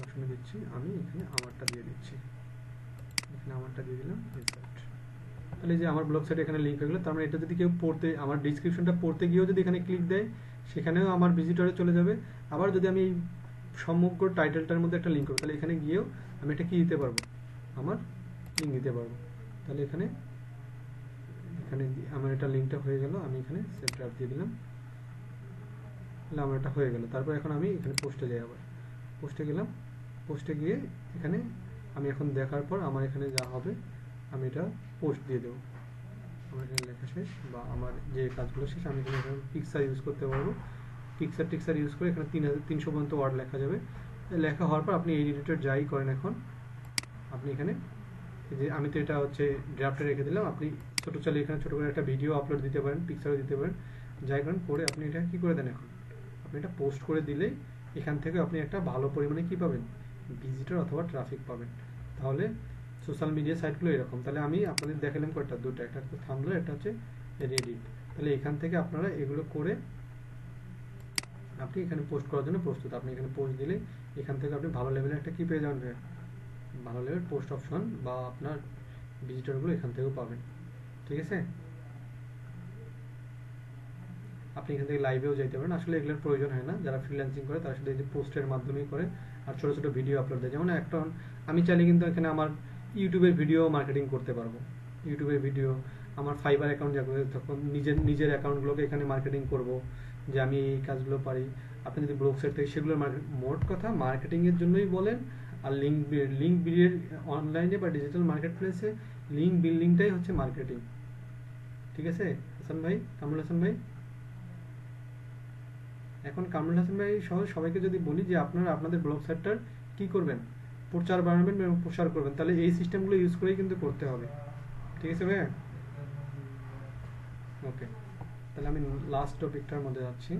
অপশনে দিচ্ছি। আমি এখানে আমারটা দিয়ে দিচ্ছি। এখানে আমারটা দিয়ে দিলাম ইনসার্ট তাহলে যে আমার ব্লগ সাইটে এখানে লিঙ্ক হয়ে গেলো, তার মানে এটা যদি কেউ পড়তে, আমার ডিসক্রিপশনটা পড়তে গিয়েও যদি এখানে ক্লিক দেয় সেখানেও আমার ভিজিটরে চলে যাবে। আবার যদি আমি সমগ্র টাইটেলটার মধ্যে একটা লিঙ্ক করব, তাহলে এখানে গিয়েও আমি এটা কি দিতে পারব? আমার লিঙ্ক দিতে পারব। তাহলে এখানে এখানে আমার এটা লিঙ্কটা হয়ে গেল, আমি এখানে ড্রাফট দিয়ে দিলাম। তাহলে আমার এটা হয়ে গেল। তারপর এখন আমি এখানে পোস্টে যাই আবার। পোস্টে গেলাম। পোস্টে গিয়ে এখানে আমি এখন দেখার পর আমার এখানে যা হবে, আমি এটা পোস্ট দিয়ে দেবো। আমার এখানে লেখা শেষ বা আমার যে কাজগুলো শেষ, আমি এখানে পিকচার ইউজ করতে পারব। পিকচার টিক্সার ইউজ করে এখানে তিন তিনশো পর্যন্ত ওয়ার্ড লেখা যাবে। লেখা হওয়ার পর আপনি এই রিলেটেড যাই করেন এখন, আপনি এখানে যে আমি তো এটা হচ্ছে ড্রাফটে রেখে দিলাম, আপনি ছোটো চালিয়ে এখানে ছোটো করে একটা ভিডিও আপলোড দিতে পারেন পিকচারও দিতে পারেন, যাই করেন, করে আপনি এটা কি করে দেন এখন? আপনি এটা পোস্ট করে দিলেই এখান থেকে আপনি একটা ভালো পরিমাণে কি পাবেন? ভিজিটার অথবা ট্রাফিক পাবেন। তাহলে সোশ্যাল মিডিয়া সাইটগুলো এরকম। তাহলে আমি আপনাদের দেখালাম কয়েকটা দুটো একটা হচ্ছে থামলে, একটা হচ্ছে রেডিট তাহলে এখান থেকে আপনারা এগুলো করে আপনি এখানে পোস্ট করার জন্য প্রস্তুত। আপনি এখানে পোস্ট দিলে এখান থেকে আপনি ভালো লেভেলের একটা কি পেয়ে যাবেন? ভালো লেভেল পোস্ট অপশন বা আপনার ভিজিটরগুলো এখান থেকেও পাবেন। ঠিক আছে? আপনি এখান থেকে লাইভেও যেতে পারেন। আসলে এগুলোর প্রয়োজন হয় না। যারা ফ্রিল্যান্সিং করে, তারা শুধু এই যে পোস্টের মাধ্যমেই করে আর ছোটো ছোটো ভিডিও আপলোড দেয়। যেমন একটা, আমি চাইলে কিন্তু এখানে আমার ইউটিউবের ভিডিও মার্কেটিং করতে পারব। ইউটিউবের ভিডিও, আমার ফাইবার অ্যাকাউন্ট তখন নিজের নিজের অ্যাকাউন্টগুলোকে এখানে মার্কেটিং করব, যে আমি এই কাজগুলো পারি। আপনি যদি ব্লগ সাইট থেকে মার্কেট মোট কথা মার্কেটিংয়ের জন্যই বলেন, আর লিঙ্ক লিঙ্ক বিল্ডের অনলাইনে বা ডিজিটাল মার্কেট প্লেসে লিঙ্ক বিল্ডিংটাই হচ্ছে মার্কেটিং। ঠিক আছে? হাসান ভাই, কামরুল হাসান ভাই? এখন কামরুল হাসান ভাই সহ সবাইকে যদি বলি যে আপনারা আপনাদের ব্লগ সাইটটার কি করবেন? প্রচার বাড়াবেন এবং প্রসার করবেন। তাহলে এই সিস্টেমগুলো ইউজ করেই কিন্তু করতে হবে। ঠিক আছে ভাইয়া? ওকে তাহলে আমি লাস্ট টপিকটার মধ্যে যাচ্ছি।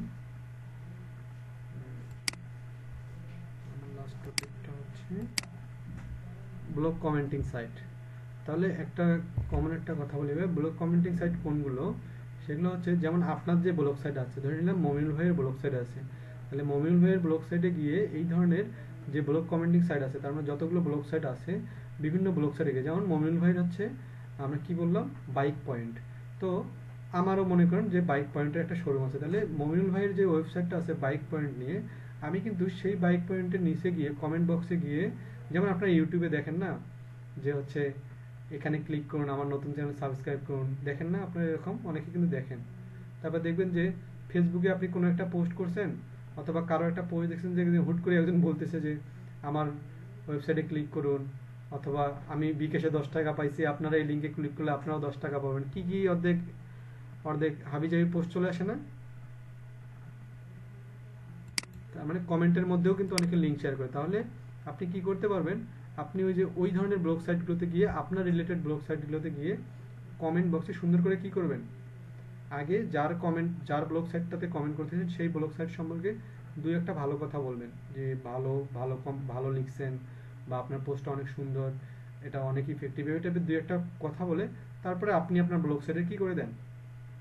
ব্লগ কমেন্টিং সাইট তাহলে একটা কমন একটা কথা বলি ব্লগ কমেন্টিং সাইট কোনগুলো? সেগুলো হচ্ছে যেমন আপনার যে ব্লগ সাইট আছে, ধরে নিলাম মমিনুল ভাইয়ের ব্লগ সাইট আছে। তাহলে মমিনুল ভাইয়ের ব্লগ সাইটে গিয়ে এই ধরনের যে ব্লগ কমেন্টিং সাইট আছে, তার মানে যতগুলো ব্লগ সাইট আছে, বিভিন্ন ব্লগ সাইটে গিয়ে যেমন মমিনুল ভাইয়ের হচ্ছে, আমরা কি বললাম? বাইক পয়েন্ট তো আমারও মনে করেন যে বাইক পয়েন্টের একটা শোরুম আছে। তাহলে মমিনুল ভাইয়ের যে ওয়েবসাইটটা আছে বাইক পয়েন্ট নিয়ে, আমি কিন্তু সেই বাইক পয়েন্টের নিচে গিয়ে কমেন্ট বক্সে গিয়ে, যেমন আপনারা ইউটিউবে দেখেন না, যে হচ্ছে এখানে ক্লিক করুন, আমার নতুন চ্যানেল সাবস্ক্রাইব করুন, দেখেন না আপনারা এরকম, অনেকে কিন্তু দেখেন। তারপর দেখবেন যে ফেসবুকে আপনি কোনো একটা পোস্ট করছেন অথবা কারও একটা পোস্ট দেখছেন যে হুট করে একজন বলতেছে যে, আমার ওয়েবসাইটে ক্লিক করুন। অথবা, আমি বিকাশে দশ টাকা পাইছি, আপনারা এই লিঙ্কে ক্লিক করলে আপনারাও দশ টাকা পাবেন। কি কি অর্ধেক অর্ধেক হাবিজাবি পোস্ট চলে আসে না? তার মানে কমেন্টের মধ্যেও কিন্তু অনেকে লিঙ্ক শেয়ার করে। তাহলে আপনি কি করতে পারবেন? আপনি ওই যে, ওই ধরনের ব্লগ সাইটগুলোতে গিয়ে, আপনার রিলেটেড ব্লগ সাইটগুলোতে গিয়ে কমেন্ট বক্সে সুন্দর করে কি করবেন? আগে যার কমেন্ট যার ব্লগ সাইটটাতে কমেন্ট করতেছেন সেই ব্লগ সাইট সম্পর্কে দুই একটা ভালো কথা বলবেন। যে ভালো ভালো কম, ভালো লিখছেন বা আপনার পোস্টটা অনেক সুন্দর, এটা অনেক ইফেক্টিভ এই টাইপের দুই একটা কথা বলে তারপরে আপনি আপনার ব্লগ সাইটে কি করে দেন?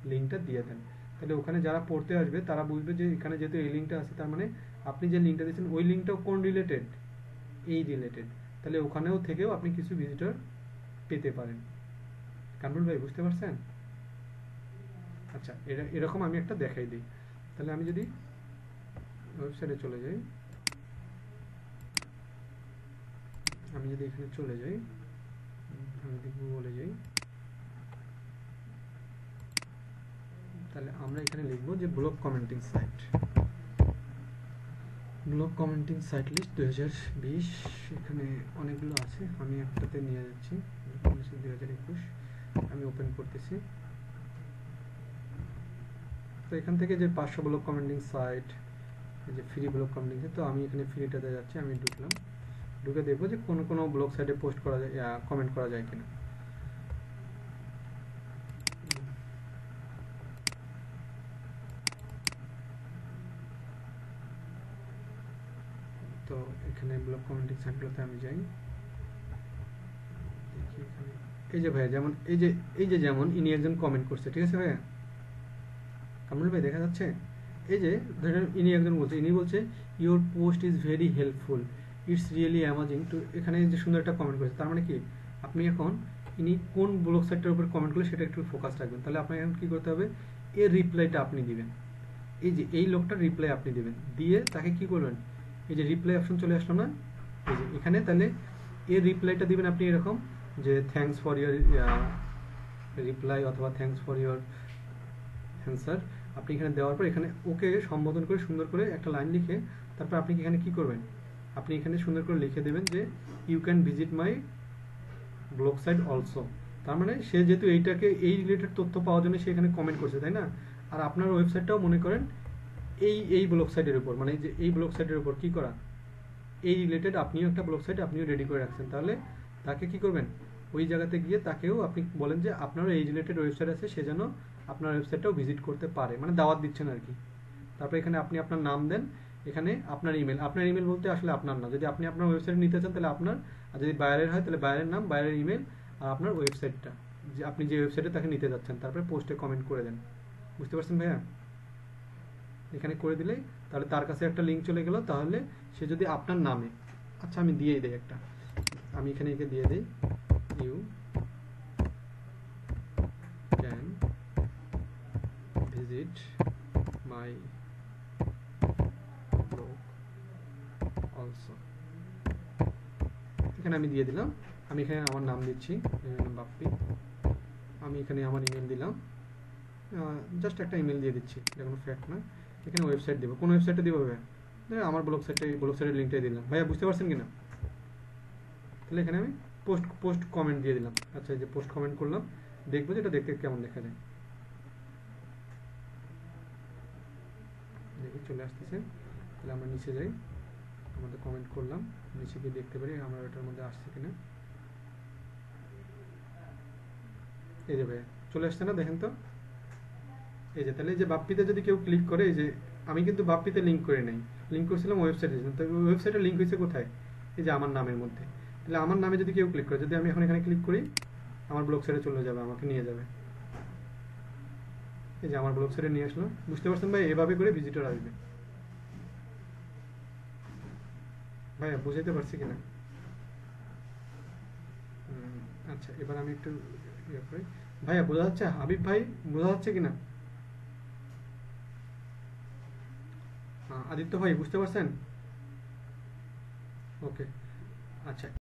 লিঙ্কটা দিয়ে দেন। তাহলে ওখানে যারা পড়তে আসবে, তারা বুঝবে যে এখানে যেহেতু এই লিঙ্কটা আছে, তার মানে আপনি যে লিঙ্কটা দিয়েছেন, ওই লিঙ্কটাও কোন রিলেটেড এই রিলেটেড তাহলে ওখানেও থেকেও আপনি কিছু ভিজিটর পেতে পারেন। কামরুল ভাই, বুঝতে পারছেন? আচ্ছা এরকম আমি একটা দেখাই দিই। তাহলে আমি যদি ওয়েবসাইটে চলে যাই, আমি যদি এখানে চলে যাই, আমি যদি গুগলে যাই, তাহলে আমরা এখানে লিখব যে blog commenting site. Blog commenting site list দুই হাজার বিশ, এখানে অনেকগুলো আছে, আমি একটাতে নিয়ে যাচ্ছি। দু হাজার একুশ, আমি ওপেন করতেছি। তো এখান থেকে যে পাঁচশো ব্লগ কমেন্টিং সাইট যে ফ্রি ব্লগ কমেন্টিং তো আমি এখানে ফ্রিটাতে যাচ্ছি, আমি ঢুকলাম। ঢুকে দেখব যে কোন কোন ব্লগ সাইটে পোস্ট করা যায় কমেন্ট করা যায় কিনা। তো এখানে ব্লগ কমেন্টিং সাইটগুলোতে আমি যাই। এই যে ভাইয়া, যেমন, এই যে এই যে যেমন, ইনি একজন কমেন্ট করছে, ঠিক আছে ভাইয়া? কামরুল ভাই দেখা যাচ্ছে? এই যে, ধরেন ইনি একজন বলছে, ইনি বলছে your post is very helpful it's really amazing তো এখানে যে সুন্দর একটা কমেন্ট করেছে, তার মানে কি? আপনি এখন ইনি কোন ব্লগ সাইটটার উপর কমেন্ট করলে সেটা একটু ফোকাস রাখবেন। তাহলে আপনাকে এখন কী করতে হবে? এর রিপ্লাইটা আপনি দিবেন। এই যে, এই লোকটার রিপ্লাই আপনি দিবেন। দিয়ে তাকে কি করবেন? এই যে রিপ্লাই অপশন চলে আসলো না? এই যে এখানে তাহলে এর রিপ্লাইটা দিবেন আপনি এরকম যে থ্যাংকস ফর ইয়ার রিপ্লাই অথবা থ্যাঙ্কস ফর ইউর অ্যান্সার আপনি এখানে দেওয়ার পর এখানে ওকে সম্বোধন করে সুন্দর করে একটা লাইন লিখে তারপর আপনি এখানে কি করবেন? আপনি এখানে সুন্দর করে লিখে দেবেন যে you can visit my blog site also তার মানে সে যেহেতু এইটাকে, এই রিলেটেড তথ্য পাওয়ার জন্য সে এখানে কমেন্ট করছে, তাই না? আর আপনার ওয়েবসাইটটাও মনে করেন এই এই ব্লগ সাইটের উপর মানে যে এই ব্লগ সাইটের উপর কি করা? এই রিলেটেড আপনিও একটা ব্লগ সাইট আপনিও রেডি করে রাখছেন। তাহলে তাকে কি করবেন? ওই জায়গাতে গিয়ে তাকেও আপনি বলেন যে, আপনারও এই রিলেটেড ওয়েবসাইট আছে, সে যেন আপনার ওয়েবসাইটটাও ভিজিট করতে পারে মানে দাওয়াত দিচ্ছেন আর কি। তারপরে এখানে আপনি আপনার নাম দেন, এখানে আপনার ইমেল আপনার ইমেল বলতে আসলে আপনার না। যদি আপনি আপনার ওয়েবসাইট নিতে চান, তাহলে আপনার, আর যদি বাইরের হয়, তাহলে বাইরের নাম, বাইরের ইমেল আর আপনার ওয়েবসাইটটা যে আপনি যে ওয়েবসাইটে তাকে নিতে যাচ্ছেন, তারপরে পোস্টে কমেন্ট করে দেন। বুঝতে পারছেন ভাইয়া? এখানে করে দিলেই তাহলে তার কাছে একটা লিঙ্ক চলে গেল, তাহলে সে যদি আপনার নামে আচ্ছা আমি দিয়েই দেই একটা। আমি এখানে একে দিয়ে দিই you can visit my blog also এখানে আমি দিয়ে দিলাম। আমি এখানে আমার নাম দিচ্ছি বাপ্পি। আমি এখানে আমার ইমেল দিলাম। জাস্ট একটা ইমেল দিয়ে দিচ্ছি, এটা কোনো ফ্যাক্ট না। এখানে ওয়েবসাইট দেবো। কোন ওয়েবসাইটে দেবো ভাইয়া? আমার ব্লগ সাইটে ব্লগ সাইটের লিঙ্কটাই দিলাম। ভাইয়া, বুঝতে পারছেন কিনা? তাহলে এখানে আমি পোস্ট পোস্ট কমেন্ট দিয়ে দিলাম। আচ্ছা যে পোস্ট কমেন্ট করলাম, দেখব যে এটা দেখতে কেমন দেখা যায়। দেখি চলে আসতেছে তাহলে আমরা নিচে যাই আমাদের কমেন্ট করলাম, নিচে গিয়ে দেখতে পারি আমার ওটার মধ্যে আসছে কিনা। এই যে ভাইয়া, চলে আসছে না, দেখেন তো? এই যে, তাহলে এই যে বাপ্পিতে যদি কেউ ক্লিক করে, এই যে আমি কিন্তু বাপ্পিতে লিঙ্ক করে নাই। লিঙ্ক করছিলাম ওয়েবসাইটে তো ওয়েবসাইটে লিঙ্ক হয়েছে কোথায়? এই যে আমার নামের মধ্যে। তাহলে আমার নামে যদি কেউ ক্লিক করে, যদি আমি এখন এখানে ক্লিক করি, আমার ব্লগ সাইটে চলে যাবে, আমাকে নিয়ে যাবে। এই যে আমার ব্লগ সাইটে নিয়ে আসলো। বুঝতে পারছেন ভাই, এভাবে করে ভিজিটর আসবে। ভাইয়া, বুঝাইতে পারছি কিনা? আচ্ছা এবার আমি একটু ইয়ে করি। ভাইয়া, বোঝা যাচ্ছে? হাবিব ভাই, বোঝা যাচ্ছে কিনা? আদিত্য ভাই, বুঝতে পারছেন? ওকে আচ্ছা।